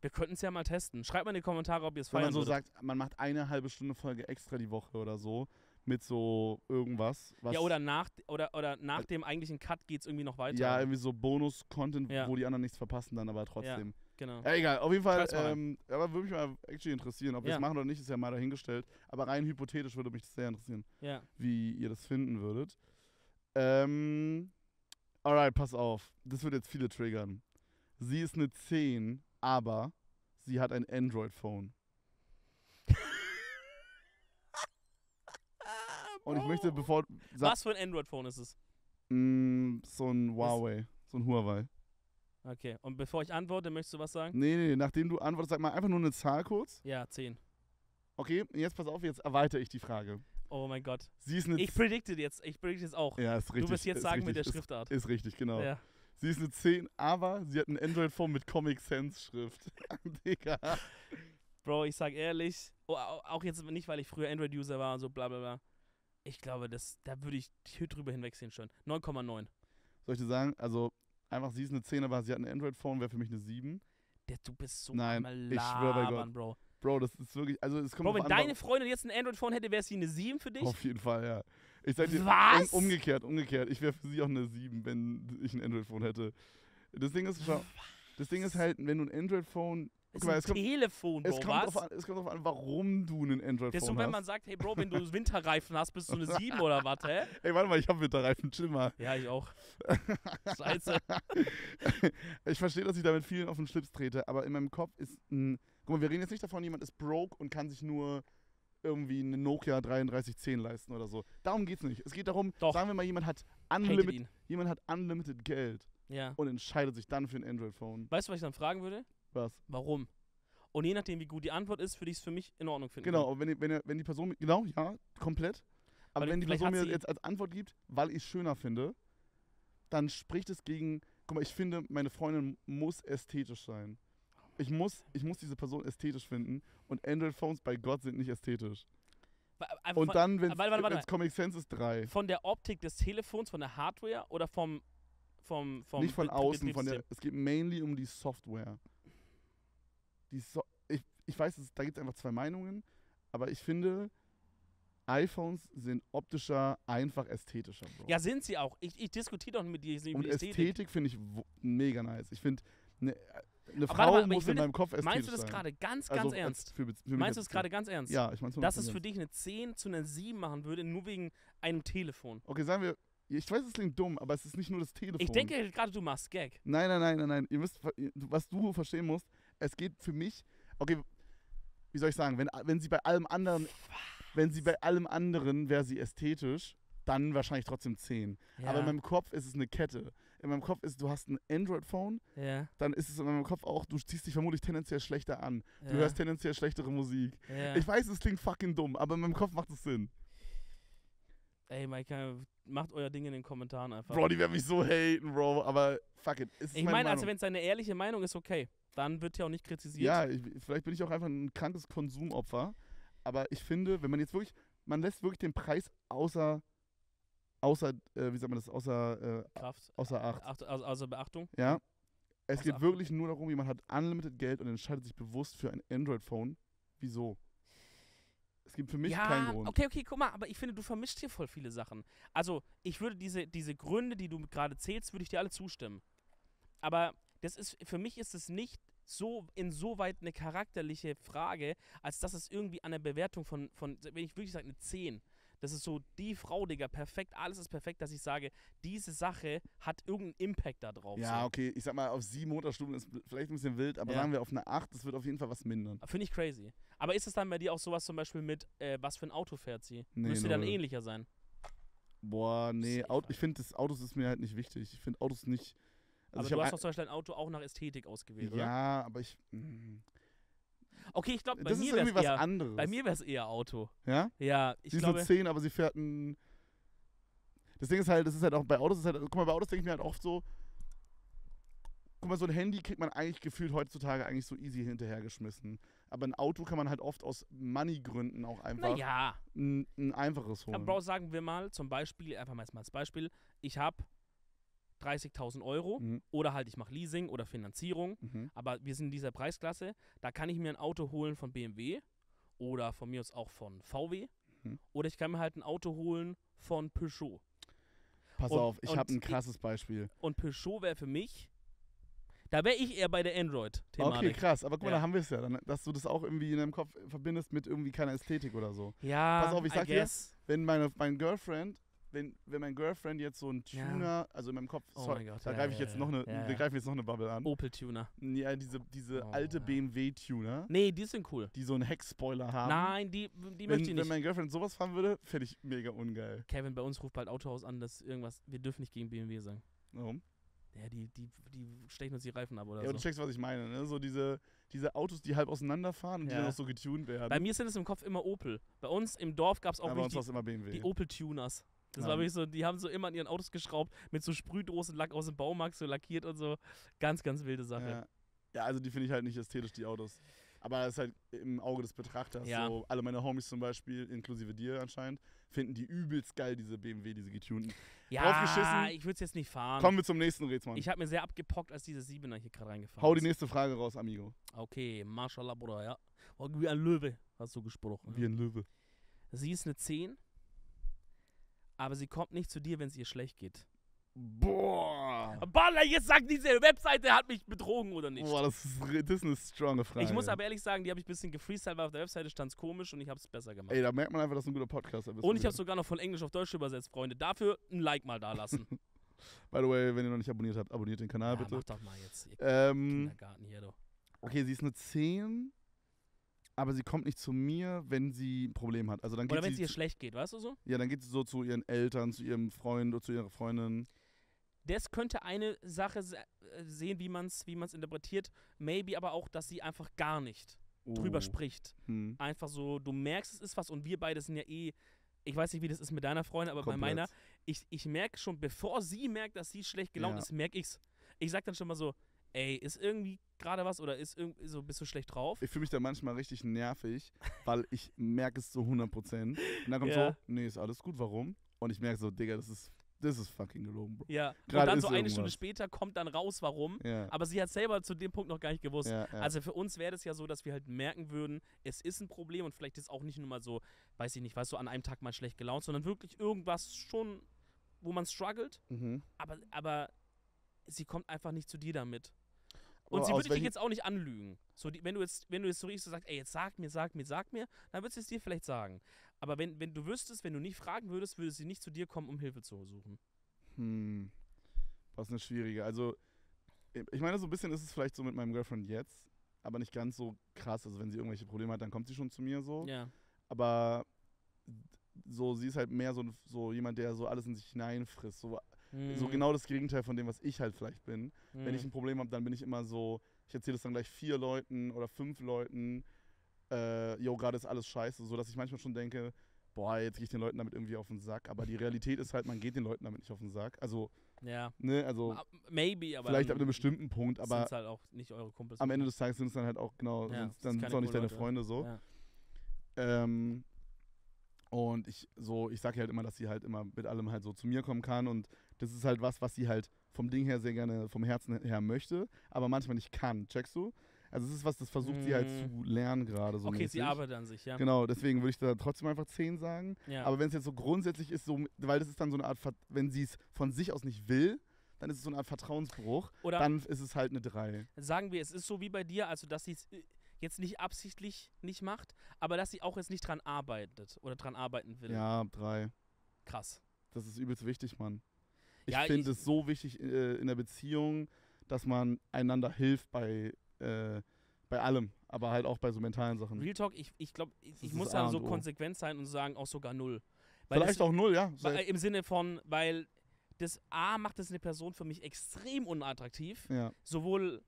Wir könnten es ja mal testen. Schreibt mal in die Kommentare, ob ihr es Wenn feiern man so würdet. sagt, man macht eine halbe Stunde Folge extra die Woche oder so, mit so irgendwas. Was Ja, oder nach, oder, oder nach dem eigentlichen Cut geht es irgendwie noch weiter. Ja, irgendwie so Bonus-Content, Ja. wo die anderen nichts verpassen dann, aber trotzdem. Genau. Ja, egal, auf jeden Fall, ähm, aber würde mich mal actually interessieren, ob wir Ja. es machen oder nicht, ist ja mal dahingestellt. Aber rein hypothetisch würde mich das sehr interessieren, Ja. wie ihr das finden würdet. Ähm, alright, pass auf. Das wird jetzt viele triggern. Sie ist eine 10, aber sie hat ein Android-Phone. Und ich möchte, bevor. Was für ein Android-Phone ist es? Mm, so ein Huawei. So ein Huawei. Okay, und bevor ich antworte, möchtest du was sagen? Nee, nee, nachdem du antwortest, sag mal einfach nur eine Zahl kurz. Ja, 10. Okay, jetzt pass auf, jetzt erweitere ich die Frage. Oh mein Gott. Sie ist eine Ich predikte jetzt, ich predikte jetzt auch. Ja, ist richtig. du wirst jetzt sagen mit der richtig, Schriftart. Ist, ist richtig, genau. Ja. Sie ist eine 10, aber sie hat ein Android-Phone mit Comic Sans Schrift. Digga. Bro, ich sag ehrlich, oh, au- auch jetzt nicht, weil ich früher Android-User war und so bla bla bla. Ich glaube, das, da würde ich hier drüber hinwegsehen schon. 9,9. Soll ich dir sagen, also einfach sie ist eine 10, aber sie hat ein Android-Phone, wäre für mich eine 7. Der, du bist so Nein, am ich schwör bei Labern, Bro. Bro, das ist wirklich, also es kommt Bro, wenn an, deine Freundin jetzt ein Android-Phone hätte, wäre sie eine 7 für dich? Auf jeden Fall, ja. Ich sag dir, Was? um, umgekehrt, umgekehrt. Ich wäre für sie auch eine 7, wenn ich ein Android-Phone hätte. Das Ding ist, schau, das Ding ist halt, wenn du ein Android-Phone, guck mal, es kommt, Telefon, Bro, es, kommt was? an, es kommt drauf an, warum du ein Das ist Android-Phone so, wenn hast. man sagt, hey Bro, wenn du Winterreifen hast, bist du eine 7 oder was, hä? Ey, warte mal, ich hab Winterreifen, chill mal. Ja, ich auch. Scheiße. ich verstehe, dass ich damit vielen auf den Schlips trete, aber in meinem Kopf ist ein. Guck mal, wir reden jetzt nicht davon, jemand ist broke und kann sich nur irgendwie eine Nokia 3310 leisten oder so. Darum geht's nicht. Es geht darum, Doch. sagen wir mal, jemand hat, Hatet unlimit, ihn. jemand hat unlimited Geld Ja. und entscheidet sich dann für ein Android-Phone. Weißt du, was ich dann fragen würde? Was? Warum? Und je nachdem, wie gut die Antwort ist, würde ich es für mich in Ordnung finden. Genau, und wenn, die- wenn, wenn die Person, genau, ja, komplett. Aber Weil wenn die vielleicht Person hat mir sie- jetzt als Antwort gibt, weil ich es schöner finde, dann spricht es gegen, guck mal, ich finde, meine Freundin muss ästhetisch sein. Ich muss, ich muss diese Person ästhetisch finden und Android-Phones bei Gott sind nicht ästhetisch. Wa- einfach Und von, dann, wenn warte, warte, warte. es Comic Sans ist, drei. von der Optik des Telefons, von der Hardware oder vom. vom, vom Nicht von außen, von der, Betriebssystem? es geht mainly um die Software. Die so ich, ich weiß, da gibt es einfach zwei Meinungen, aber ich finde, iPhones sind optischer, einfach ästhetischer, Bro. Ja, sind sie auch. Ich, ich diskutiere doch mit dir über Und Ästhetik, Ästhetik. finde ich mega nice. Ich finde, eine ne Frau mal, muss in meinem Kopf ästhetisch Meinst du das sein. gerade ganz, Also ganz als- ernst? Für, für Meinst du das gerade ganz ernst? Ja, ich meine Dass es für dich eine 10 zu einer 7 machen würde, nur wegen einem Telefon. Okay, sagen wir, ich weiß, es klingt dumm, aber es ist nicht nur das Telefon. Ich denke gerade, du machst Gag. Nein, nein, nein, nein, nein. Ihr müsst, was du verstehen musst, es geht für mich, okay, wie soll ich sagen, wenn, wenn sie bei allem anderen, wenn sie bei allem anderen wäre sie ästhetisch, dann wahrscheinlich trotzdem 10. Aber in meinem Kopf ist es eine Kette. In meinem Kopf ist, du hast ein Android-Phone, ja, dann ist es in meinem Kopf auch, du ziehst dich vermutlich tendenziell schlechter an. Du ja, hörst tendenziell schlechtere Musik. ja. Ich weiß, es klingt fucking dumm, aber in meinem Kopf macht es Sinn. Ey, Mike, macht euer Ding in den Kommentaren einfach. Bro, die werden mich so haten, Bro, aber fuck it. Ich meine meine, also wenn es eine ehrliche Meinung ist, okay. Dann wird ja auch nicht kritisiert. Ja, ich, vielleicht bin ich auch einfach ein krankes Konsumopfer. Aber ich finde, wenn man jetzt wirklich, man lässt wirklich den Preis außer, außer, äh, wie sagt man das, außer, äh, Kraft. außer Acht. Acht, also, also Beachtung. Ja. Es Außer geht Acht. wirklich nur darum, jemand hat unlimited Geld und entscheidet sich bewusst für ein Android-Phone. Wieso? Es gibt für mich ja, keinen Grund. okay, okay, guck mal, aber ich finde, du vermischst hier voll viele Sachen. Also, ich würde diese, diese Gründe, die du gerade zählst, würde ich dir alle zustimmen. Aber das ist, für mich ist es nicht so insoweit eine charakterliche Frage, als dass es irgendwie an der Bewertung von, von wenn ich wirklich sage, eine 10. Das ist so die Frau, Digga, perfekt, alles ist perfekt, dass ich sage, diese Sache hat irgendeinen Impact da drauf. Ja, so. okay, ich sag mal, auf sieben Motorstunden ist vielleicht ein bisschen wild, aber Ja. sagen wir auf eine acht, das wird auf jeden Fall was mindern. Finde ich crazy. Aber ist es dann bei dir auch sowas zum Beispiel mit, äh, was für ein Auto fährt sie? Nee, Müsste dann ähnlicher sein. Boah, nee, Auto, ich finde, das Autos ist mir halt nicht wichtig. Ich finde Autos nicht. Aber Also du ich hast doch zum Beispiel ein Auto auch nach Ästhetik ausgewählt, oder? Ja, aber ich. mm, Okay, ich glaube, bei Das ist mir wäre es was eher, anderes. bei mir wär's eher Auto. Ja? Ja, ich sie ist glaube, nur 10, aber sie fährt ein. Das Ding ist halt, das ist halt auch bei Autos, ist halt, guck mal, bei Autos denke ich mir halt oft so. Guck mal, so ein Handy kriegt man eigentlich gefühlt heutzutage eigentlich so easy hinterhergeschmissen. Aber ein Auto kann man halt oft aus Money-Gründen auch einfach naja, ein, ein einfaches aber holen. Bro, sagen wir mal zum Beispiel, einfach mal als Beispiel, ich habe 30.000 Euro Mhm. oder halt ich mache Leasing oder Finanzierung, Mhm. aber wir sind in dieser Preisklasse, da kann ich mir ein Auto holen von BMW oder von mir aus auch von VW Mhm. oder ich kann mir halt ein Auto holen von Peugeot. Pass Und- auf, ich habe ein krasses Beispiel. Und Peugeot wäre für mich, da wäre ich eher bei der Okay, Android-Thematik. krass. Aber guck mal, Ja. da haben wir es ja. Dann, dass du das auch irgendwie in deinem Kopf verbindest mit irgendwie keiner Ästhetik oder so. ja, Pass auf, ich I sag dir. Wenn meine mein Girlfriend, wenn, wenn mein Girlfriend jetzt so ein Ja. Tuner, also in meinem Kopf, Oh sorry, mein Gott, da ja, greife ich ja, jetzt ja. noch eine, Ja, wir ja. greifen jetzt noch eine Bubble an. Opel-Tuner. Ja, diese, diese Oh, alte ja. BMW-Tuner, Nee, die sind cool. die so einen Heckspoiler haben. Nein, die, die wenn, möchte ich wenn nicht. meine Girlfriend sowas fahren würde, fände ich mega ungeil. Kevin, bei uns ruft bald Autohaus an, dass irgendwas, wir dürfen nicht gegen BMW sagen. Warum? Ja, die, die, die stechen uns die Reifen ab oder Ja, aber du so. checkst, was ich meine, ne? So diese, diese Autos, die halb auseinanderfahren und die Ja. dann auch so getunt werden. Bei mir sind es im Kopf immer Opel. Bei uns im Dorf gab es auch wirklich war es immer BMW. die, die Opel-Tuners. Das Ja. war wirklich so, die haben so immer an ihren Autos geschraubt, mit so Sprühdosenlack aus dem Baumarkt so lackiert und so. Ganz, ganz wilde Sache. Ja. ja, also die finde ich halt nicht ästhetisch, die Autos. Aber das ist halt im Auge des Betrachters. Ja. So, alle meine Homies zum Beispiel, inklusive dir anscheinend, finden die übelst geil, diese BMW, diese getunten. Ja, ich würde es jetzt nicht fahren. Kommen wir zum nächsten Rätsmann. Ich habe mir sehr abgepockt, als diese Siebener hier gerade reingefahren Hau die ist. nächste Frage raus, Amigo. Okay, Mashallah, Bruder, ja. Oh, Wie ein Löwe, hast du gesprochen. Wie ein Löwe. Sie ist eine 10, aber sie kommt nicht zu dir, wenn es ihr schlecht geht. Boah. Baller, jetzt sagt diese Webseite, hat mich betrogen oder nicht. Boah, das ist, das ist eine stronge Frage. ich muss aber ehrlich sagen, die habe ich ein bisschen gefreestylt, weil auf der Webseite stand es komisch und ich habe es besser gemacht. Ey, da merkt man einfach, dass du ein guter Podcaster bist. und ich habe sogar noch von Englisch auf Deutsch übersetzt, Freunde. Dafür ein Like mal da lassen. By the way, wenn ihr noch nicht abonniert habt, abonniert den Kanal ja, bitte. mach doch mal jetzt, Ähm, Kindergarten hier, du. okay, sie ist eine 10, aber sie kommt nicht zu mir, wenn sie ein Problem hat. Also dann Oder wenn es ihr schlecht geht, weißt du so? ja, dann geht sie so zu ihren Eltern, zu ihrem Freund oder zu ihrer Freundin. Das könnte eine Sache äh, sehen, wie man es wie man's interpretiert. Maybe aber auch, dass sie einfach gar nicht drüber Oh. spricht. Hm. Einfach so, du merkst, es ist was und wir beide sind ja eh. Ich weiß nicht, wie das ist mit deiner Freundin, aber bei Komplett. meiner, ich, ich merke schon, bevor sie merkt, dass sie schlecht gelaunt Ja. ist, merke ich's. Ich sag dann schon mal so, ey, ist irgendwie gerade was oder ist irgendwie so, bist du schlecht drauf? Ich fühle mich da manchmal richtig nervig, weil ich merke es zu 100%. Und dann kommt Ja. so, nee, ist alles gut, warum? Und ich merke so, Digga, das ist, das ist fucking gelogen, Bro. Ja. Und Gerade dann so eine Stunde später kommt dann raus, warum. Ja. Aber sie hat selber zu dem Punkt noch gar nicht gewusst. ja, ja. Also für uns wäre das ja so, dass wir halt merken würden, es ist ein Problem und vielleicht ist auch nicht nur mal so, weiß ich nicht, weißt du, an einem Tag mal schlecht gelaunt, sondern wirklich irgendwas schon, wo man struggelt, mhm. aber, aber sie kommt einfach nicht zu dir damit. Und sie würde dich jetzt auch nicht anlügen. So, die, wenn du jetzt, wenn du jetzt so richtig so sagst, ey, jetzt sag mir, sag mir, sag mir, dann würde sie es dir vielleicht sagen. Aber wenn, wenn du wüsstest, wenn du nicht fragen würdest, würde sie nicht zu dir kommen, um Hilfe zu suchen. Hm. Was eine schwierige. Also, ich meine, so ein bisschen ist es vielleicht so mit meinem Girlfriend jetzt, aber nicht ganz so krass. Also, wenn sie irgendwelche Probleme hat, dann kommt sie schon zu mir so. Ja. Aber so, sie ist halt mehr so, so jemand, der so alles in sich hineinfrisst. So, so Mhm. genau das Gegenteil von dem, was ich halt vielleicht bin. Wenn ich Mhm. ein Problem habe, dann bin ich immer so, ich erzähle es dann gleich vier Leuten oder fünf Leuten, äh, yo, gerade ist alles scheiße, so dass ich manchmal schon denke, boah, jetzt gehe ich den Leuten damit irgendwie auf den Sack. Aber die Realität ist halt, man geht den Leuten damit nicht auf den Sack. Also, Ja. ne, also Ma- Maybe, aber. vielleicht ab einem bestimmten Punkt, aber halt auch nicht eure Kumpels. am Ende des Tages sind es dann halt auch, genau, Ja, dann sind es auch nicht deine Leute. Freunde so. Ja. Ähm, und ich so, ich sage halt immer, dass sie halt immer mit allem halt so zu mir kommen kann und das ist halt was, was sie halt vom Ding her sehr gerne vom Herzen her möchte, aber manchmal nicht kann. Checkst du? Also es ist was, das versucht sie halt Mm. zu lernen gerade so okay, mäßig. sie arbeitet an sich, ja. Genau, deswegen würde ich da trotzdem einfach 10 sagen. ja. Aber wenn es jetzt so grundsätzlich ist, so, weil das ist dann so eine Art, wenn sie es von sich aus nicht will, dann ist es so eine Art Vertrauensbruch. Oder Dann ist es halt eine 3. sagen wir, es ist so wie bei dir, also dass sie es äh, jetzt nicht absichtlich nicht macht, aber dass sie auch jetzt nicht dran arbeitet oder dran arbeiten will. Ja, 3. Krass. Das ist übelst wichtig, Mann. Ich Ja, finde es so wichtig äh, in der Beziehung, dass man einander hilft bei, äh, bei allem, aber halt auch bei so mentalen Sachen. Real Talk, ich, ich glaube, ich, ich muss dann so konsequent sein und sagen auch sogar null. Weil Vielleicht das, auch null, ja. weil, Im Sinne von, weil das A macht das eine Person für mich extrem unattraktiv. ja. Sowohl,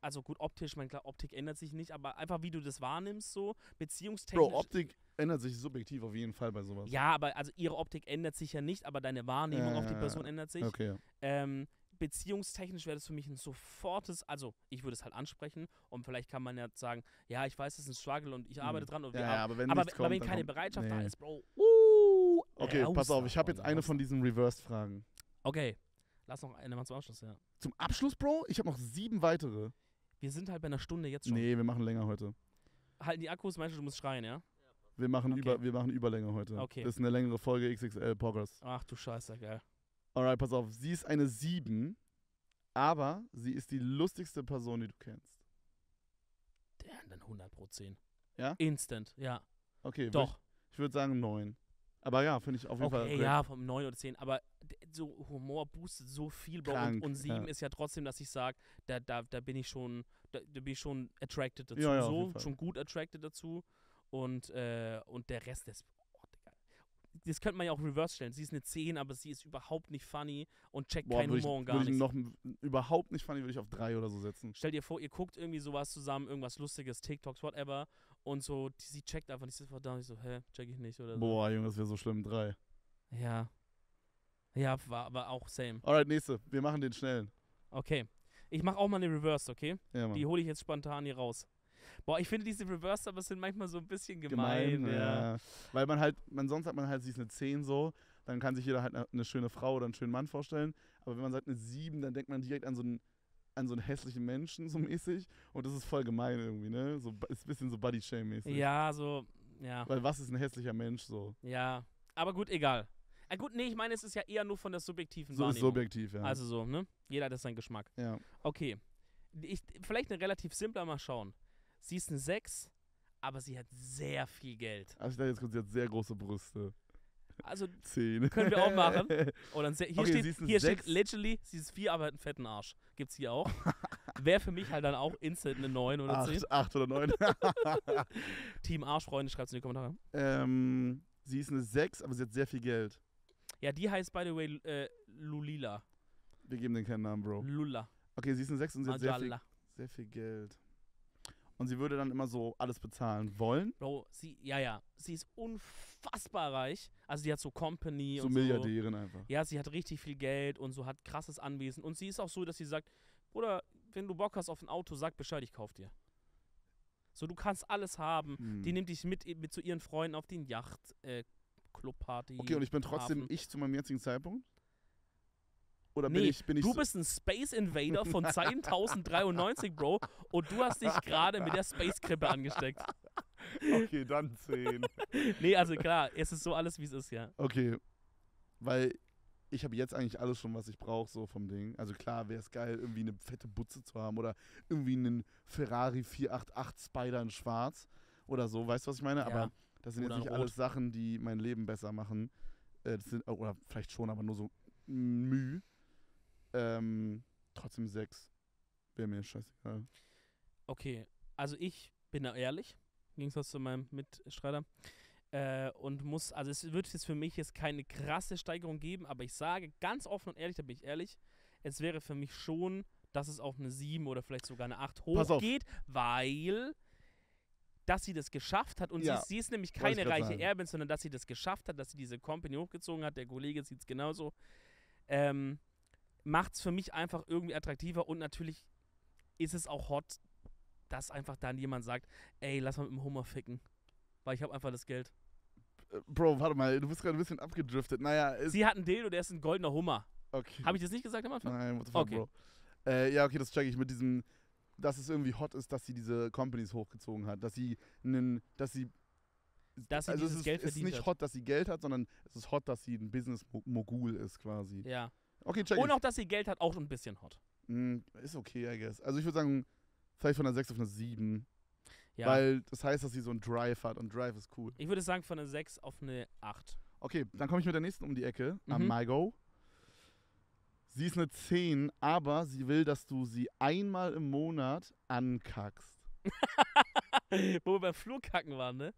also gut, optisch, mein klar, Optik ändert sich nicht, aber einfach wie du das wahrnimmst, so beziehungstechnisch. Bro, Optik ändert sich subjektiv auf jeden Fall bei sowas. Ja, aber also ihre Optik ändert sich ja nicht, aber deine Wahrnehmung Ja, auf die Person ändert sich. Okay. Ähm, beziehungstechnisch wäre das für mich ein sofortes, also ich würde es halt ansprechen und vielleicht kann man ja sagen, ja, ich weiß, es ist ein Struggle und ich arbeite dran und Mhm. Ja, wir ja, aber wenn aber, nichts aber kommt, wenn keine kommt- Bereitschaft da nee. ist, Bro. Uh, Okay, raus pass auf, ich habe jetzt eine von diesen Reversed-Fragen. Okay, lass noch eine mal zum Abschluss, ja. Zum Abschluss, Bro, ich habe noch sieben weitere. Wir sind halt bei einer Stunde jetzt schon. Nee, wir machen länger heute. Halten die Akkus, meinst du, du musst schreien, ja? Wir machen, Okay. über, wir machen Überlänge heute. Okay. Das ist eine längere Folge XXL Progress. Ach du Scheiße, geil. Alright, pass auf. Sie ist eine 7, aber sie ist die lustigste Person, die du kennst. Der, dann 100 pro 10. Ja? Instant, ja. Okay, würd Doch. Ich, ich würde sagen 9. Aber ja, finde ich auf jeden Fall. Okay, ja, vom 9 oder 10, aber so Humor boostet so viel, Bro. Krank, und, und 7 ja. ist ja trotzdem, dass ich sage, da, da, da bin ich schon, da, da bin ich schon attracted dazu. Ja, ja, so, schon gut attracted dazu. Und, äh, und der Rest ist. Oh, Digga. Das könnte man ja auch reverse stellen. Sie ist eine 10, aber sie ist überhaupt nicht funny und checkt Boah, keinen Humor und gar nichts. noch überhaupt nicht funny, würde ich auf 3 oder so setzen. Stell dir vor, ihr guckt irgendwie sowas zusammen, irgendwas Lustiges, TikToks, whatever. Und so, die, sie checkt einfach nicht da und ich so, hä, check ich nicht oder so. Boah, Junge, das wäre so schlimm. 3. Ja. Ja, war, war auch same. Alright, nächste. Wir machen den schnellen. Okay. Ich mach auch mal eine Reverse, okay? Ja. Die hole ich jetzt spontan hier raus. Boah, ich finde diese Reverse aber sind manchmal so ein bisschen gemein. ja. Weil man halt, man sonst hat man halt, sie ist eine 10 so, dann kann sich jeder halt eine, schöne Frau oder einen schönen Mann vorstellen. Aber wenn man sagt eine 7, dann denkt man direkt an so einen, an so einen hässlichen Menschen so mäßig. Und das ist voll gemein irgendwie, ne? So, ist ein bisschen so Body-Shame-mäßig. Ja, so, ja, Weil was ist ein hässlicher Mensch so? ja. Aber gut, egal. Ah, gut, nee, ich meine, es ist ja eher nur von der subjektiven So ist Wahrnehmung. subjektiv, ja. Also so, ne? Jeder hat das seinen Geschmack. ja. Okay. Ich, vielleicht eine relativ simpler mal schauen. Sie ist eine 6, aber sie hat sehr viel Geld. Also ich dachte jetzt kurz, sie hat sehr große Brüste. Also, 10. Können wir auch machen. ein Se hier Okay, steht, hier steht literally, sie ist 4, aber hat einen fetten Arsch. Gibt's hier auch. Wäre für mich halt dann auch instant eine 9 oder 10. 8, 8 oder 9. Team Arschfreunde, schreibt's in die Kommentare. ähm, sie ist eine 6, aber sie hat sehr viel Geld. Ja, die heißt, by the way, äh, Lulila. Wir geben den keinen Namen, Bro. Lulla. Okay, sie ist eine 6 und sie hat sehr viel, sehr viel Geld. Und sie würde dann immer so alles bezahlen wollen. Bro, sie, ja, ja, sie ist unfassbar reich. Also die hat so Company So und Milliardärin einfach. Ja, sie hat richtig viel Geld und so hat krasses Anwesen. Und sie ist auch so, dass sie sagt, Bruder, wenn du Bock hast auf ein Auto, sag Bescheid, ich kauf dir. So, du kannst alles haben. Hm. Die nimmt dich mit, mit zu ihren Freunden auf den Yacht, äh, Clubparty. Okay, und ich bin trotzdem Hafen. ich zu meinem jetzigen Zeitpunkt? Oder bin Nee, ich, bin ich Du bist ein Space Invader von 10.093, Bro, und du hast dich gerade mit der Space-Krippe angesteckt. Okay, dann 10. Nee, also klar, es ist so alles, wie es ist, ja. okay. Weil ich habe jetzt eigentlich alles schon, was ich brauche, so vom Ding. Also klar wäre es geil, irgendwie eine fette Butze zu haben oder irgendwie einen Ferrari 488 Spider in schwarz oder so, weißt du, was ich meine? Ja. Aber das sind Oder jetzt nicht alles Sachen, die mein Leben besser machen. Äh, das sind, oder vielleicht schon, aber nur so Mühe. Ähm, trotzdem 6. Wäre mir scheißegal. Okay, also ich bin da ehrlich, im Gegensatz zu meinem Mitstreiter. Äh, und muss, also es wird jetzt für mich jetzt keine krasse Steigerung geben, aber ich sage ganz offen und ehrlich, da bin ich ehrlich, es wäre für mich schon, dass es auf eine 7 oder vielleicht sogar eine 8 Pass auf. hochgeht, weil dass sie das geschafft hat und Ja, sie, ist, sie ist nämlich keine reiche sagen. Erbin, sondern dass sie das geschafft hat, dass sie diese Company hochgezogen hat, der Kollege sieht es genauso, ähm, macht es für mich einfach irgendwie attraktiver und natürlich ist es auch hot, dass einfach dann jemand sagt, ey, lass mal mit dem Hummer ficken, weil ich habe einfach das Geld. Äh, Bro, warte mal, du bist gerade ein bisschen abgedriftet. Naja. Sie hat einen Dildo, der ist ein goldener Hummer. okay. Habe ich das nicht gesagt am Anfang? Nein, what the fuck, Okay. Bro. Äh, ja, okay, das check ich mit diesem, dass es irgendwie hot ist, dass sie diese Companies hochgezogen hat. Dass sie einen, dass sie. Dass sie also dieses es ist, Geld es ist verdient nicht hot, dass sie Geld hat, sondern es ist hot, dass sie ein Business-Mogul ist quasi. Ja. Okay, check Und auch, dass sie Geld hat, auch ein bisschen hot. Mm, ist okay, I guess. Also ich würde sagen, vielleicht von einer 6 auf eine 7. Ja. Weil das heißt, dass sie so einen Drive hat und Drive ist cool. ich würde sagen, von einer 6 auf eine 8. Okay, dann komme ich mit der nächsten um die Ecke. Am Mhm. MyGo. Sie ist eine 10, aber sie will, dass du sie einmal im Monat ankackst. Wo wir beim Flurkacken waren, ne?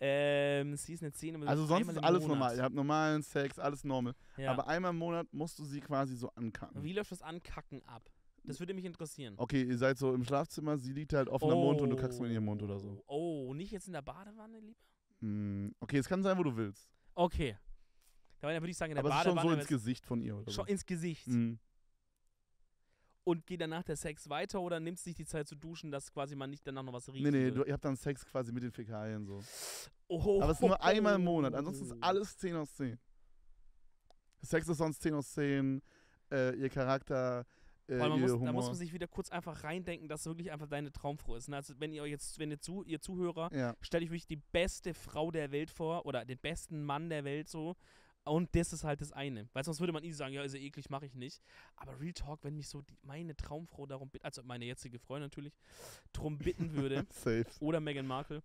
Ähm, sie ist eine 10. aber Also sonst ist alles normal. Ihr habt normalen Sex, alles normal. Ja. Aber einmal im Monat musst du sie quasi so ankacken. Wie läuft das Ankacken ab? Das würde mich interessieren. Okay, ihr seid so im Schlafzimmer, sie liegt halt offener Mund und du kackst mal in ihren Mund oder so. Oh, nicht jetzt in der Badewanne lieber? Mm, Okay, es kann sein, wo du willst. Okay. Dann würde ich sagen, in der Aber es ist schon Badewanne. so ins Gesicht von ihr oder so. schon ins Gesicht. Mm. Und geht danach der Sex weiter oder nimmst dich die Zeit zu duschen, dass quasi man nicht danach noch was riecht? Nee, nee, du, ihr habt dann Sex quasi mit den Fäkalien so. oh, Aber es ist nur einmal im Monat, ansonsten ist alles 10 aus 10. Sex ist sonst 10 aus 10, äh, ihr Charakter, äh, ihr muss, Humor. da muss man sich wieder kurz einfach reindenken, dass es wirklich einfach deine Traumfrau ist. Ne? Also wenn ihr jetzt, wenn ihr zu, ihr Zuhörer, ja, stellt euch wirklich die beste Frau der Welt vor oder den besten Mann der Welt so. Und das ist halt das eine. Weil sonst würde man easy sagen, ja, ist ja eklig, mache ich nicht. Aber Real Talk, wenn mich so die, meine Traumfrau darum bittet, also meine jetzige Freundin natürlich, drum bitten würde, safe. oder Meghan Markle,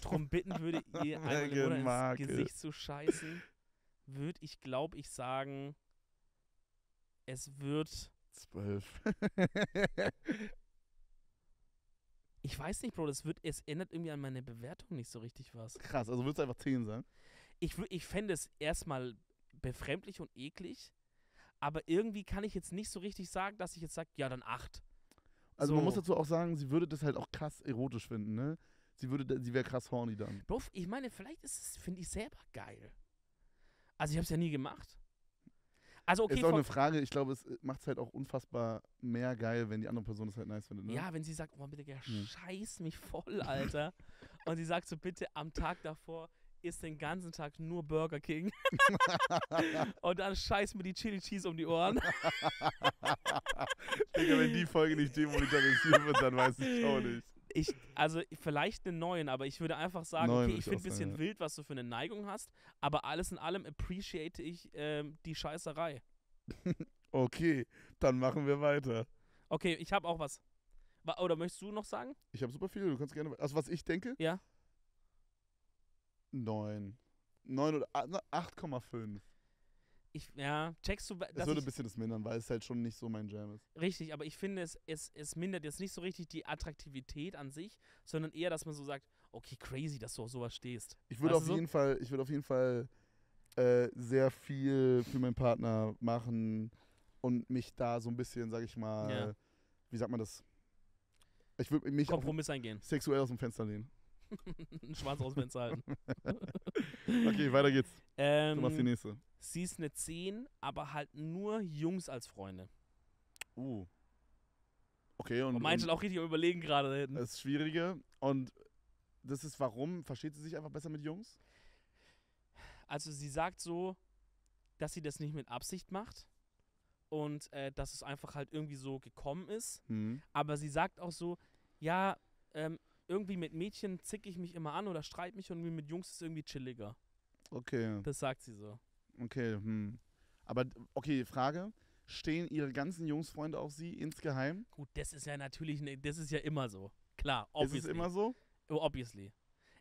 drum bitten würde, ihr einmal ins. Gesicht zu scheißen, würde ich, glaube ich, sagen, es wird, 12. ich weiß nicht, Bro, das wird, es ändert irgendwie an meine Bewertung nicht so richtig was. Krass, also würdest du einfach 10 sagen? Ich, ich fände es erstmal befremdlich und eklig, aber irgendwie kann ich jetzt nicht so richtig sagen, dass ich jetzt sage, ja, dann 8. Also man muss So. dazu auch sagen, sie würde das halt auch krass erotisch finden, ne? Sie würde, sie wäre krass horny dann. Bro, ich meine, vielleicht ist es, finde ich selber geil. Also ich habe es ja nie gemacht. Also okay, ist auch eine Frage, ich glaube, es macht es halt auch unfassbar mehr geil, wenn die andere Person das halt nice findet, ne? Ja, wenn sie sagt, oh bitte, ja, scheiß mich voll, Alter. und sie sagt so, bitte am Tag davor isst den ganzen Tag nur Burger King. und dann scheiß mir die Chili Cheese um die Ohren. Digga, wenn die Folge nicht demonetarisiert wird, dann weiß ich auch nicht. Ich, also vielleicht einen neuen, aber ich würde einfach sagen, Neun okay, ich finde ein bisschen ja. wild, was du für eine Neigung hast, aber alles in allem appreciate ich ähm, die Scheißerei. Okay, dann machen wir weiter. Okay, ich habe auch was. Wa- Oder möchtest du noch sagen? Ich habe super viel, du kannst gerne. Also, was ich denke? Ja. 9. 9 oder ah, na, 8,5. Ich, ja, checkst du, Es dass würde ein bisschen das mindern, weil es halt schon nicht so mein Jam ist. Richtig, aber ich finde, es, es, es mindert jetzt nicht so richtig die Attraktivität an sich, sondern eher, dass man so sagt, okay, crazy, dass du auf sowas stehst. Ich würde auf so? jeden Fall, ich würde auf jeden Fall äh, sehr viel für meinen Partner machen und mich da so ein bisschen, sag ich mal, Ja. wie sagt man das? Ich würde mich Kompromiss eingehen. sexuell aus dem Fenster lehnen. Ein Schwanz aus dem halten. Okay, weiter geht's. Du machst die ähm, nächste. sie ist eine 10, aber halt nur Jungs als Freunde. Uh. Okay, und, Und schon auch richtig Überlegen gerade da hinten. das Schwierige. Und das ist warum? Versteht sie sich einfach besser mit Jungs? Also sie sagt so, dass sie das nicht mit Absicht macht und äh, dass es einfach halt irgendwie so gekommen ist. Hm. Aber sie sagt auch so, ja, ähm, irgendwie mit Mädchen zicke ich mich immer an oder streite mich und mit Jungs ist es irgendwie chilliger. Okay, Das sagt sie so. okay, hm. Aber, okay, Frage. Stehen ihre ganzen Jungsfreunde auf sie insgeheim? Gut, das ist ja natürlich, ne, das ist ja immer so. Klar, Ist obviously. es immer so? Oh, obviously.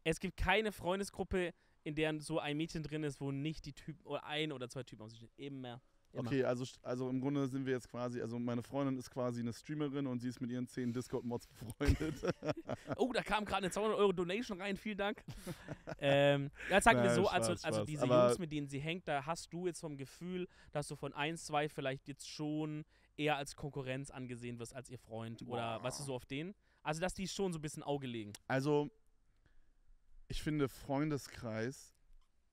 Es gibt keine Freundesgruppe, in der so ein Mädchen drin ist, wo nicht die Typen, oder ein oder zwei Typen auf sich stehen. Immer. Immer. Okay, also, also im Grunde sind wir jetzt quasi, also meine Freundin ist quasi eine Streamerin und sie ist mit ihren zehn Discord-Mods befreundet. Oh, da kam gerade eine 200 Euro Donation rein, vielen Dank. ähm, ja, sagen wir Nein, so, Spaß, also, also Spaß. diese Aber- Jungs, mit denen sie hängt, da hast du jetzt vom Gefühl, dass du von 1, 2 vielleicht jetzt schon eher als Konkurrenz angesehen wirst als ihr Freund. Oder Boah. weißt du, so auf den? Also, dass die schon so ein bisschen Auge legen. Also, ich finde, Freundeskreis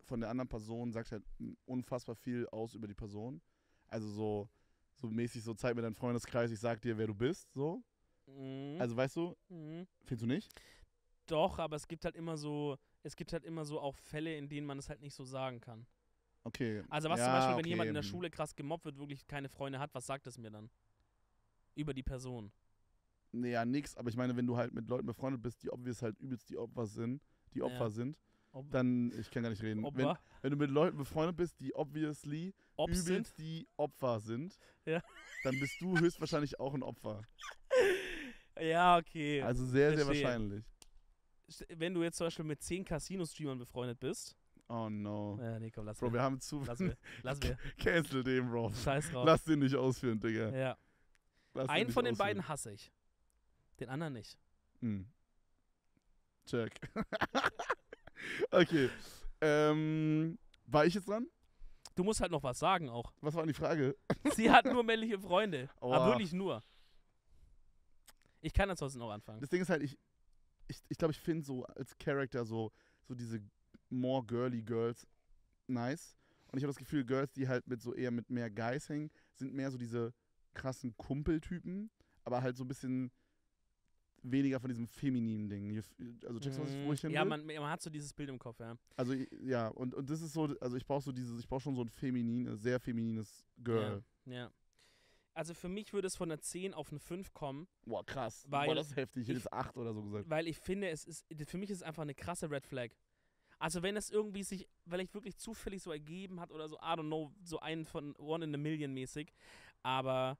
von der anderen Person sagt halt unfassbar viel aus über die Person. Also so, so mäßig so, zeig mir deinen Freundeskreis, ich sag dir, wer du bist, so. Mhm. Also weißt du, mhm. findest du nicht? Doch, aber es gibt halt immer so, es gibt halt immer so auch Fälle, in denen man es halt nicht so sagen kann. Okay. Also was ja, zum Beispiel, wenn okay, jemand in der hm. Schule krass gemobbt wird, wirklich keine Freunde hat, was sagt es mir dann? Über die Person. Nee, ja, nix, aber ich meine, wenn du halt mit Leuten befreundet bist, die obvious halt übelst die Opfer sind, die Opfer Ja. sind, Ob, dann, ich kann gar nicht reden. Wenn, wenn du mit Leuten befreundet bist, die obviously Obs sind? übelst die Opfer sind, Ja. dann bist du höchstwahrscheinlich auch ein Opfer. Ja, okay. Also sehr, sehr Verstehe. wahrscheinlich. St- Wenn du jetzt zum Beispiel mit zehn Casino-Streamern befreundet bist. Oh no. Ja, nee, komm, lass Bro, wir. wir haben zu. Lass wir. Lass wir. Cancel den, Bro. Scheiß drauf. Lass den nicht ausführen, Digga. ja. Lass Einen nicht von den ausführen. beiden hasse ich. Den anderen nicht. Hm. Check. okay. Ähm, war ich jetzt dran? Du musst halt noch was sagen auch. Was war denn die Frage? Sie hat nur männliche Freunde. Aua. Aber wirklich nur. Ich kann ansonsten auch anfangen. Das Ding ist halt, ich ich, ich, glaube, ich finde so als Charakter so, so diese more girly Girls nice. Und ich habe das Gefühl, Girls, die halt mit so eher mit mehr Guys hängen, sind mehr so diese krassen Kumpeltypen, aber halt so ein bisschen weniger von diesem femininen Ding. Also checkst du, was ich, wo ich hin Mm, ja, will? man, man hat so dieses Bild im Kopf, ja. Also ja, und, und das ist so, also ich brauche so dieses, ich brauche schon so ein feminin, sehr feminines Girl. Ja, ja. Also für mich würde es von einer 10 auf eine 5 kommen, Boah, krass. Weil Boah, das ist heftig. Ich hätte ich- jetzt 8 oder so gesagt. weil ich finde, es ist, für mich ist es einfach eine krasse Red Flag. Also wenn es irgendwie sich vielleicht wirklich zufällig so ergeben hat oder so, I don't know, so einen von One in a Million mäßig, aber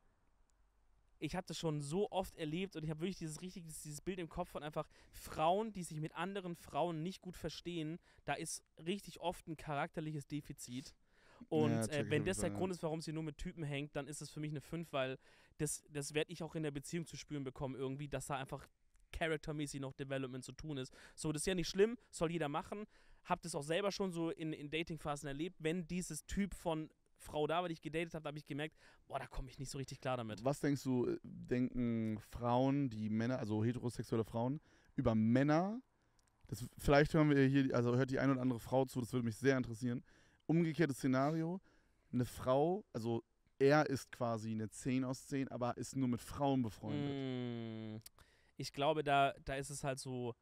ich habe das schon so oft erlebt und ich habe wirklich dieses richtig, dieses Bild im Kopf von einfach Frauen, die sich mit anderen Frauen nicht gut verstehen, da ist richtig oft ein charakterliches Defizit. Und Ja, äh, wenn das der Grund ist, warum sie nur mit Typen hängt, dann ist es für mich eine 5, weil das, das werde ich auch in der Beziehung zu spüren bekommen irgendwie, dass da einfach charaktermäßig noch Development zu tun ist. So, das ist ja nicht schlimm, soll jeder machen. Hab das auch selber schon so in, in Datingphasen erlebt. Wenn dieses Typ von Frau da war, die ich gedatet habe, habe ich gemerkt, boah, da komme ich nicht so richtig klar damit. Was denkst du, äh, denken Frauen, die Männer, also heterosexuelle Frauen, über Männer? Das, vielleicht hören wir hier, also hört die eine oder andere Frau zu, das würde mich sehr interessieren. Umgekehrtes Szenario, eine Frau, also er ist quasi eine 10 aus 10, aber ist nur mit Frauen befreundet. Mm, ich glaube, da, da ist es halt so,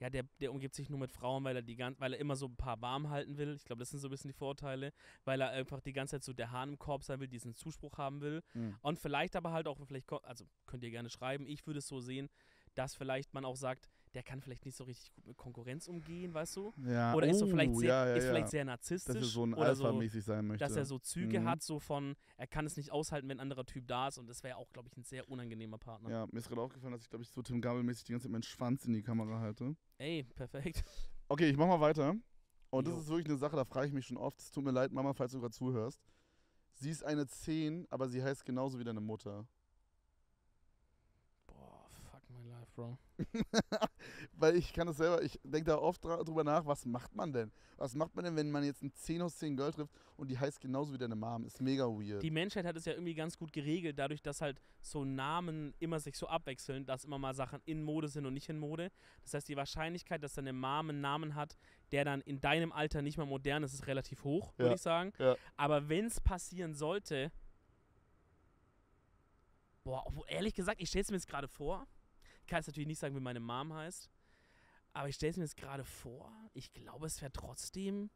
ja, der, der umgibt sich nur mit Frauen, weil er die gan weil er immer so ein paar warm halten will. Ich glaube, das sind so ein bisschen die Vorteile, weil er einfach die ganze Zeit so der Hahn im Korb sein will, diesen Zuspruch haben will. Mhm. Und vielleicht aber halt auch, vielleicht, also könnt ihr gerne schreiben, ich würde es so sehen, dass vielleicht man auch sagt, der kann vielleicht nicht so richtig gut mit Konkurrenz umgehen, weißt du? Ja, Oder ist so oh, vielleicht sehr, ja, ja, ist vielleicht sehr Dass narzisstisch er so ein oder so, Alpha-mäßig sein möchte. dass er so Züge Mhm. hat, so von, er kann es nicht aushalten, wenn ein anderer Typ da ist und das wäre auch, glaube ich, ein sehr unangenehmer Partner. Ja, mir ist gerade aufgefallen, dass ich, glaube ich, so Tim Gabel-mäßig die ganze Zeit meinen Schwanz in die Kamera halte. Ey, perfekt. Okay, ich mach mal weiter. Und das Jo. ist wirklich eine Sache, da frage ich mich schon oft. Es tut mir leid, Mama, falls du gerade zuhörst. Sie ist eine 10, aber sie heißt genauso wie deine Mutter. Boah, fuck my life, Bro. Weil ich kann das selber, ich denke da oft drüber nach, was macht man denn? Was macht man denn, wenn man jetzt ein 10 aus 10 Girl trifft und die heißt genauso wie deine Mom? Ist mega weird. Die Menschheit hat es ja irgendwie ganz gut geregelt, dadurch, dass halt so Namen immer sich so abwechseln, dass immer mal Sachen in Mode sind und nicht in Mode. Das heißt, die Wahrscheinlichkeit, dass deine Mom einen Namen hat, der dann in deinem Alter nicht mehr modern ist, ist relativ hoch, würde Ja, ich sagen. ja. Aber wenn es passieren sollte, boah, ehrlich gesagt, ich stelle es mir jetzt gerade vor. Ich kann jetzt natürlich nicht sagen, wie meine Mom heißt, aber ich stelle es mir jetzt gerade vor. Ich glaube, es wäre trotzdem.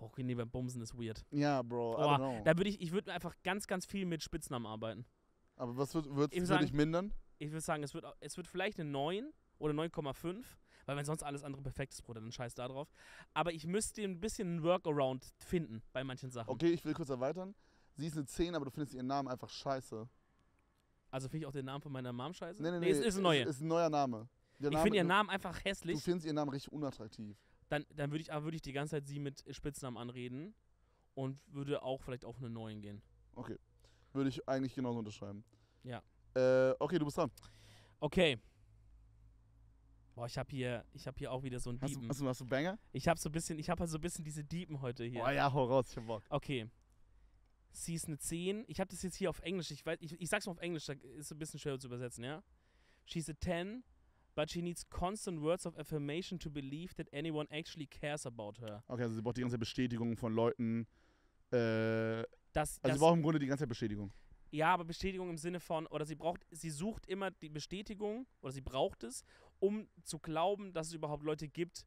Oh, okay, nee, beim Bumsen ist weird. ja, Bro, know. Da würde ich, ich würde einfach ganz, ganz viel mit Spitznamen arbeiten. Aber was Ich würd wird dich sagen- mindern? Ich würde sagen, es wird, es wird vielleicht eine 9 oder 9,5, weil wenn sonst alles andere perfekt ist, Bruder, dann scheiß da drauf. Aber ich müsste ein bisschen ein Workaround finden bei manchen Sachen. Okay, ich will kurz erweitern. Sie ist eine 10, aber du findest ihren Namen einfach scheiße. Also finde ich auch den Namen von meiner Mom scheiße? Nee, nee, nee. ist, ist eine neue. Ist, ist ein neuer Name. Der ich finde ihren du- Namen einfach Du hässlich. findest ihren Namen richtig unattraktiv. Dann, dann würde ich, würde ich die ganze Zeit sie mit Spitznamen anreden und würde auch vielleicht auf eine 9 gehen. Okay. Würde ich eigentlich genauso unterschreiben. Ja. Äh, okay, du bist dran. Okay. Boah, ich habe hier, ich habe hier auch wieder so einen Hast du, hast, du, hast du Banger? Ich habe so ein bisschen, ich habe halt so ein bisschen diese Diepen heute hier. Oh ja, hau raus, ich hab Bock. Okay. Sie ist eine 10. Ich habe das jetzt hier auf Englisch. Ich, weiß, ich, ich sag's mal auf Englisch, da ist ein bisschen schwer zu übersetzen, ja? She's a 10, but she needs constant words of affirmation to believe that anyone actually cares about her. Okay, also sie braucht die ganze Bestätigung von Leuten. Äh, also Das, sie das, braucht im Grunde die ganze Bestätigung. ja, aber Bestätigung im Sinne von, oder sie braucht, sie sucht immer die Bestätigung, oder sie braucht es, um zu glauben, dass es überhaupt Leute gibt,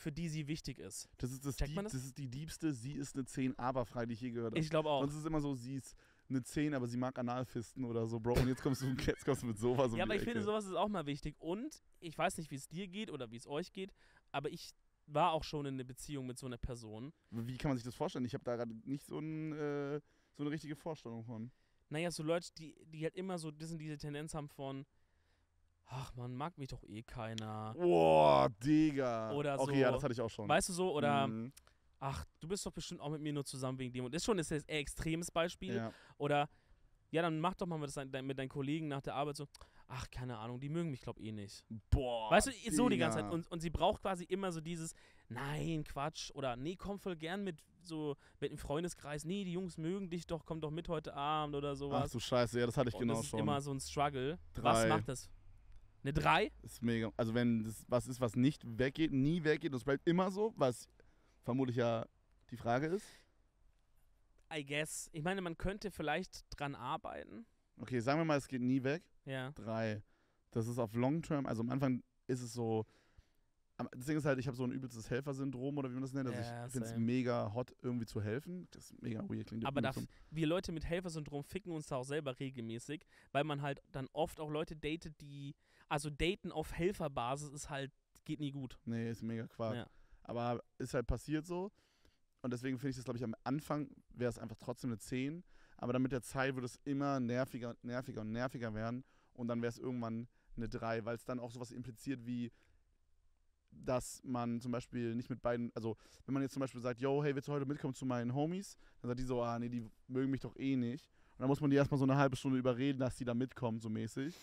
für die sie wichtig ist. Das ist, das, Checkt Dieb, das? das? ist die diebste, sie ist eine 10, aber frei, die ich je gehört habe. Ich glaube auch. Sonst ist es immer so, sie ist eine 10, aber sie mag Analfisten oder so, Bro. Und jetzt kommst du, jetzt kommst du mit sowas um ja, aber ich finde, Ecke. sowas ist auch mal wichtig. Und ich weiß nicht, wie es dir geht oder wie es euch geht, aber ich war auch schon in einer Beziehung mit so einer Person. Wie kann man sich das vorstellen? Ich habe da gerade nicht so, ein, äh, so eine richtige Vorstellung von. Naja, so Leute, die, die halt immer so das sind diese Tendenz haben von, ach man, mag mich doch eh keiner. Boah, Digga. Oder Okay, so- ja, das hatte ich auch schon. Weißt du so? Oder, Mhm. ach, du bist doch bestimmt auch mit mir nur zusammen wegen dem. Und das ist schon das ist ein extremes Beispiel. Ja. Oder, ja, dann mach doch mal das mit deinen Kollegen nach der Arbeit so, ach, keine Ahnung, die mögen mich, glaub eh nicht. Boah. weißt du, so die ganze. Zeit. Und, und sie braucht quasi immer so dieses, nein, Quatsch. Oder, nee, komm voll gern mit so, mit dem Freundeskreis. Nee, die Jungs mögen dich doch, komm doch mit heute Abend oder Ach sowas. du Scheiße, ja, das hatte ich und genau das ist schon. immer so ein Struggle. Was Drei. macht das? Eine 3? ist mega. Also wenn das was ist, was nicht weggeht, nie weggeht, das bleibt immer so, was vermutlich ja die Frage ist. I guess. Ich meine, man könnte vielleicht dran arbeiten. Okay, sagen wir mal, es geht nie weg. Ja. Drei. Das ist auf Long Term, also am Anfang ist es so. Das Ding ist halt, ich habe so ein übelstes Helfersyndrom oder wie man das nennt. Also Ja, ich finde es mega hot, irgendwie zu helfen. Das ist mega weird klingt. Aber irgendwie da, zum- wir Leute mit Helfersyndrom ficken uns da auch selber regelmäßig, weil man halt dann oft auch Leute datet, die, also daten auf Helferbasis ist halt, geht nie gut. Nee, ist mega Quark. Ja. Aber ist halt passiert so. Und deswegen finde ich das, glaube ich, am Anfang wäre es einfach trotzdem eine 10. Aber dann mit der Zeit würde es immer nerviger, nerviger und nerviger werden. Und dann wäre es irgendwann eine 3, weil es dann auch sowas impliziert wie, dass man zum Beispiel nicht mit beiden, also wenn man jetzt zum Beispiel sagt, yo, hey, willst du heute mitkommen zu meinen Homies? Dann sagt die so, ah, nee, die mögen mich doch eh nicht. Und dann muss man die erstmal so eine halbe Stunde überreden, dass die da mitkommen, so mäßig.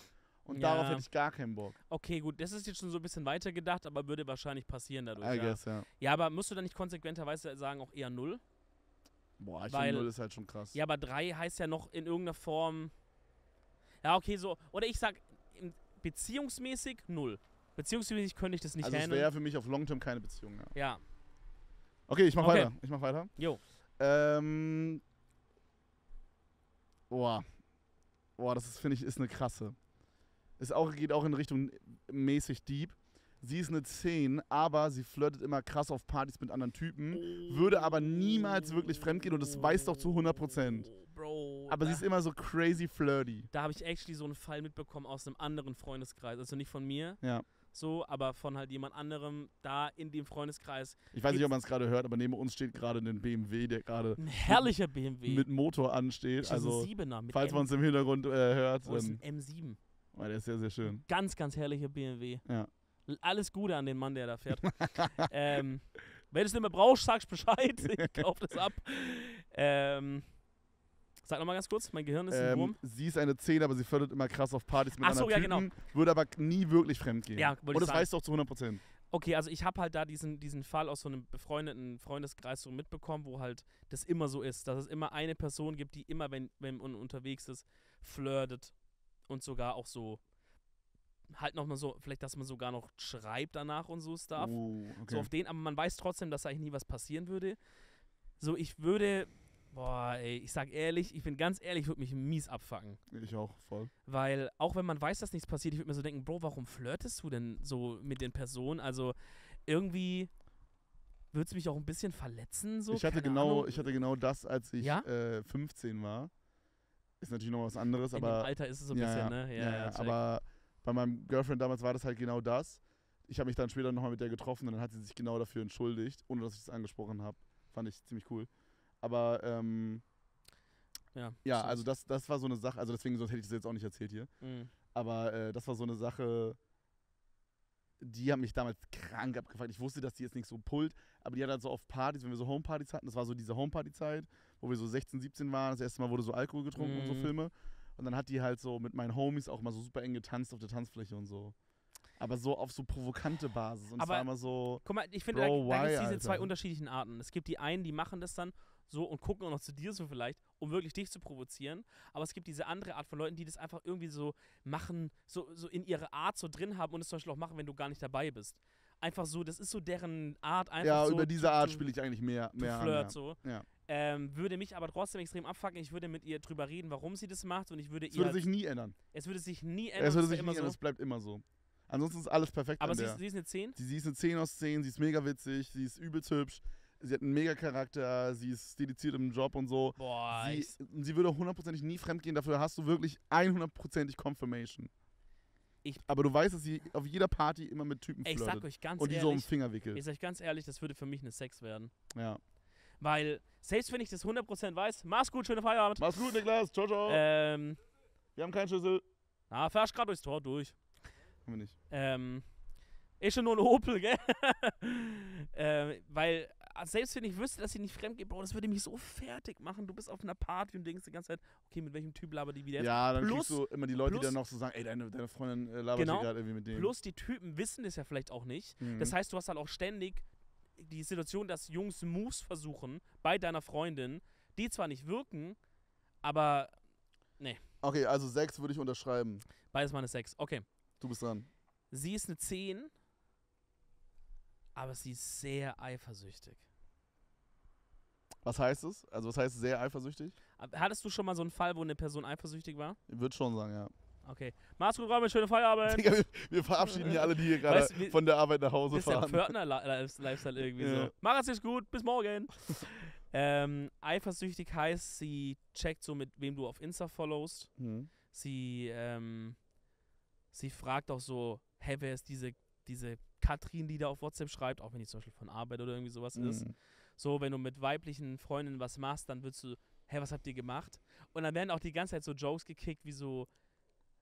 Und Ja. darauf hätte ich gar keinen Bock. Okay, gut, das ist jetzt schon so ein bisschen weiter gedacht, aber würde wahrscheinlich passieren dadurch. I ja. guess, ja. ja, aber musst du dann nicht konsequenterweise sagen, auch eher null? Boah, ich Weil- finde 0 ist halt schon krass. Ja, aber drei heißt ja noch in irgendeiner Form. Ja, okay, so. Oder ich sag, beziehungsmäßig null. Beziehungsmäßig könnte ich das nicht also handeln. wäre für mich auf Long Term keine Beziehung. Ja. Ja, Okay, ich mach Okay. weiter. Ich mach weiter. jo. Ähm. Boah. Boah, das ist, finde ich, ist eine krasse. Ist auch, geht auch in Richtung mäßig deep. Sie ist eine 10, aber sie flirtet immer krass auf Partys mit anderen Typen, würde aber niemals wirklich fremdgehen und das weiß doch zu 100%. Bro. Aber sie ist immer so crazy flirty. da habe ich actually so einen Fall mitbekommen aus einem anderen Freundeskreis. Also nicht von mir, Ja. so, aber von halt jemand anderem da in dem Freundeskreis. Ich weiß nicht, ob man es gerade hört, aber neben uns steht gerade ein BMW, der gerade Ein herrlicher BMW. mit Motor ansteht. Also, ein Siebener mit falls man es im Hintergrund äh, hört, Oh, ist dann, ein M7. Oh, der ist sehr, sehr schön. Ganz, ganz herrlicher BMW. Ja. Alles Gute an den Mann, der da fährt. ähm, wenn du es nicht mehr brauchst, sagst Bescheid. Ich kauf das ab. Ähm, sag nochmal ganz kurz, mein Gehirn ist ein Ähm, Wurm. sie ist eine 10, aber sie fördert immer krass auf Partys mit Ach so, anderen ja, Typen, würde aber nie wirklich fremdgehen. Ja, wollte Und das weißt du auch zu 100%. Okay, also ich habe halt da diesen, diesen Fall aus so einem befreundeten Freundeskreis so mitbekommen, wo halt das immer so ist, dass es immer eine Person gibt, die immer, wenn, wenn man unterwegs ist, flirtet und sogar auch so halt nochmal so, vielleicht, dass man sogar noch schreibt danach und so Stuff. Uh, okay. So auf den, aber man weiß trotzdem, dass eigentlich nie was passieren würde. So, ich würde, boah, ey, ich sag ehrlich, ich bin ganz ehrlich, ich würde mich mies abfacken. ich auch, voll. Weil, auch wenn man weiß, dass nichts passiert, ich würde mir so denken, Bro, warum flirtest du denn so mit den Personen? Also, irgendwie würde es mich auch ein bisschen verletzen, so. ich, hatte keine genau, Ahnung. ich hatte genau das, als ich Ja? äh, 15 war. Ist natürlich noch was anderes, In aber dem Alter ist es so ein ja, bisschen, ja, ne? Ja, ja, check. aber bei meinem Girlfriend damals war das halt genau das. Ich habe mich dann später nochmal mit der getroffen und dann hat sie sich genau dafür entschuldigt, ohne dass ich es angesprochen habe. Fand ich ziemlich cool. Aber ähm, ja, ja, also das, das war so eine Sache, also deswegen sonst hätte ich das jetzt auch nicht erzählt hier. Mhm. Aber äh, das war so eine Sache, die hat mich damals krank abgefragt. Ich wusste, dass die jetzt nicht so pullt, aber die hat halt so auf Partys, wenn wir so Homepartys hatten, das war so diese Homeparty-Zeit, wo wir so 16, 17 waren, das erste Mal wurde so Alkohol getrunken und so Mhm. Filme. Und dann hat die halt so mit meinen Homies auch mal so super eng getanzt auf der Tanzfläche und so. Aber so auf so provokante Basis. Und es Aber- war immer so, Guck mal, ich finde, Bro, da, da gibt es diese zwei unterschiedlichen Arten. Es gibt die einen, die machen das dann so und gucken auch noch zu dir so vielleicht, um wirklich dich zu provozieren. Aber es gibt diese andere Art von Leuten, die das einfach irgendwie so machen, so, so in ihre Art so drin haben und es zum Beispiel auch machen, wenn du gar nicht dabei bist. Einfach so, das ist so deren Art, einfach ja, so. über diese Art spiele ich eigentlich mehr, mehr an. Flirt, Ja. so. Ja. Ähm, würde mich aber trotzdem extrem abfacken. Ich würde mit ihr drüber reden, warum sie das macht und ich würde Es ihr. würde sich nie ändern. es würde sich nie ändern. Es würde es sich nie ändern, es bleibt immer so. Ansonsten ist alles perfekt Aber sie ist, sie ist eine 10? Sie, sie ist eine 10 aus 10, sie ist mega witzig, sie ist übelst hübsch, sie hat einen mega Charakter, sie ist dediziert im Job und so. Boah, Sie, ich, sie würde hundertprozentig nie fremdgehen, dafür hast du wirklich 100%ig Confirmation. Ich- aber du weißt, dass sie auf jeder Party immer mit Typen Ey, ich sag flirtet. euch ganz und die so um den ehrlich, Finger wickelt. ich sag euch ganz ehrlich, das würde für mich eine Sex werden. Ja. Weil, selbst wenn ich das 100% weiß, mach's gut, schöne Feierabend. Mach's gut, Niklas. Ciao, ciao. Ähm, Wir haben keinen Schlüssel. na, fährst grad durchs Tor durch. Haben wir nicht. Ähm, ist schon nur ein Opel, gell? ähm, weil, äh, selbst wenn ich wüsste, dass sie nicht fremd geht, Bro, das würde mich so fertig machen. Du bist auf einer Party und denkst die ganze Zeit, okay, mit welchem Typ labert die wieder? Ja, dann Plus- kriegst du immer die Leute, die plus- dann noch so sagen, ey, deine, deine Freundin äh, labert Genau. gerade irgendwie mit dem. Plus die Typen wissen das ja vielleicht auch nicht. Mhm. Das heißt, du hast halt auch ständig die Situation, dass Jungs Moves versuchen bei deiner Freundin, die zwar nicht wirken, aber okay, also sechs würde ich unterschreiben. beides mal eine Sex. Okay. Du bist dran. Sie ist eine 10, aber sie ist sehr eifersüchtig. Was heißt es? Also was heißt sehr eifersüchtig? Hattest du schon mal so einen Fall, wo eine Person eifersüchtig war? Ich würde schon sagen, ja. Okay. Mach's gut, Robin, schöne Feierabend. Digga, wir, wir verabschieden hier alle, die hier gerade Weißt von der Arbeit nach Hause Das ist fahren. Pförtner-Lifestyle irgendwie Ja. so. Mach es jetzt gut, bis morgen. ähm, eifersüchtig heißt, sie checkt so, mit wem du auf Insta followst. Mhm. Sie, ähm, sie fragt auch so, hey, wer ist diese, diese Katrin, die da auf WhatsApp schreibt, auch wenn die zum Beispiel von Arbeit oder irgendwie sowas ist. Mhm. So, wenn du mit weiblichen Freundinnen was machst, dann willst du, hä, was habt ihr gemacht? Und dann werden auch die ganze Zeit so Jokes gekickt, wie so,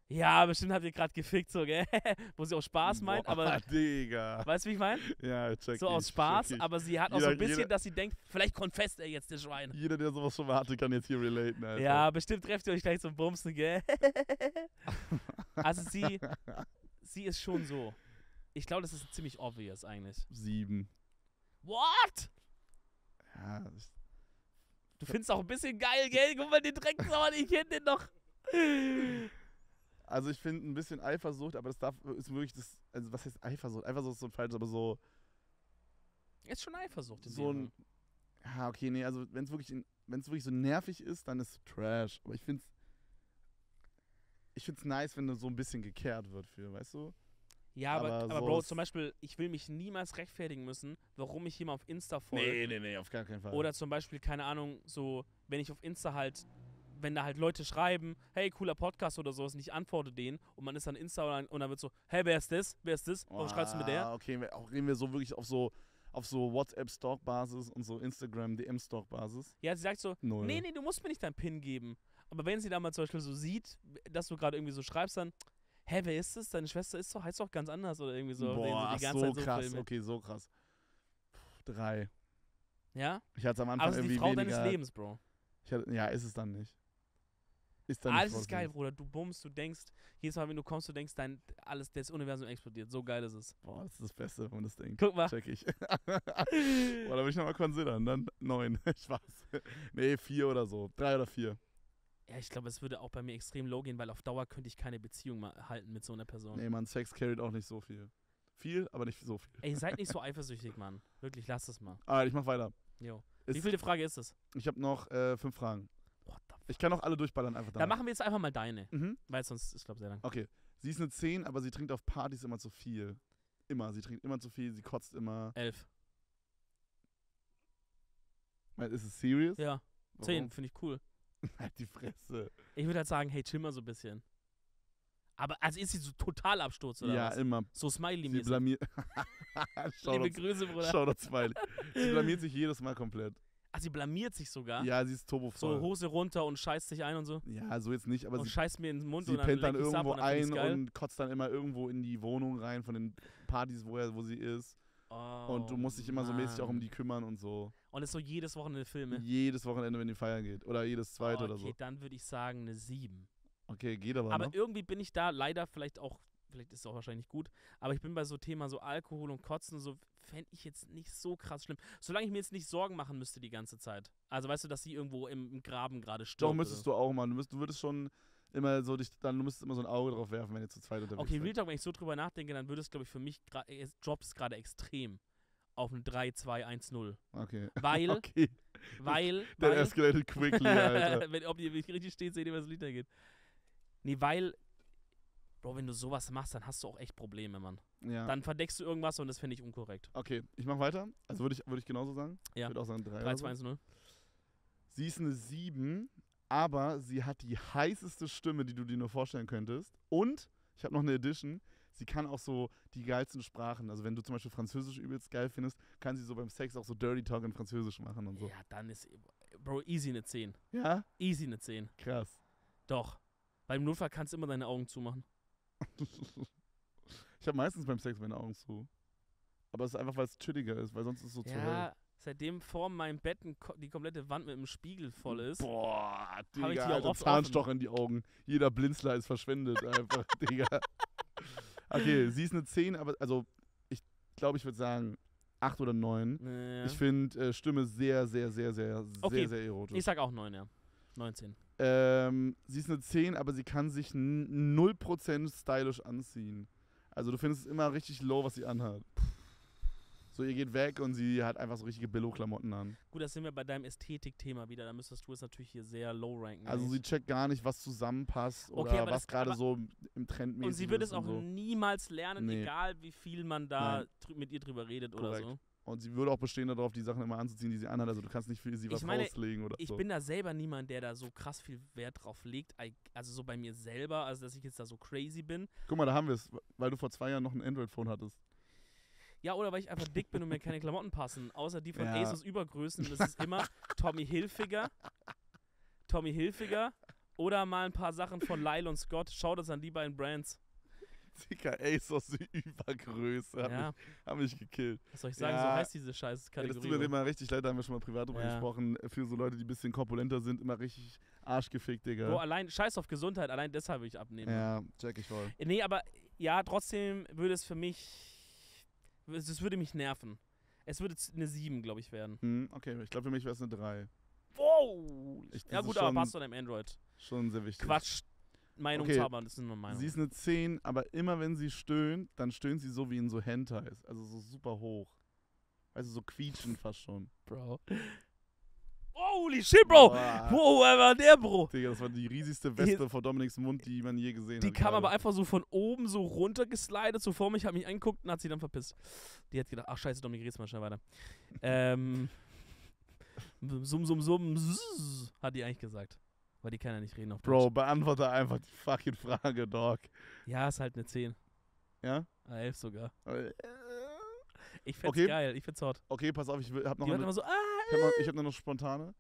ja, bestimmt habt ihr gerade gefickt, so, gell? Wo sie auch Spaß meint, Boah, aber, Digga. weißt du, wie ich meine? Ja, check So ich, aus Spaß, ich. aber sie hat auch so Jeder- ein bisschen, jeder- dass sie denkt, vielleicht confesst er jetzt, der Schwein. Jeder, der sowas schon mal hatte, kann jetzt hier relaten, Alter. Ja, bestimmt trefft ihr euch gleich zum Bumsen, gell? also sie, sie ist schon so. Ich glaube, das ist ziemlich obvious eigentlich. Sieben. What? Ja, ich, Du findest auch ein bisschen geil, gell? Guck mal, den Drecksauer, ich kenn den noch. Also ich finde ein bisschen Eifersucht, aber das darf, ist wirklich das, also was heißt Eifersucht? Eifersucht ist so falsch, aber so, Ist schon Eifersucht in so ein, ja, okay, nee, also wenn es wirklich, wenn es wirklich so nervig ist, dann ist es Trash. Aber ich finde es, ich finde es nice, wenn da so ein bisschen gekehrt wird für, weißt du? Ja, aber, aber aber, so Bro, ist- zum Beispiel, ich will mich niemals rechtfertigen müssen, warum ich jemand auf Insta folge. Nee, nee, nee, auf gar keinen Fall. Oder zum Beispiel, keine Ahnung, so, wenn ich auf Insta halt, wenn da halt Leute schreiben, hey, cooler Podcast oder sowas, und ich antworte denen und man ist dann Insta und dann, und dann wird so, hey, wer ist das? Wer ist das? Warum schreibst du mit der? Ah, Okay, auch reden wir so wirklich auf so, auf so WhatsApp-Stalk-Basis und so Instagram-DM-Stalk-Basis? Ja, sie sagt so, Null. nee, nee, du musst mir nicht deinen PIN geben. Aber wenn sie dann mal zum Beispiel so sieht, dass du gerade irgendwie so schreibst, dann, hä, wer ist das? Deine Schwester ist doch, heißt doch ganz anders oder irgendwie so. Boah, so Zeit so krass. filmen. okay, so krass. Puh, drei. Ja? Ich hatte am Anfang Aber es ist die irgendwie Frau weniger. deines Lebens, Bro. Hatte, ja, ist es dann nicht. Ist Alles nicht ist geil, Bruder. Du bummst, du denkst, jedes Mal, wenn du kommst, du denkst, dein, alles, das Universum explodiert. So geil ist es. Boah, das ist das Beste, wenn man das denkt. Guck mal. Check ich. Boah, da will ich nochmal considern. Dann neun. Spaß. Nee, vier oder so. Drei oder vier. Ja, ich glaube, es würde auch bei mir extrem low gehen, weil auf Dauer könnte ich keine Beziehung mal halten mit so einer Person. Nee, man, Sex carried auch nicht so viel. Viel, aber nicht so viel. Ey, seid nicht so eifersüchtig, Mann. Wirklich, lasst es mal. Ah, ich mach weiter. Jo. Ist- Wie viele Frage ist es? Ich habe noch äh, fünf Fragen. Ich kann auch alle durchballern einfach Dann danach. machen wir jetzt einfach mal deine, Mhm. weil sonst ist, glaube ich, sehr lang. Okay. Sie ist eine 10, aber sie trinkt auf Partys immer zu viel. Immer. Sie trinkt immer zu viel, sie kotzt immer. Elf. Weil, Ist es serious? Ja, Warum? zehn, finde ich cool. Halt die Fresse. Ich würde halt sagen, hey, chill mal so ein bisschen. Aber, also ist sie so total Absturz oder ja, was? immer. So Sie Smiley-mäßig. blamiert. Liebe Grüße, Bruder. Shoutout Smiley. Sie blamiert sich jedes Mal komplett. Ah, sie blamiert sich sogar. Ja, sie ist So turbovoll. Hose runter und scheißt sich ein und so. Ja, so jetzt nicht, aber und sie, scheißt mir in den Mund sie und dann pennt dann irgendwo und dann ein und kotzt dann immer irgendwo in die Wohnung rein von den Partys, wo, er, wo sie ist. und du musst dich immer so mäßig auch um Mann. die kümmern und so. Und ist so jedes Wochenende Filme. Jedes Wochenende, wenn die feiern geht. Oder jedes zweite oh, oder okay, so. dann würde ich sagen eine 7. Okay, geht aber, Aber noch. irgendwie bin ich da leider vielleicht auch, vielleicht ist es auch wahrscheinlich gut, aber ich bin bei so Thema so Alkohol und Kotzen so, fände ich jetzt nicht so krass schlimm. Solange ich mir jetzt nicht Sorgen machen müsste die ganze Zeit. Also weißt du, dass sie irgendwo im, im Graben gerade stirbt. Doch, müsstest du auch mal. Du, müsst, du würdest schon immer so dich, dann du müsstest immer so ein Auge drauf werfen, wenn ihr zu zweit unterwegs Okay, seid. Real Talk, wenn ich so drüber nachdenke, dann würde es, glaube ich, für mich, gra- äh, gerade extrem auf ein 3, 2, 1, 0. Okay. Weil, Okay, weil, that weil, escalated quickly, Alter. wenn, ob ihr mich richtig steht, seht ihr, was Liter geht. Nee, weil, Bro, wenn du sowas machst, dann hast du auch echt Probleme, Mann. Ja. Dann verdeckst du irgendwas und das finde ich unkorrekt. okay, ich mach weiter. Also würde ich, würd ich genauso sagen. Ja. Ich würde auch sagen 3 3, oder 2, so. 1, 0. Sie ist eine 7, aber sie hat die heißeste Stimme, die du dir nur vorstellen könntest. Und Ich habe noch eine Edition. Sie kann auch so die geilsten Sprachen. Also wenn du zum Beispiel Französisch übelst geil findest, kann sie so beim Sex auch so Dirty Talk in Französisch machen und so. Ja, dann ist. Bro, easy eine 10. Ja? Easy eine 10. Krass. Doch. Weil im Notfall kannst du immer deine Augen zumachen. ich habe meistens beim Sex meine Augen zu. Aber es ist einfach, weil es chilliger ist, weil sonst ist es so zu hell. Ja, seitdem vor meinem Bett die komplette Wand mit einem Spiegel voll ist. Boah, Hab ich die Digga, Alter, Zahnstocher in die Augen. Jeder Blinzler ist verschwendet einfach, Digga. Okay, sie ist eine 10, aber also ich glaube, ich würde sagen 8 oder 9. Äh, Ich finde äh, Stimme sehr, sehr, sehr, sehr, Okay, sehr, sehr erotisch. ich sag auch 9, ja. 19. Ähm, sie ist eine 10, aber sie kann sich n- 0% stylisch anziehen. Also du findest es immer richtig low, was sie anhat. So, ihr geht weg und sie hat einfach so richtige Billo-Klamotten an. Gut, das sind wir bei deinem Ästhetik-Thema wieder. Da müsstest du es natürlich hier sehr low ranken. Also sie checkt gar nicht, was zusammenpasst oder Okay, was gerade so im Trend und sie wird es ist auch so. niemals lernen, Nee. egal wie viel man da drü- mit ihr drüber redet oder Korrekt. so. Und sie würde auch bestehen darauf, die Sachen immer anzuziehen, die sie anhat. Also du kannst nicht für sie was meine, rauslegen oder Ich so. bin da selber niemand, der da so krass viel Wert drauf legt. Also so bei mir selber, also dass ich jetzt da so crazy bin. Guck mal, da haben wir es, weil du vor zwei Jahren noch ein Android-Phone hattest. Ja, oder weil ich einfach dick bin und mir keine Klamotten passen. Außer die von Ja. Asus Übergrößen. Das ist immer Tommy Hilfiger. Tommy Hilfiger. Oder mal ein paar Sachen von Lyle und Scott. Schaut es an die beiden Brands. Dicker Asos Übergröße. Hat, Ja, mich, hat mich gekillt. was soll ich sagen? So Ja. heißt diese scheiß Ja, das tut Kategorie. mir immer richtig leid, da haben wir schon mal privat drüber gesprochen. Für so Leute, die ein bisschen korpulenter sind, immer richtig arschgefickt, Digga. Bro, allein, scheiß auf Gesundheit, allein deshalb will ich abnehmen. ja, check ich voll. Nee, aber ja, trotzdem würde es für mich. Es würde mich nerven. Es würde eine 7, glaube ich, werden. Hm, okay, ich glaube, für mich wäre es eine 3. Wow! Ich- ja, gut, ist aber passt zu deinem Android. Schon sehr wichtig. Quatsch. Meinungshaber, das ist nur Meinung. Sie ist eine 10, aber immer wenn sie stöhnt, dann stöhnt sie so wie in so Hentais. Also so super hoch. Also so quietschend fast schon. Bro. Holy shit, Bro! Boah. Wow, wer war der, Bro? Digga, das war die riesigste Wespe vor Dominiks Mund, die man je gesehen Die hat. kam aber einfach so von oben so runtergeslidet, so vor mich, hat mich angeguckt und hat sie dann verpisst. Die hat gedacht, ach scheiße, Dominik, red's mal schnell weiter. ähm, summ, summ, summ, zzz, hat die eigentlich gesagt. Weil die kann ja nicht reden auf Bro, Deutsch. beantworte einfach die fucking Frage, Dog. Ja, ist halt eine 10. Ja? Ah, 11 sogar. Äh, Ich find's Okay. geil, ich find's hot. Okay, pass auf, ich hab noch Die eine, immer so, ah, ich hab noch, ich hab nur noch spontane.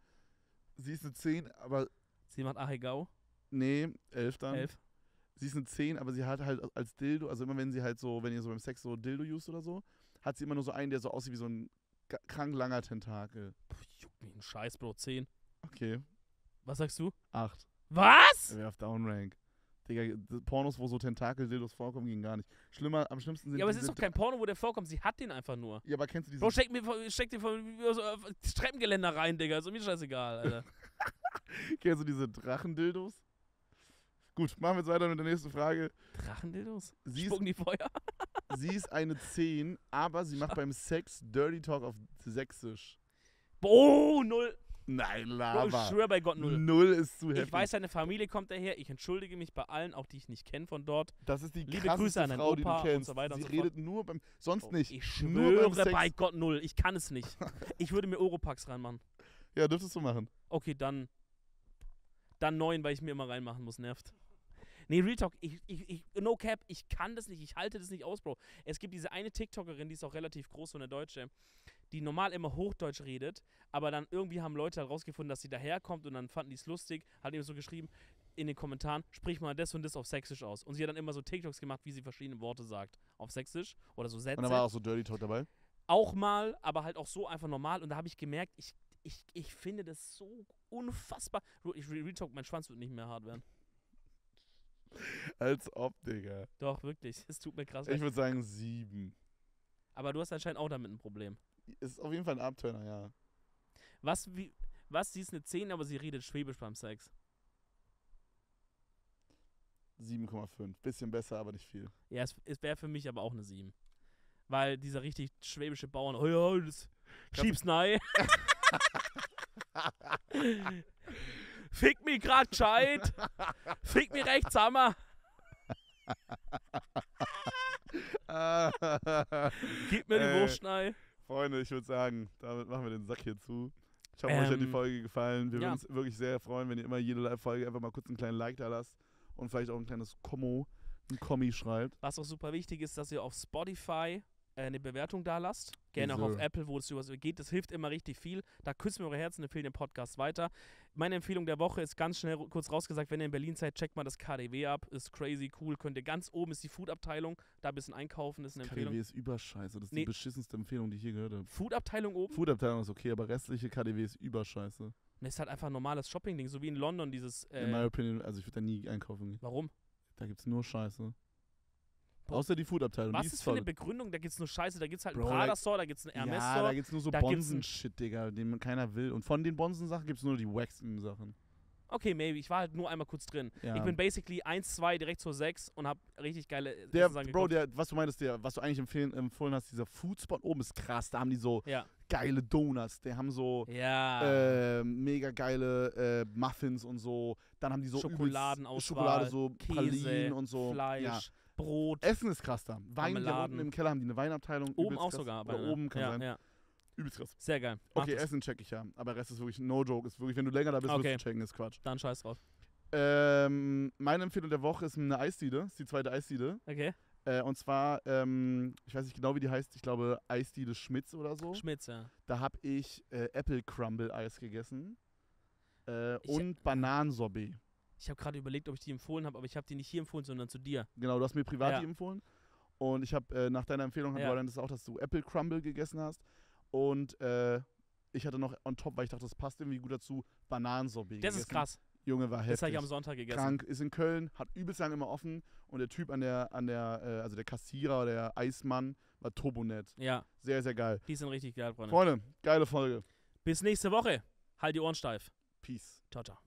Sie ist eine 10, aber sie macht Ahegau, nee, 11 dann. 11. Sie ist eine 10, aber sie hat halt als Dildo, also immer wenn sie halt so, wenn ihr so beim Sex so Dildo used oder so, hat sie immer nur so einen, der so aussieht wie so ein krank langer Tentakel. Puh, juckt mich ein Scheiß, Bro, 10. Okay, Was sagst du? 8. Was? Er wäre auf Downrank. Digga, Pornos, wo so Tentakel-Dildos vorkommen, gehen gar nicht. Schlimmer, am schlimmsten sind Ja, aber es ist doch kein Porno, wo der vorkommt, sie hat den einfach nur. Ja, aber kennst du diese Bro, steck, mir, steck den von so, äh, Treppengeländer rein, Digga. Ist mir scheißegal, Alter. Kennst du diese Drachendildos? Gut, machen wir jetzt weiter mit der nächsten Frage. Drachendildos? Sie ist, Spucken die Feuer? sie ist eine 10, aber sie macht beim Sex Dirty Talk auf Sächsisch. Boah, null. Nein, Bro, ich Lava. schwör bei Gott, null. Null ist zu heftig. Ich weiß, deine Familie kommt daher. Ich entschuldige mich bei allen, auch die ich nicht kenne von dort. das ist die Liebe Grüße an Frau, die Opa du und kennst. so weiter und sie so fort. redet nur beim, sonst nicht. Ich schwöre bei Gott, null. Ich kann es nicht. Ich würde mir Oropax reinmachen. Ja, dürftest du machen. Okay, dann. Dann neun, weil ich mir immer reinmachen muss. Nervt. Nee, Real Talk, ich, ich, ich, no cap, ich kann das nicht, ich halte das nicht aus, Bro. Es gibt diese eine TikTokerin, die ist auch relativ groß, so eine Deutsche, die normal immer Hochdeutsch redet, aber dann irgendwie haben Leute herausgefunden, dass sie daherkommt und dann fanden die es lustig, hat eben so geschrieben in den Kommentaren, sprich mal das und das auf Sächsisch aus. Und sie hat dann immer so TikToks gemacht, wie sie verschiedene Worte sagt auf Sächsisch oder so Sätze. Und da war auch so Dirty Talk dabei. Auch mal, aber halt auch so einfach normal. Und da habe ich gemerkt, ich, ich, ich finde das so unfassbar. Ich Real Talk, mein Schwanz wird nicht mehr hart werden. Als ob, Digga. Doch, wirklich. Es tut mir krass Ich würde sagen sieben. Aber du hast anscheinend auch damit ein Problem. Ist auf jeden Fall ein Abturner, ja. Was, wie, was, sie ist eine 10, aber sie redet Schwäbisch beim Sex. 7,5. Bisschen besser, aber nicht viel. Ja, es, es wäre für mich aber auch eine 7. Weil dieser richtig schwäbische Bauern, oh ja, das schieb's nein. Fick mich grad gescheit. Fick mich rechts, Hammer. Gib mir die Äh, Wurst nein. Freunde, ich würde sagen, damit machen wir den Sack hier zu. Ich hoffe, euch hat die Ähm, Folge gefallen. Wir ja. würden uns wirklich sehr freuen, wenn ihr immer jede Folge einfach mal kurz einen kleinen Like da lasst und vielleicht auch ein kleines Kommo ein Kommi schreibt. Was auch super wichtig ist, dass ihr auf Spotify äh, eine Bewertung da lasst. Gerne Yes, auch auf. Apple, wo es über geht. Das hilft immer richtig viel. Da küssen wir eure Herzen, empfehlen den Podcast weiter. Meine Empfehlung der Woche ist ganz schnell kurz rausgesagt, wenn ihr in Berlin seid, checkt mal das KDW ab. Ist crazy cool. Könnt ihr ganz oben ist die Food-Abteilung. Da ein bisschen einkaufen, ist eine Empfehlung. KDW ist überscheiße. Das ist Nee. die beschissenste Empfehlung, die ich je gehört habe. Food-Abteilung oben? Food-Abteilung ist okay, aber restliche KDW ist überscheiße. Und ist halt einfach ein normales Shopping-Ding, so wie in London dieses. In my Äh, opinion, also ich würde da nie einkaufen gehen. warum? Da gibt's nur Scheiße. Boah. Außer die Food-Abteilung. Was ist für eine. Begründung? Da gibt's nur Scheiße, da gibt's halt Bro, einen da- Prada-Store, da gibt's einen Ja, da Hermes-Store. gibt's nur so Bonsen-Shit, Digga, den keiner will. Und von den Bonsen-Sachen gibt's nur die Waxen-Sachen. okay, maybe. Ich war halt nur einmal kurz drin. Ja. Ich bin basically 1, 2 direkt zur 6 und hab richtig geile Der, Bro, der, was du meintest, der, was du eigentlich empfehlen, empfohlen hast, dieser Foodspot oben ist krass. Da haben die so Ja. geile Donuts. Die haben so Ja. äh, mega geile äh, Muffins und so. Dann haben die so Schokoladenauswahl, Schokolade, so Käse, Pralinen und so. Fleisch. Brot. Essen ist krass da. Wein, die Marmeladen. unten im Keller haben die eine Weinabteilung. oben auch krass. sogar. Oder oben kann ja, sein. Ja. Übelst krass. Sehr geil. Mach Okay, das. Essen check ich ja. Aber Rest ist wirklich no joke. Ist wirklich, wenn du länger da bist, Okay. wirst du checken, ist Quatsch. Dann scheiß drauf. Ähm, meine Empfehlung der Woche ist eine Eisdiele. Ist die zweite Eisdiele. Okay. Äh, und zwar, ähm, ich weiß nicht genau, wie die heißt. Ich glaube, Eisdiele Schmitz oder so. Schmitz, ja. Da habe ich äh, Apple Crumble Eis gegessen. Äh, und Bananensorbet. Ich habe gerade überlegt, ob ich die empfohlen habe, aber ich habe die nicht hier empfohlen, sondern zu dir. Genau, du hast mir privat Ja. die empfohlen. Und ich habe äh, nach deiner Empfehlung Ja. Roland das auch, dass du Apple Crumble gegessen hast. Und äh, ich hatte noch on top, weil ich dachte, das passt irgendwie gut dazu, Bananensorbet Das gegessen. ist krass. Junge, war Das habe heftig. ich am Sonntag gegessen. Krank, ist in Köln, hat übelst lang immer offen. Und der Typ an der, an der, äh, also der Kassierer, der Eismann, war turbonett. Ja, Sehr, sehr geil. die sind richtig geil, Freunde. Freunde, geile Folge. Bis nächste Woche. Halt die Ohren steif. Peace. Ciao, ciao.